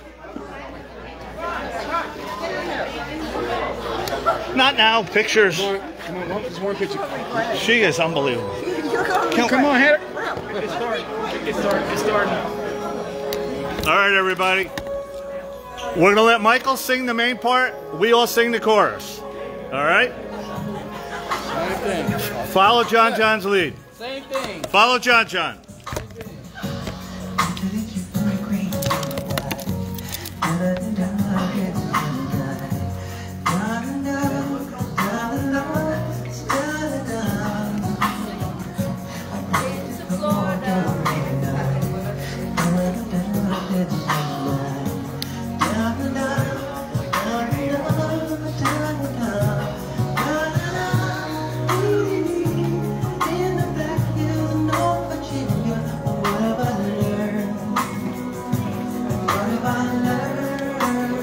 Not now, pictures. Come on, one, just one picture. She is unbelievable. Come, come on, Heather. It's starting. It's starting. It's starting. All right, everybody. We're going to let Michael sing the main part. We all sing the chorus. All right? Same thing. Follow John John's lead. Same thing. Follow John John.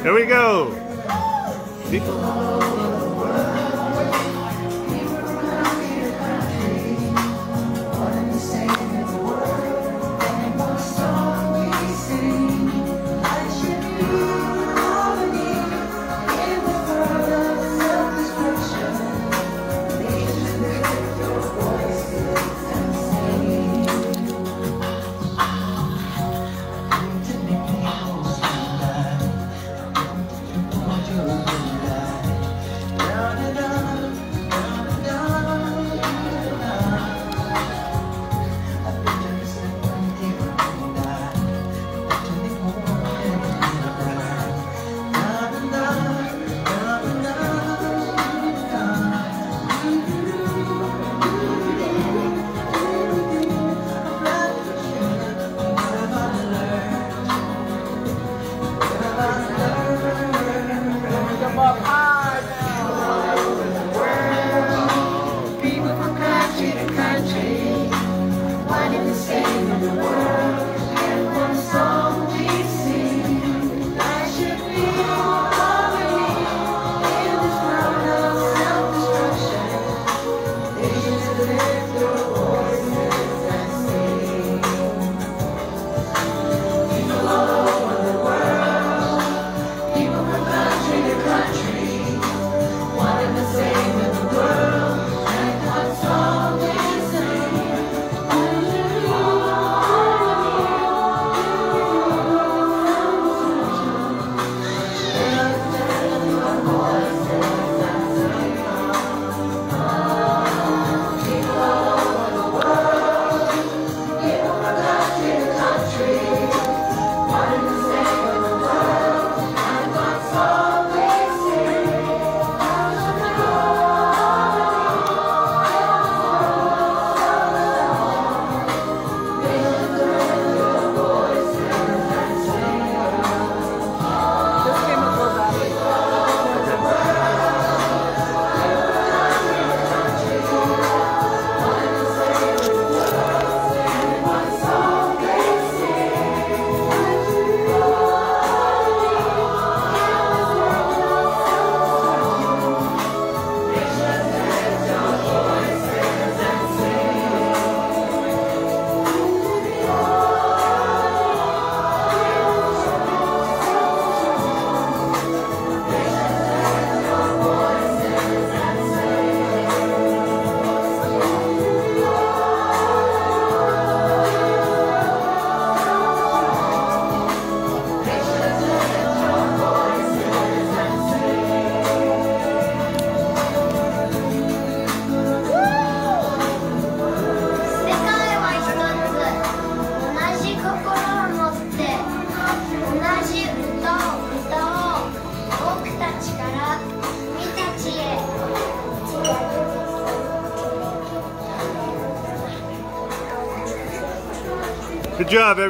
Here we go.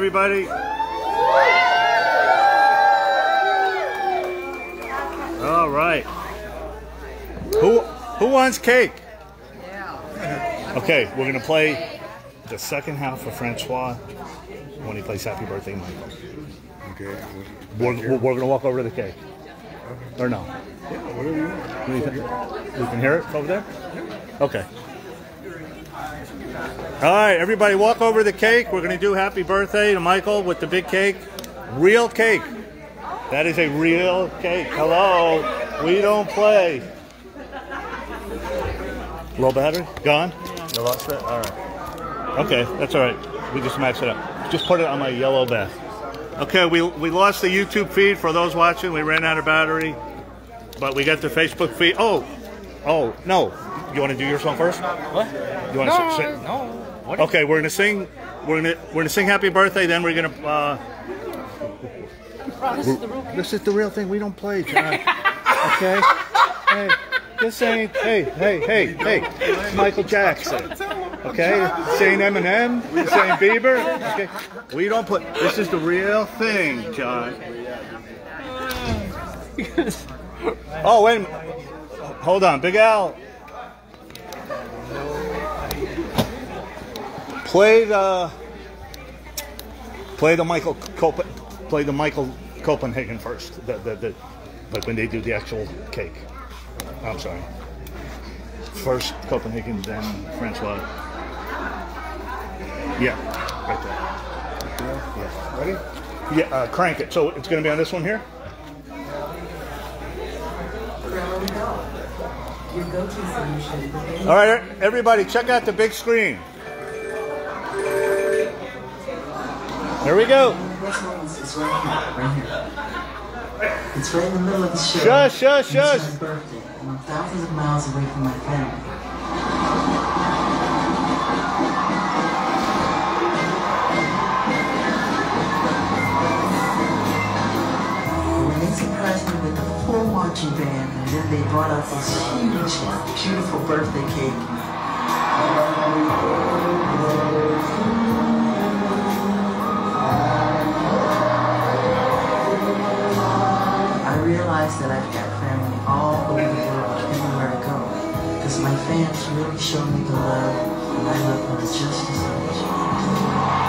Everybody. All right. Who who wants cake? Okay, we're gonna play the second half of Francois when he plays Happy Birthday, Michael. Okay. We're, we're, we're gonna walk over to the cake. Or no? We can, we can hear it over there? Okay. All right, everybody walk over the cake. We're going to do happy birthday to Michael with the big cake. Real cake. That is a real cake. Hello. We don't play. Low battery? Gone? You lost it? All right. Okay, that's all right. We just matched it up. Just put it on my yellow bath. Okay, we, we lost the YouTube feed for those watching. We ran out of battery, but we got the Facebook feed. Oh, oh, no. You want to do your song first? What? You want no, to sing? no. What? Okay, we're gonna sing. We're gonna we're gonna sing Happy Birthday. Then we're gonna. Uh, This is the real this is the real thing. We don't play, John. okay. Hey, this ain't. Hey, hey, hey, hey. It's Michael Jackson. Okay. This ain't Eminem. This ain't Bieber. Okay. We don't put. This is the real thing, John. Oh wait. a minute. Hold on, Big Al. Play the play the Michael Copen, play the Michael Copenhagen first. The, the, the, like when they do the actual cake. I'm sorry. First Copenhagen, then Francois. Yeah, right there. Yeah. Ready? Yeah, uh, crank it. So it's going to be on this one here. Your go-to solution. All right, everybody, check out the big screen. Here we go. It's right here, right here. It's right in the middle of the show. Shush, shush, shush. It's my birthday, and I'm thousands of miles away from my family. And When they surprised me with a full marching band, and then they brought out this huge, beautiful birthday cake. Fans really show me the love, and I love them just as much.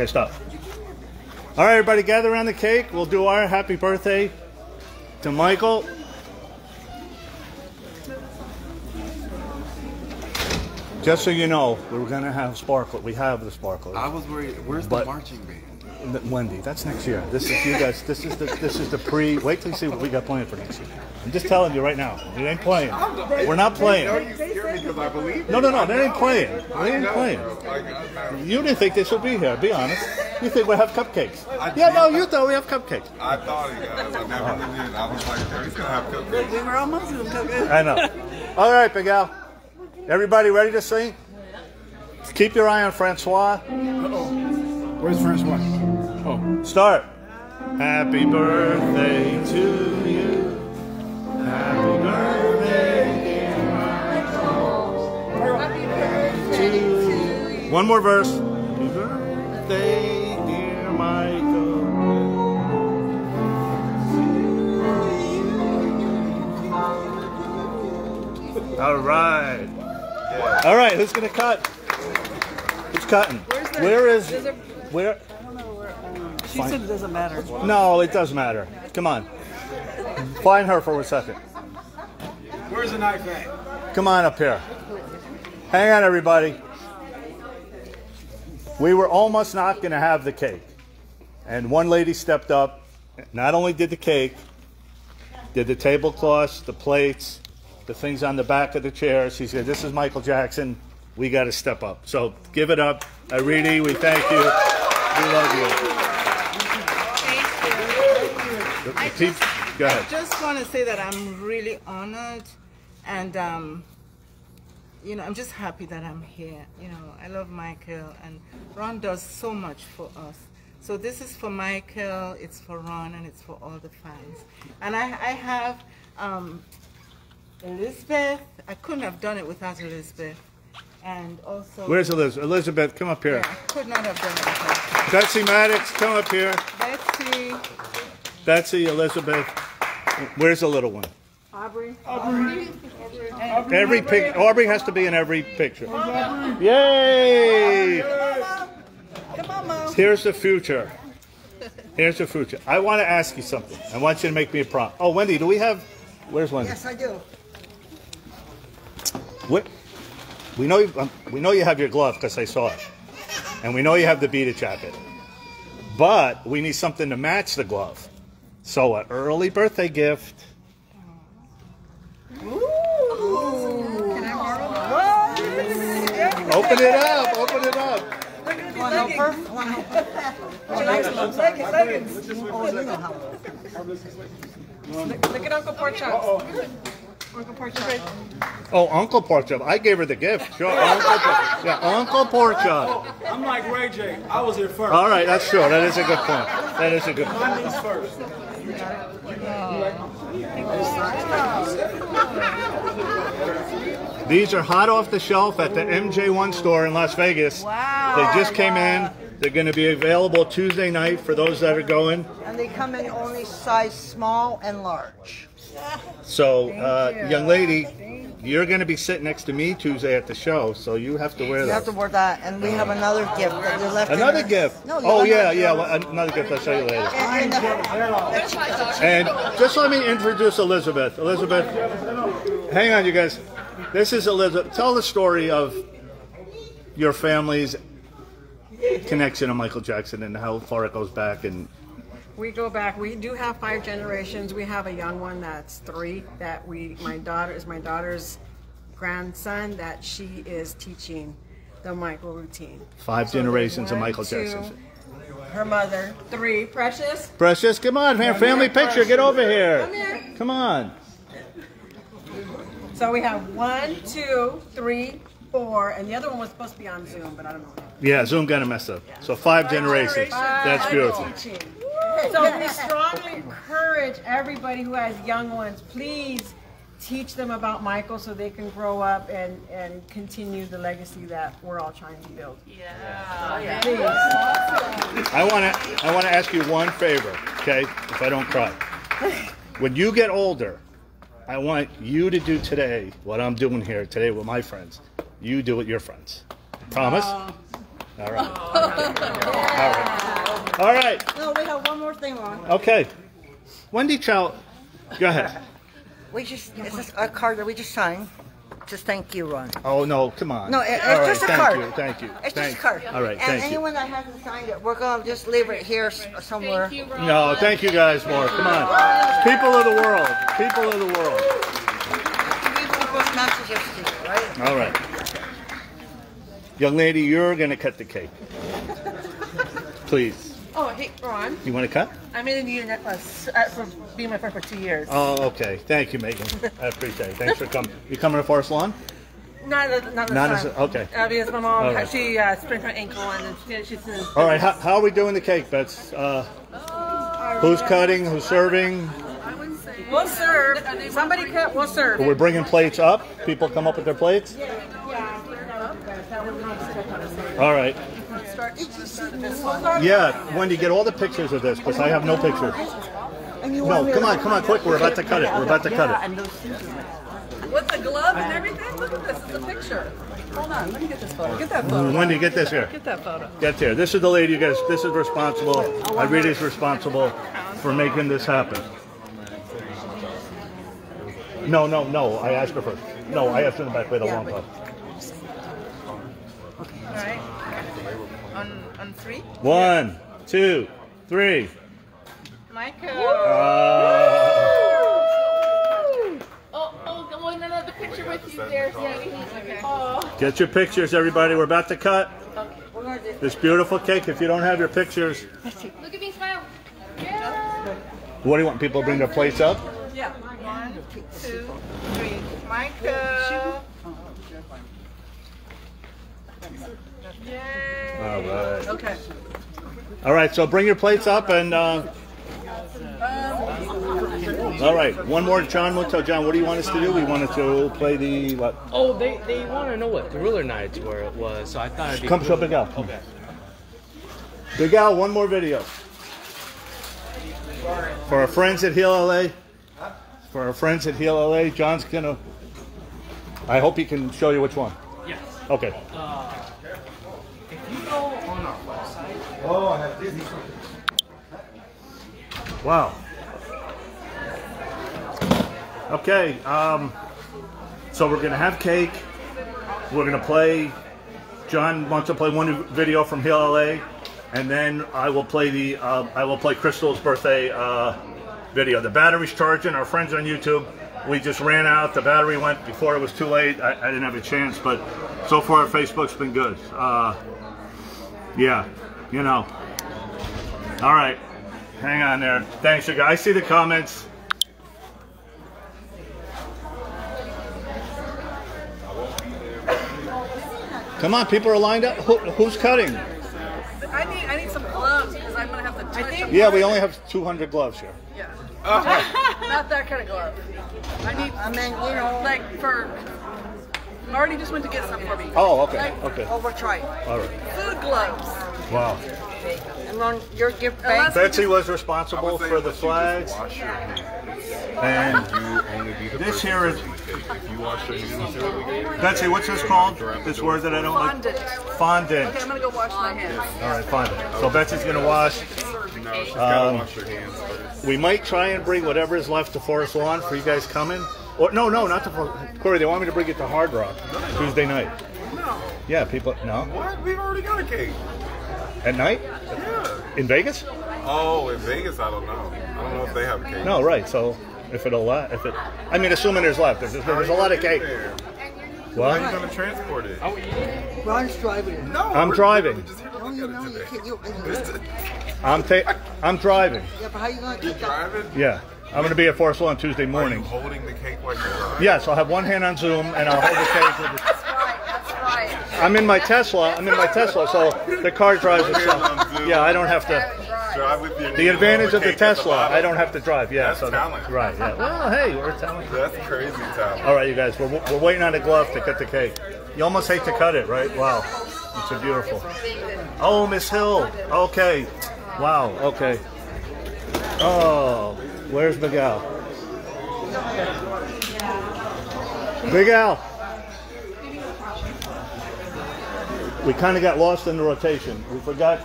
Okay, stop. All right, everybody, gather around the cake. We'll do our happy birthday to Michael. Just so you know, we're gonna have sparklers. We have the sparkler. I was worried. Where's the marching band? Wendy, that's next year. This is you guys. This is the this is the pre. Wait till you see what we got planned for next year. I'm just telling you right now. We ain't playing. We're not playing. No, no, no. They ain't playing. They ain't playing bro. Like, I- You didn't think they should be here. Be honest. You think we'll have cupcakes? I Yeah, did. no, you thought we have cupcakes. I thought it, guys. I never really did. I was like, yo, he's gonna have cupcakes. We were almost gonna come in. I know. All right, Big Al. Everybody ready to sing? Keep your eye on Francois. Where's Francois? Oh. Start. Happy birthday to you. Happy birthday, One more verse. Happy birthday, dear Michael. All right. All right, who's gonna cut? Who's cutting? Where is where? She Fine. said it doesn't matter. No, it does matter. Come on. Find her for a second. Where's the knife at? Come on up here. Hang on, everybody. We were almost not going to have the cake. And one lady stepped up, not only did the cake, did the tablecloths, the plates, the things on the back of the chairs. She said, This is Michael Jackson. We got to step up. So give it up. Irene, we thank you. We love you. The- the team- Go I ahead. just want to say that I'm really honored, and um, you know, I'm just happy that I'm here. You know, I love Michael, and Ron does so much for us. So this is for Michael, it's for Ron, and it's for all the fans. And I, I have um, Elizabeth. I couldn't have done it without Elizabeth, and also. Where's Elizabeth? Elizabeth, come up here. Yeah, I could not have done it without her. Betsy Maddox, come up here. Betsy. Betsy, Elizabeth. Where's the little one? Aubrey. Aubrey. Every pic. Aubrey has to be in every picture. Yay! Come on, Mom. Here's the future. Here's the future. I want to ask you something. I want you to make me a prompt. Oh, Wendy, do we have? Where's Wendy? Yes, I do. What? We know. You, um, we know you have your glove because I saw it, and we know you have the beaded jacket. But we need something to match the glove. So, an early birthday gift. Can I borrow Open it up. Open it up. Want help her? Want to help her? She likes them. Leggings. Leggings. Oh, you know how. Look, look at Uncle Pork Chops. Uncle Pork Oh, Uncle Pork I gave her the gift. Sure, Uncle Pork. Yeah, Uncle Pork Chop. Oh, I'm like Ray J. I was here first. All right, that's true. That is a good point. That is a good point. My niece first. These are hot off the shelf at the MJ1 store in Las Vegas. Wow. They just came in. They're going to be available Tuesday night for those that are going. And they come in only size small and large. So, uh, young lady, you're going to be sitting next to me Tuesday at the show, so you have to wear You have to wear that, and we have another gift that we left. Another the- gift. No, Oh yeah, yeah. well, Another gift. I'll show you later. And, and, And just let me introduce Elizabeth. Elizabeth, hang on, you guys. This is Elizabeth. Tell the story of your family's connection to Michael Jackson and how far it goes back. And We go back. We do have five generations. We have a young one that's three. That we, my daughter is my daughter's grandson. That she is teaching the Michael routine. five So generations of one, Michael Jackson. Her mother, three. Precious. Precious, come on, man. Family picture. Get over here. Come here. Come on. So we have one, two, three, four, and the other one was supposed to be on Zoom, but I don't know. Yeah, Zoom got to mess up. So five generations. That's beautiful. So we strongly encourage everybody who has young ones, please teach them about Michael so they can grow up and, and continue the legacy that we're all trying to build. Yeah. Oh, please. I want to. I want to ask you one favor, okay? If I don't cry, when you get older, I want you to do today what I'm doing here today with my friends. You do it with your friends. Promise? Um, All right. All right. All right. No, we have one more thing on. Okay. Wendy Chow, go ahead. We just, it's just a card that we just signed. Just thank you, Ron. Oh no, come on. No, it- it's All right, just a thank card. you, thank you. It's thank just a card. All right, and thank you. anyone that hasn't signed it, we're gonna just leave it here s- somewhere. No, thank you guys more. Come on. People of the world. People of the world. People's messages to you, right? All right. Young lady, you're going to cut the cake. Please. Oh, hey, Ron. You want to cut? I made a new necklace uh, for being my friend for two years. Oh, okay. Thank you, Megan. I appreciate it. Thanks for coming. You coming to Forest Lawn? Not, not, not this Not time. as- okay. Uh, because my mom, right. she uh, sprained her ankle and she, she's in. All right. How, how are we doing the cake, Bets? Uh, who's cutting? Who's serving? We'll serve. Somebody cut. We'll serve. We're bringing plates up. People come up with their plates. All right. Yeah, Wendy, get all the pictures of this because I have no pictures. No, come on, come on, quick. We're about to cut it. We're about to cut it. With the glove and everything? Look at this. It's a picture. Hold on. Let me get this photo. Get that photo. Wendy, get this here. Get that photo. Get there. This is the lady, you guys. This is responsible. Irita's responsible for making this happen. No, no, no. I asked her first. No, I asked her in the back. Wait a long time. All right. On, on three? One, two, three. Michael. Uh, Oh, oh, want another picture with you there. Yeah, oh. get your pictures, everybody. We're about to cut this beautiful cake. If you don't have your pictures, Look at me smile. Yeah. what do you want people to bring their plates up? Yeah. One, two, three. Michael. Yay. All right. Okay. All right, so bring your plates up and. Uh, all right, one more. John, we'll tell John. What do you want us to do? We wanted to play the what? Oh, they, they want to know what Thriller Nights where it was, so I thought it'd be Come, cool. show Big Al. Okay. Big Al, one more video. For our friends at Heal LA. For our friends at Heal LA, John's gonna. I hope he can show you which one. Yes. Okay. Uh, if you go on our website. Oh, I Disney. Wow. Okay, um, so we're gonna have cake. We're gonna play. John wants to play one video from Heal LA, and then I will play the. Uh, I will play Crystal's birthday uh, video. The battery's charging. Our friends on YouTube. We just ran out. The battery went before it was too late. I, I didn't have a chance, but so far Facebook's been good. Uh, yeah, you know. All right. Hang on there. Thanks, you guys. I see the comments. Come on, people are lined up. Who, who's cutting? I need I need some gloves because I'm gonna have to touch them. Yeah, we only have 200 gloves here. Yeah. Not that kind of glove. I need. I mean, you know, like for. Marty just went to get some for me. Oh, okay, Like, okay. Over try. All right. Food gloves. Wow. And Ron, your gift Unless bag. Betsy was responsible for the flags. And this here is. Betsy, what's this called? This word that I don't like? Fondant. Fondant. Okay, I'm gonna go wash my hands. All right, fondant. So Betsy's gonna wash. No, she's gotta Um, wash her hands first. We might try and bring whatever is left to Forest Lawn for you guys coming. Or no, no, not to Forest. Corey, they want me to bring it to Hard Rock Tuesday night. No. Yeah, people. No. What? We've already got a cake. At night? Yeah. In Vegas? Oh, in Vegas, I don't know. I don't know if they have cake. No, right. So if it'll la if it, I mean, assuming there's left. There's, there's a lot of cake. How are you What? gonna transport it? Ron's driving. No, I'm driving. No, you know, you can't. You, you, I'm ta- I'm driving. yeah, but how you gonna You get that? driving? Yeah, I'm gonna be at Forest Lawn Tuesday Are you morning. holding the cake while you drive? Yes, I'll have one hand on Zoom and I'll hold the cake. With the, I'm in my Tesla. I'm in my Tesla, so the car drives itself. Yeah, I don't have to. Drive with your The advantage of the Tesla. I don't have to drive. Yeah, That's so talent. right. Yeah. Well, hey, we're talented. That's crazy talent. All right, you guys, we're, we're waiting on a glove to cut the cake. You almost hate to cut it, right? Wow, it's a beautiful. Oh, Miss Hill. Okay. Wow. Okay. Oh, where's Big Al? Big Al. We kind of got lost in the rotation. We forgot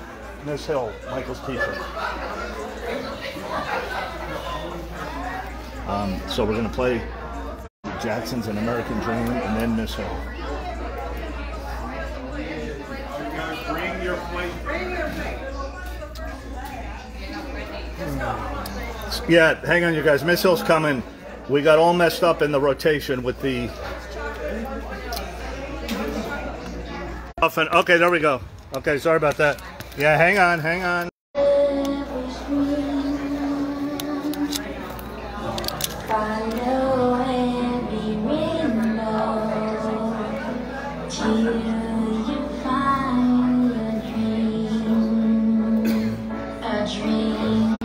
Miss Hill, Michael's teacher. Um, so we're gonna play Jackson's An American Dream, and then Miss Hill. Bring your plate. Yeah, hang on, you guys. Miss Hill's coming. We got all messed up in the rotation with the. Often. Okay, there we go. Okay, sorry about that. Yeah, hang on, hang on. Follow every window till you find a dream, a dream.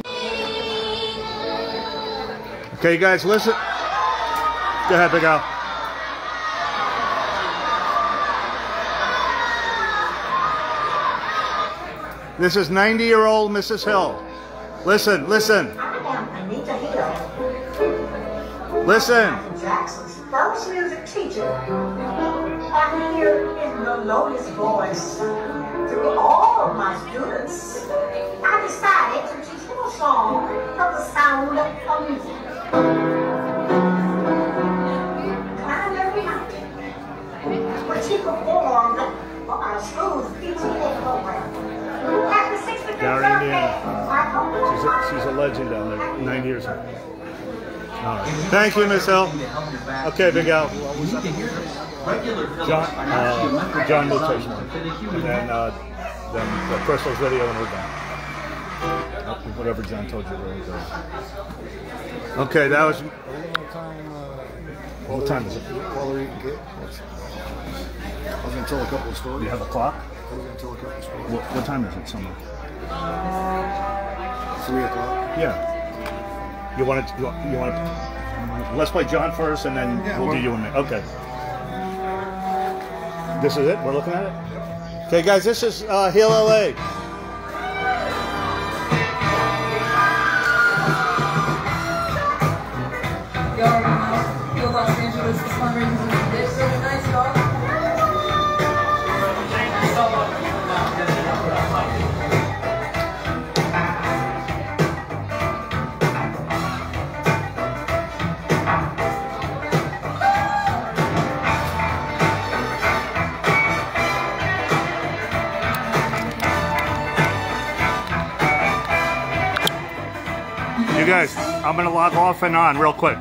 Okay, you guys, listen. Go ahead, Big Al. This is 90 year old Mrs. Hill. Listen, listen, I am Anita Hill, listen. Jackson's first music teacher. I'm here in the lowest voice through all of my students. I decided to teach them a song from the sound of music. Climb every mountain, which he performed for our school's PTA program. At the 65th Down in Indiana. She's a, she's a legend down there. nine years old. All right. Thank you, Miss Hill. Okay, Big Al. John, uh, John will take one. And then, uh, then the Crystal's video and we're done. Whatever John told you really good. Okay, that was. What time is it? While they're eating. I was gonna tell a couple of stories. You have a clock? I was gonna tell a couple of stories. What, what time is it, somewhere? Three o'clock. Yeah. You want to? You want? You want to? Let's play John first, and then Yeah, we'll do well- you and me. Okay. This is it. We're looking at it. Okay, guys. This is uh, Heal LA. Y'all already know. Heal Los Angeles is fundraising. Guys, I'm gonna log off and on real quick.